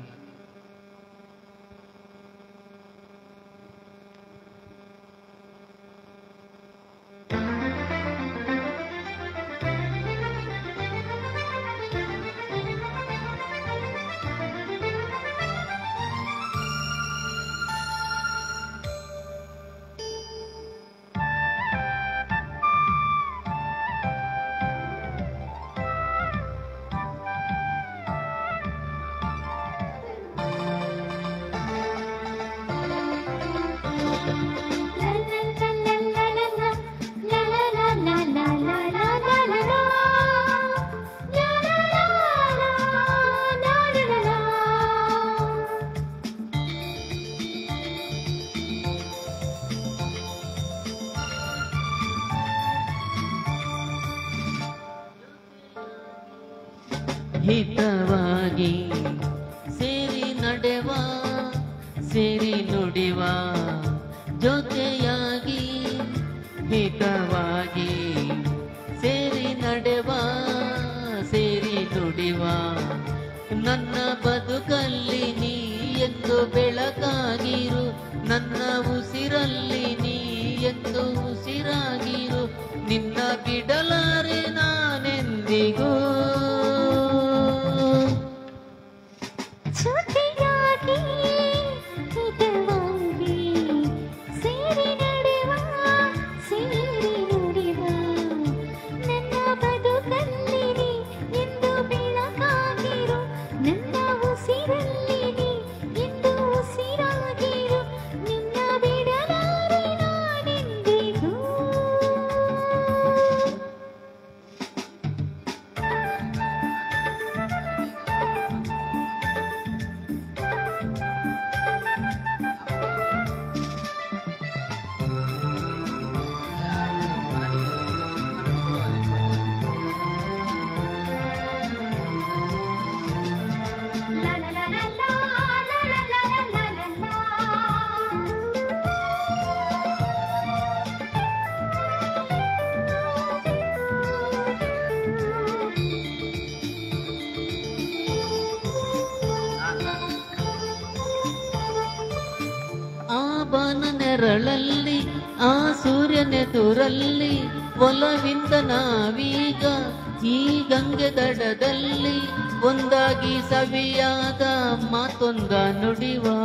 ಕೊಂದ ನುಡಿವಾ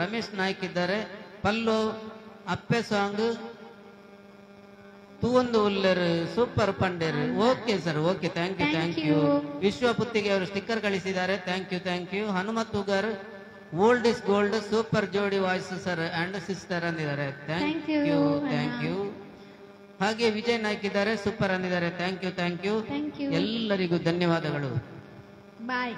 ರಮೇಶ್ ನಾಯ್ಕ್ ಇದ್ದಾರೆ. ಪಲ್ಲು ಅಪ್ಪೆ ಸಾಂಗ್ ತೂವೊಂದು ಉಲ್ಲರ್ super ಪಂಡೇರ್ okay sir okay thank you thank you Vishwaputtige Vishwa Puttige ಅವರು ಸ್ಟಿಕ್ಕರ್ ಕಳಿಸಿದ್ದಾರೆ thank you thank you Hanumat Hoogar old is gold super ಜೋಡಿ ವಾಯ್ಸ್ ಸರ್ ಅಂಡ್ ಸಿಸ್ಟರ್ ಅಂದಿದ್ದಾರೆ. ಥ್ಯಾಂಕ್ ಯು ಥ್ಯಾಂಕ್ ಯು ಹಾಗೆ ವಿಜಯ್ ನಾಯ್ಕ್ ಇದ್ದಾರೆ super ಅಂದಿದ್ದಾರೆ. Thank you thank you ಎಲ್ಲರಿಗೂ ಧನ್ಯವಾದಗಳು. ಬಾಯ್